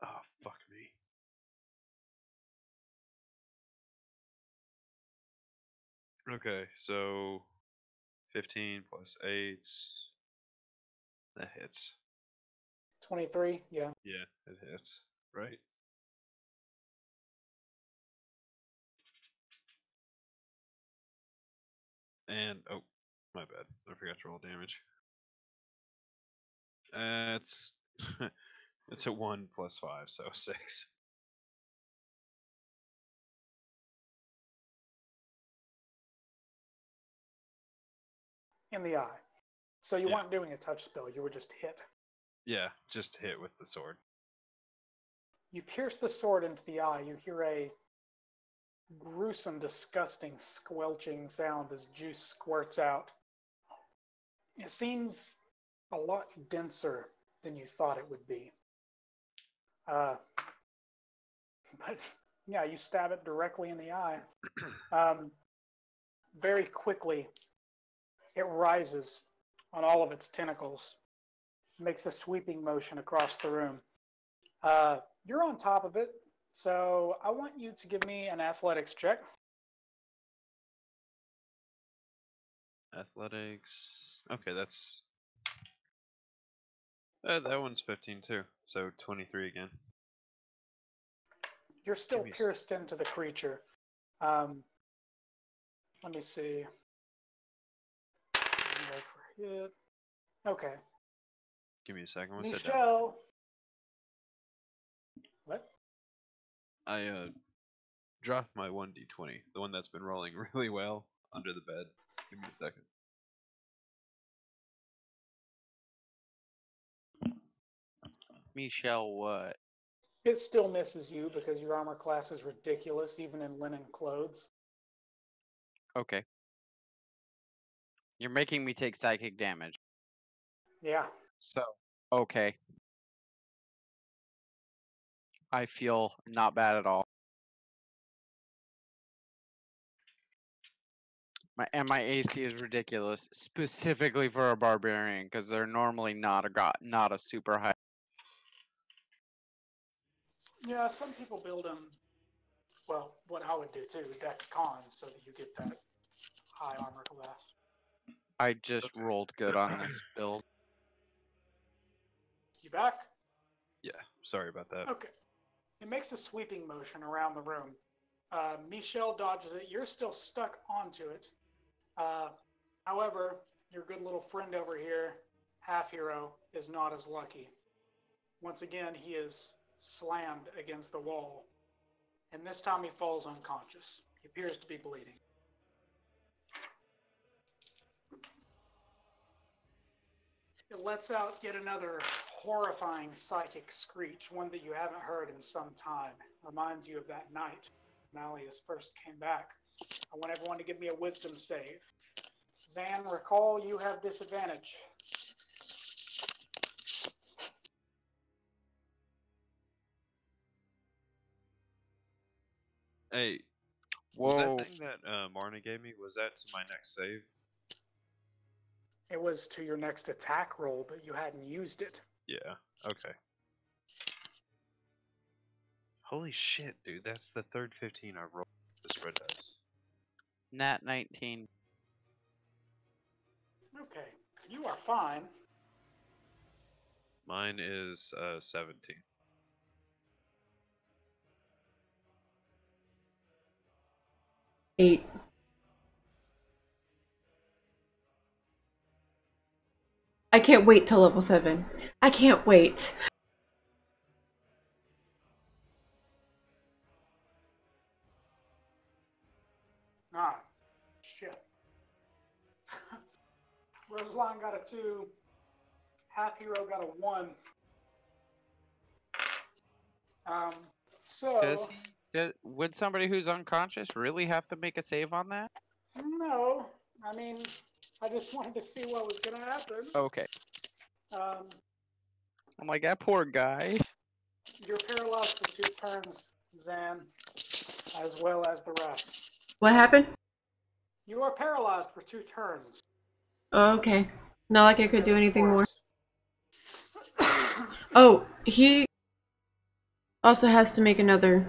Oh, fuck Okay, so 15 plus 8. That hits. 23, yeah. Yeah, it hits. Right? And oh, my bad. I forgot to roll damage. Uh, it's it's a one plus five, so (laughs) six. In the eye. So you Yeah. weren't doing a touch spell, you were just hit. Yeah, just hit with the sword. You pierce the sword into the eye. You hear a gruesome, disgusting, squelching sound as juice squirts out. It seems a lot denser than you thought it would be. Uh, but yeah, you stab it directly in the eye. (clears throat) Um, very quickly, it rises on all of its tentacles, makes a sweeping motion across the room. Uh, you're on top of it, so I want you to give me an athletics check. Athletics. Okay, that's. Uh, that one's 15 too, so 23 again. You're still pierced into the creature. Um, let me see. Roll for hit. Okay. Give me a second. What's that? down? Me'Shelle. What? I uh dropped my 1d20, the one that's been rolling (laughs) really well, under the bed. Give me a second. Me'Shelle, what? It still misses you because your armor class is ridiculous, even in linen clothes. Okay. You're making me take psychic damage. Yeah. So, okay. I feel not bad at all. My and my AC is ridiculous, specifically for a barbarian, because they're normally not a got not a super high. Yeah, some people build them. Well, what I would do too, Dex Con, so that you get that high armor class. I just rolled good on this (coughs) build. You back? Yeah, sorry about that. Okay. It makes a sweeping motion around the room. Uh, Me'Shelle dodges it. You're still stuck onto it. Uh, however, your good little friend over here, Half Hero, is not as lucky. Once again, he is slammed against the wall. And this time he falls unconscious. He appears to be bleeding. It lets out yet another horrifying psychic screech, one that you haven't heard in some time. Reminds you of that night Malleus first came back. I want everyone to give me a wisdom save. Xan, recall you have disadvantage. Hey, Whoa. was that thing that uh, Marna gave me, was that to my next save? It was to your next attack roll, but you hadn't used it. Yeah, okay. Holy shit, dude! That's the third 15 I rolled. The spread dice. Nat 19. Okay, you are fine. Mine is uh 17. Eight. I can't wait till level seven. I can't wait. Ah, shit. (laughs) Rosalind got a two. Half Hero got a one. Um, so Does he? Does, would somebody who's unconscious really have to make a save on that? no, I mean, I just wanted to see what was gonna happen. Okay. Um, I'm like that poor guy. you're paralyzed for two turns, Xan, as well as the rest. What happened? You are paralyzed for two turns. Oh, okay. Not like I could do anything more. (coughs) Oh, he also has to make another.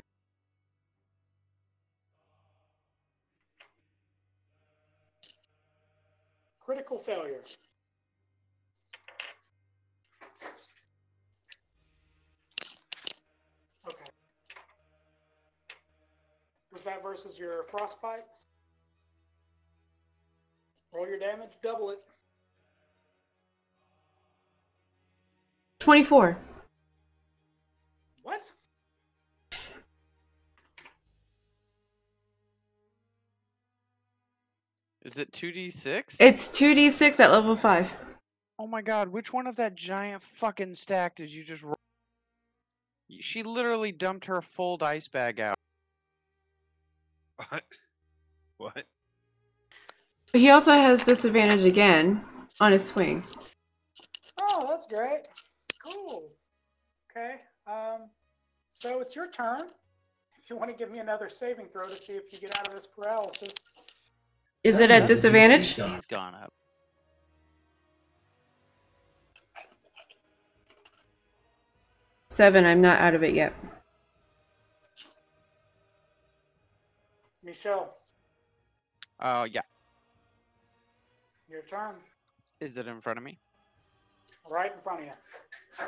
Failure. Okay. Was that versus your frostbite? Roll your damage, double it. 24. What? Is it 2d6? It's 2d6 at level 5. Oh my god, which one of that giant fucking stack did you just roll? She literally dumped her full dice bag out. What? (laughs) What? He also has disadvantage again on his swing. Oh, that's great. Cool. Okay. Um, so it's your turn. If you want to give me another saving throw to see if you get out of this paralysis. Is it at a disadvantage? He's gone up. Seven, I'm not out of it yet. Me'Shelle, Oh, yeah. your turn. Is it in front of me? Right in front of you.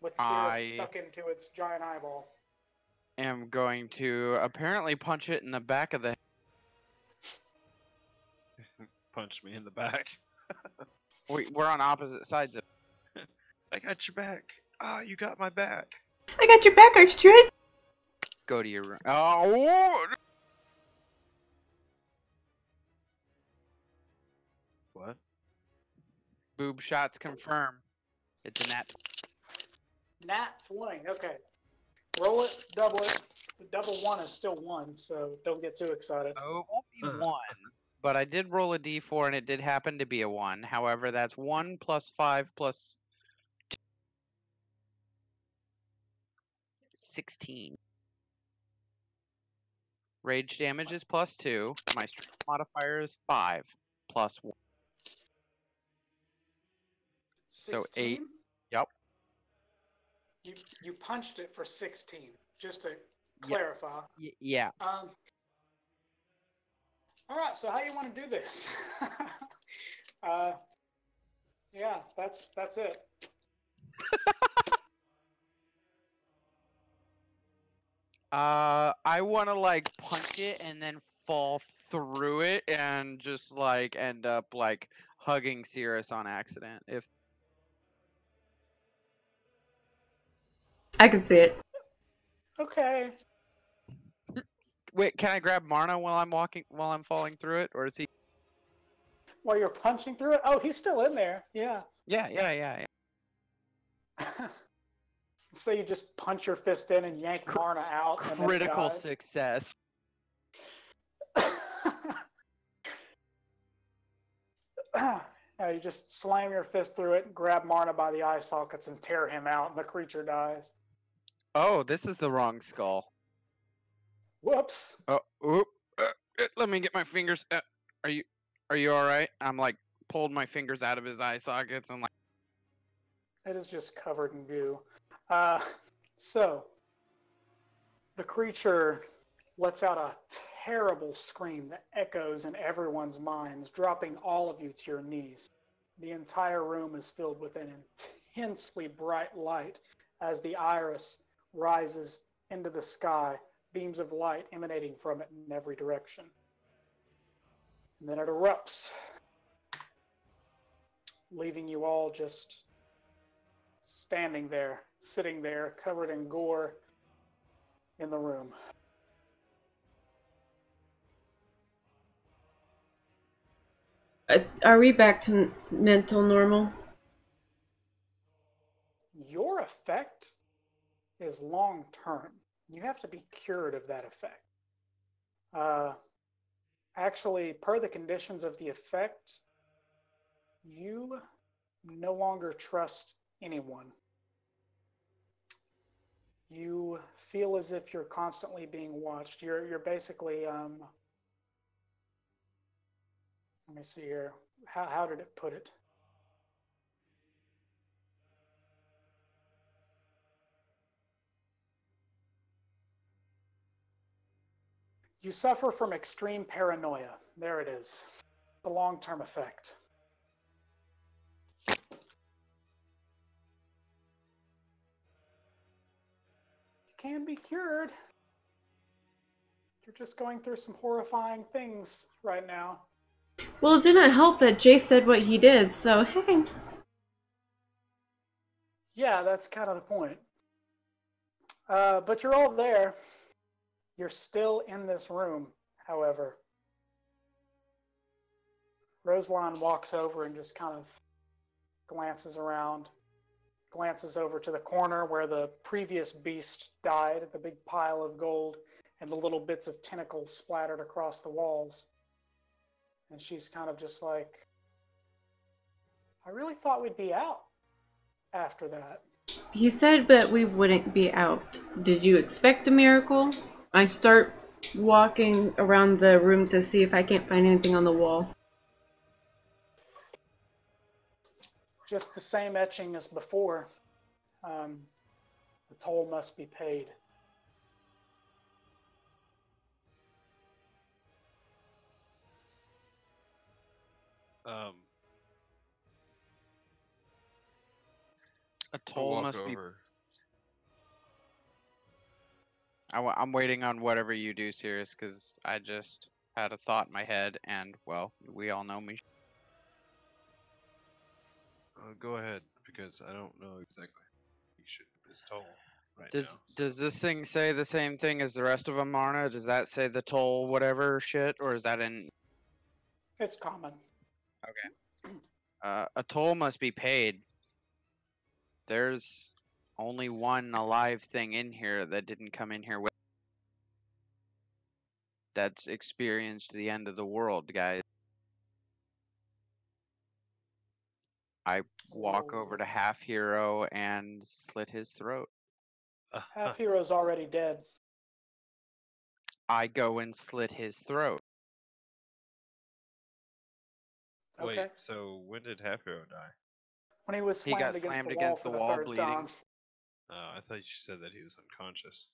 With Sirris I- stuck into its giant eyeball. I am going to apparently punch it in the back of the. Punch me in the back. (laughs) We, we're on opposite sides of. (laughs) I got your back. Ah, you got my back. I got your back, Archduke! Go to your room. Oh! What? Boob shots confirm. It's a net. Nat 20. Okay. Roll it, double it. The double one is still one, so don't get too excited. Oh, it won't be Uh. one. But I did roll a d4 and it did happen to be a one. However, that's one plus five plus two. 16. Rage damage is plus two. My strength modifier is five plus one. So eight. Yep. You, you punched it for 16, just to clarify. Y- yeah. Um, all right, so how you want to do this? (laughs) uh, yeah, that's that's it. (laughs) Uh, I want to like punch it and then fall through it and just like end up like hugging Sirris on accident. If I can see it. Okay. Wait, can I grab Marna while I'm walking while I'm falling through it, or is he? While you're punching through it, oh, he's still in there. Yeah. Yeah, yeah, yeah. yeah. (laughs) so you just punch your fist in and yank Marna out. and then it Critical success. (laughs) Yeah, you just slam your fist through it, grab Marna by the eye sockets, and tear him out, and the creature dies. Oh, this is the wrong skull. Whoops. Oh, oop. uh, uh, let me get my fingers. Uh, are you, are you all right? I'm like pulled my fingers out of his eye sockets and like. It is just covered in goo. Uh, so, The creature lets out a terrible scream that echoes in everyone's minds, dropping all of you to your knees. The entire room is filled with an intensely bright light as the iris rises into the sky, beams of light emanating from it in every direction. And then it erupts, leaving you all just standing there, sitting there, covered in gore in the room. Uh, are we back to mental normal? Your effect is long term. You have to be cured of that effect. Uh, actually, per the conditions of the effect, you no longer trust anyone. You feel as if you're constantly being watched. You're you're basically um, let me see here. How how did it put it? You suffer from extreme paranoia. There it is. The long term effect. You can be cured. You're just going through some horrifying things right now. Well, it didn't help that Jay said what he did, so hey. Yeah, that's kind of the point. Uh, but you're all there. You're still in this room, however. Rosalind walks over and just kind of glances around, glances over to the corner where the previous beast died, the big pile of gold, and the little bits of tentacles splattered across the walls. And she's kind of just like, I really thought we'd be out after that. He said that we wouldn't be out. Did you expect a miracle? I start walking around the room to see if I can't find anything on the wall. just the same etching as before. Um, the toll must be paid. Um, A I'll toll walk must be. Over. I, am waiting on whatever you do, Sirris, because I just had a thought in my head, and well, we all know me. Uh, go ahead, because I don't know exactly. You should this toll right Does now. does this thing say the same thing as the rest of them, Marna? Does that say the toll whatever shit, or is that in It's common. uh, a toll must be paid? There's only one alive thing in here that didn't come in here with. That's experienced the end of the world, guys. I walk over to Oh. Half Hero and slit his throat. Half Hero's already dead. I go and slit his throat. Wait, Okay. so when did Half Hero die? When he was He slammed got against slammed the against wall the wall, bleeding. time. Uh, I thought you said that he was unconscious.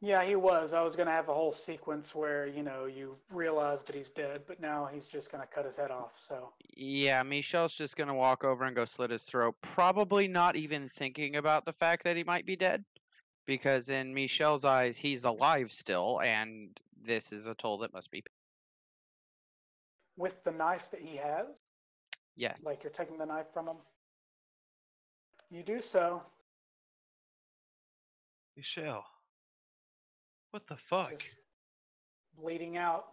Yeah, he was. I was going to have a whole sequence where, you know, you realize that he's dead, but now he's just going to cut his head off. So, Yeah, Me'Shelle's just gonna walk over and go slit his throat, probably not even thinking about the fact that he might be dead. Because in Me'Shelle's eyes, he's alive still, and this is a toll that must be paid. with the knife that he has, Yes. like you're taking the knife from him, you do so. Me'Shelle. What the fuck? just bleeding out.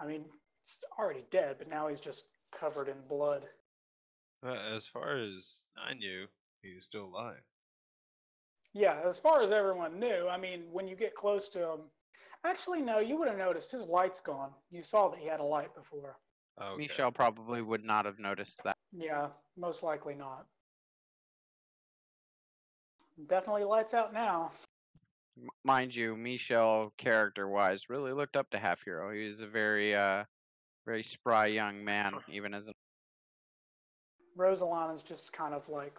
I mean, it's already dead, but now he's just covered in blood. Uh, as far as I knew, he was still alive. Yeah, as far as everyone knew, I mean, when you get close to him, actually, no, you would have noticed his light's gone. You saw that he had a light before. Okay. Me'Shelle probably would not have noticed that. Yeah, most likely not. Definitely lights out now. Mind you, Me'Shelle, character-wise, really looked up to Half Hero. He was a very, uh, very spry young man, even as a Rosalind is just kind of like,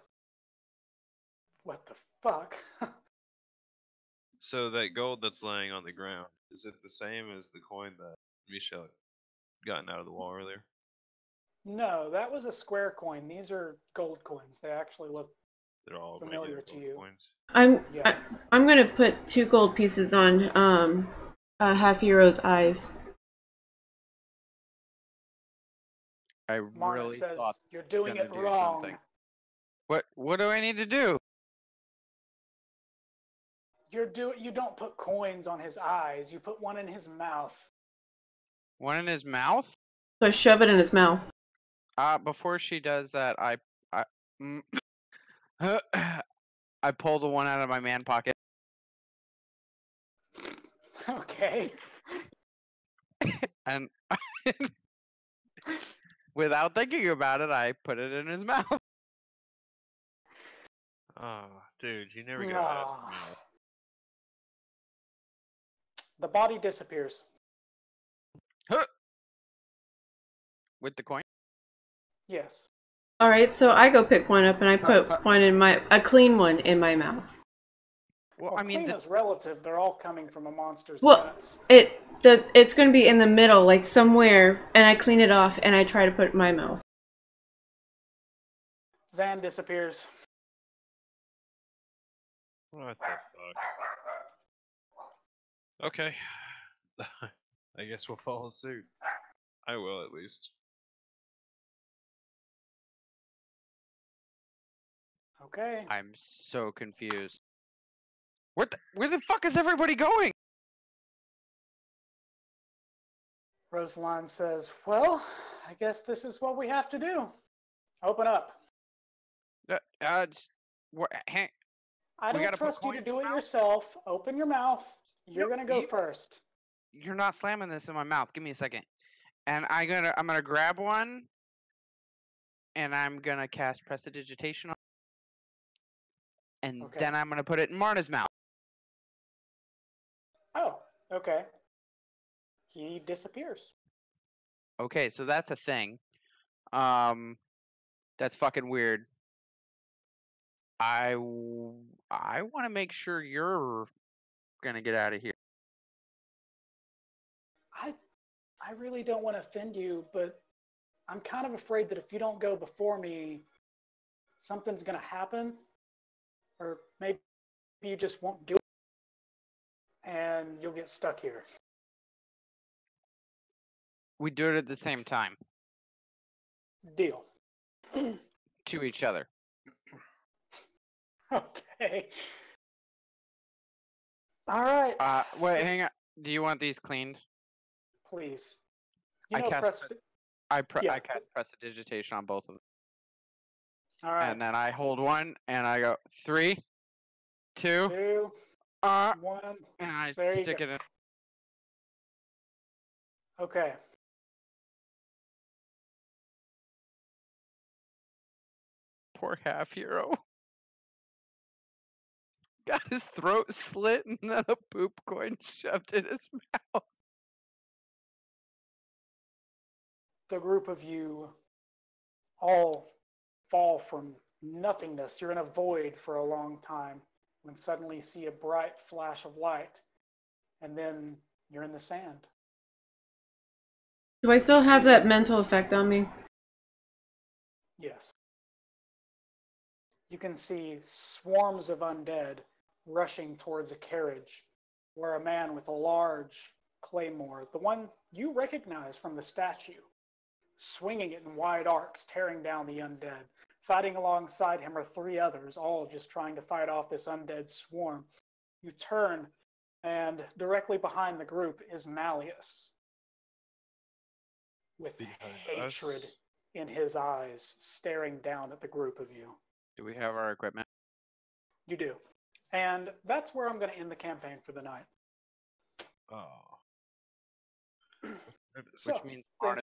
what the fuck? (laughs) So that gold that's laying on the ground is it the same as the coin that Me'Shelle gotten out of the wall earlier? No, that was a square coin. These are gold coins. They actually look They're all Familiar to you. coins. I'm Yeah. I, I'm gonna put two gold pieces on um uh, half hero's eyes. I Marna really says thought. you're doing gonna it do wrong. something. What What do I need to do? You're do you don't put coins on his eyes. You put one in his mouth. One in his mouth? So I shove it in his mouth. Uh, before she does that, I I mm, (clears throat) I pull the one out of my man pocket. (laughs) Okay. (laughs) and (laughs) without thinking about it, I put it in his mouth. Oh, dude, you never get out. Ah. The body disappears. With the coin. Yes. All right, so I go pick one up and I put uh, one in my a clean one in my mouth. Well, Well, I mean, clean the, is relative. They're all coming from a monster's Well- guts. It the it's gonna be in the middle, like somewhere, and I clean it off and I try to put it in my mouth. Xan disappears. What the fuck? Okay. (laughs) I guess we'll follow suit. I will at least. Okay. I'm so confused. Where the, where the fuck is everybody going? Rosalind says, Well, I guess this is what we have to do. Open up. Uh, uh just, hang, I don't trust you to do it mouth? yourself. Open your mouth. You're Nope, gonna go you- first. you're not slamming this in my mouth. Give me a second. And I'm gonna I'm gonna grab one, and I'm gonna cast prestidigitation on, and Okay. then I'm gonna put it in Marna's mouth. Oh, okay. He disappears. Okay, so that's a thing. Um, that's fucking weird. I w- I want to make sure you're gonna get out of here. I I really don't want to offend you, but I'm kind of afraid that if you don't go before me, something's gonna happen. Or maybe you just won't do it and you'll get stuck here. We do it at the same time Deal. (clears throat) to each other. (laughs) Okay. All right. Uh, wait, hang on. Do you want these cleaned? Please. You I know, cast press. I pre- Yeah. I cast prestidigitation on both of them, All right. and then I hold one, and I go three, two, Two, uh, one. and I There stick it in. Okay. Poor half hero. (laughs) Got his throat slit and then a poop coin shoved in his (laughs) mouth. The group of you all fall from nothingness. You're in a void for a long time when suddenly you see a bright flash of light, and then you're in the sand. Do I still have that mental effect on me? Yes. You can see swarms of undead rushing towards a carriage where a man with a large claymore, the one you recognize from the statue, swinging it in wide arcs, tearing down the undead. Fighting alongside him are three others, all just trying to fight off this undead swarm. You turn, and directly behind the group is Malleus with Behind uh, hatred us? in his eyes, staring down at the group of you. Do we have our equipment? You do. And that's where I'm going to end the campaign for the night. Oh. (clears throat) Which So, means the Arnis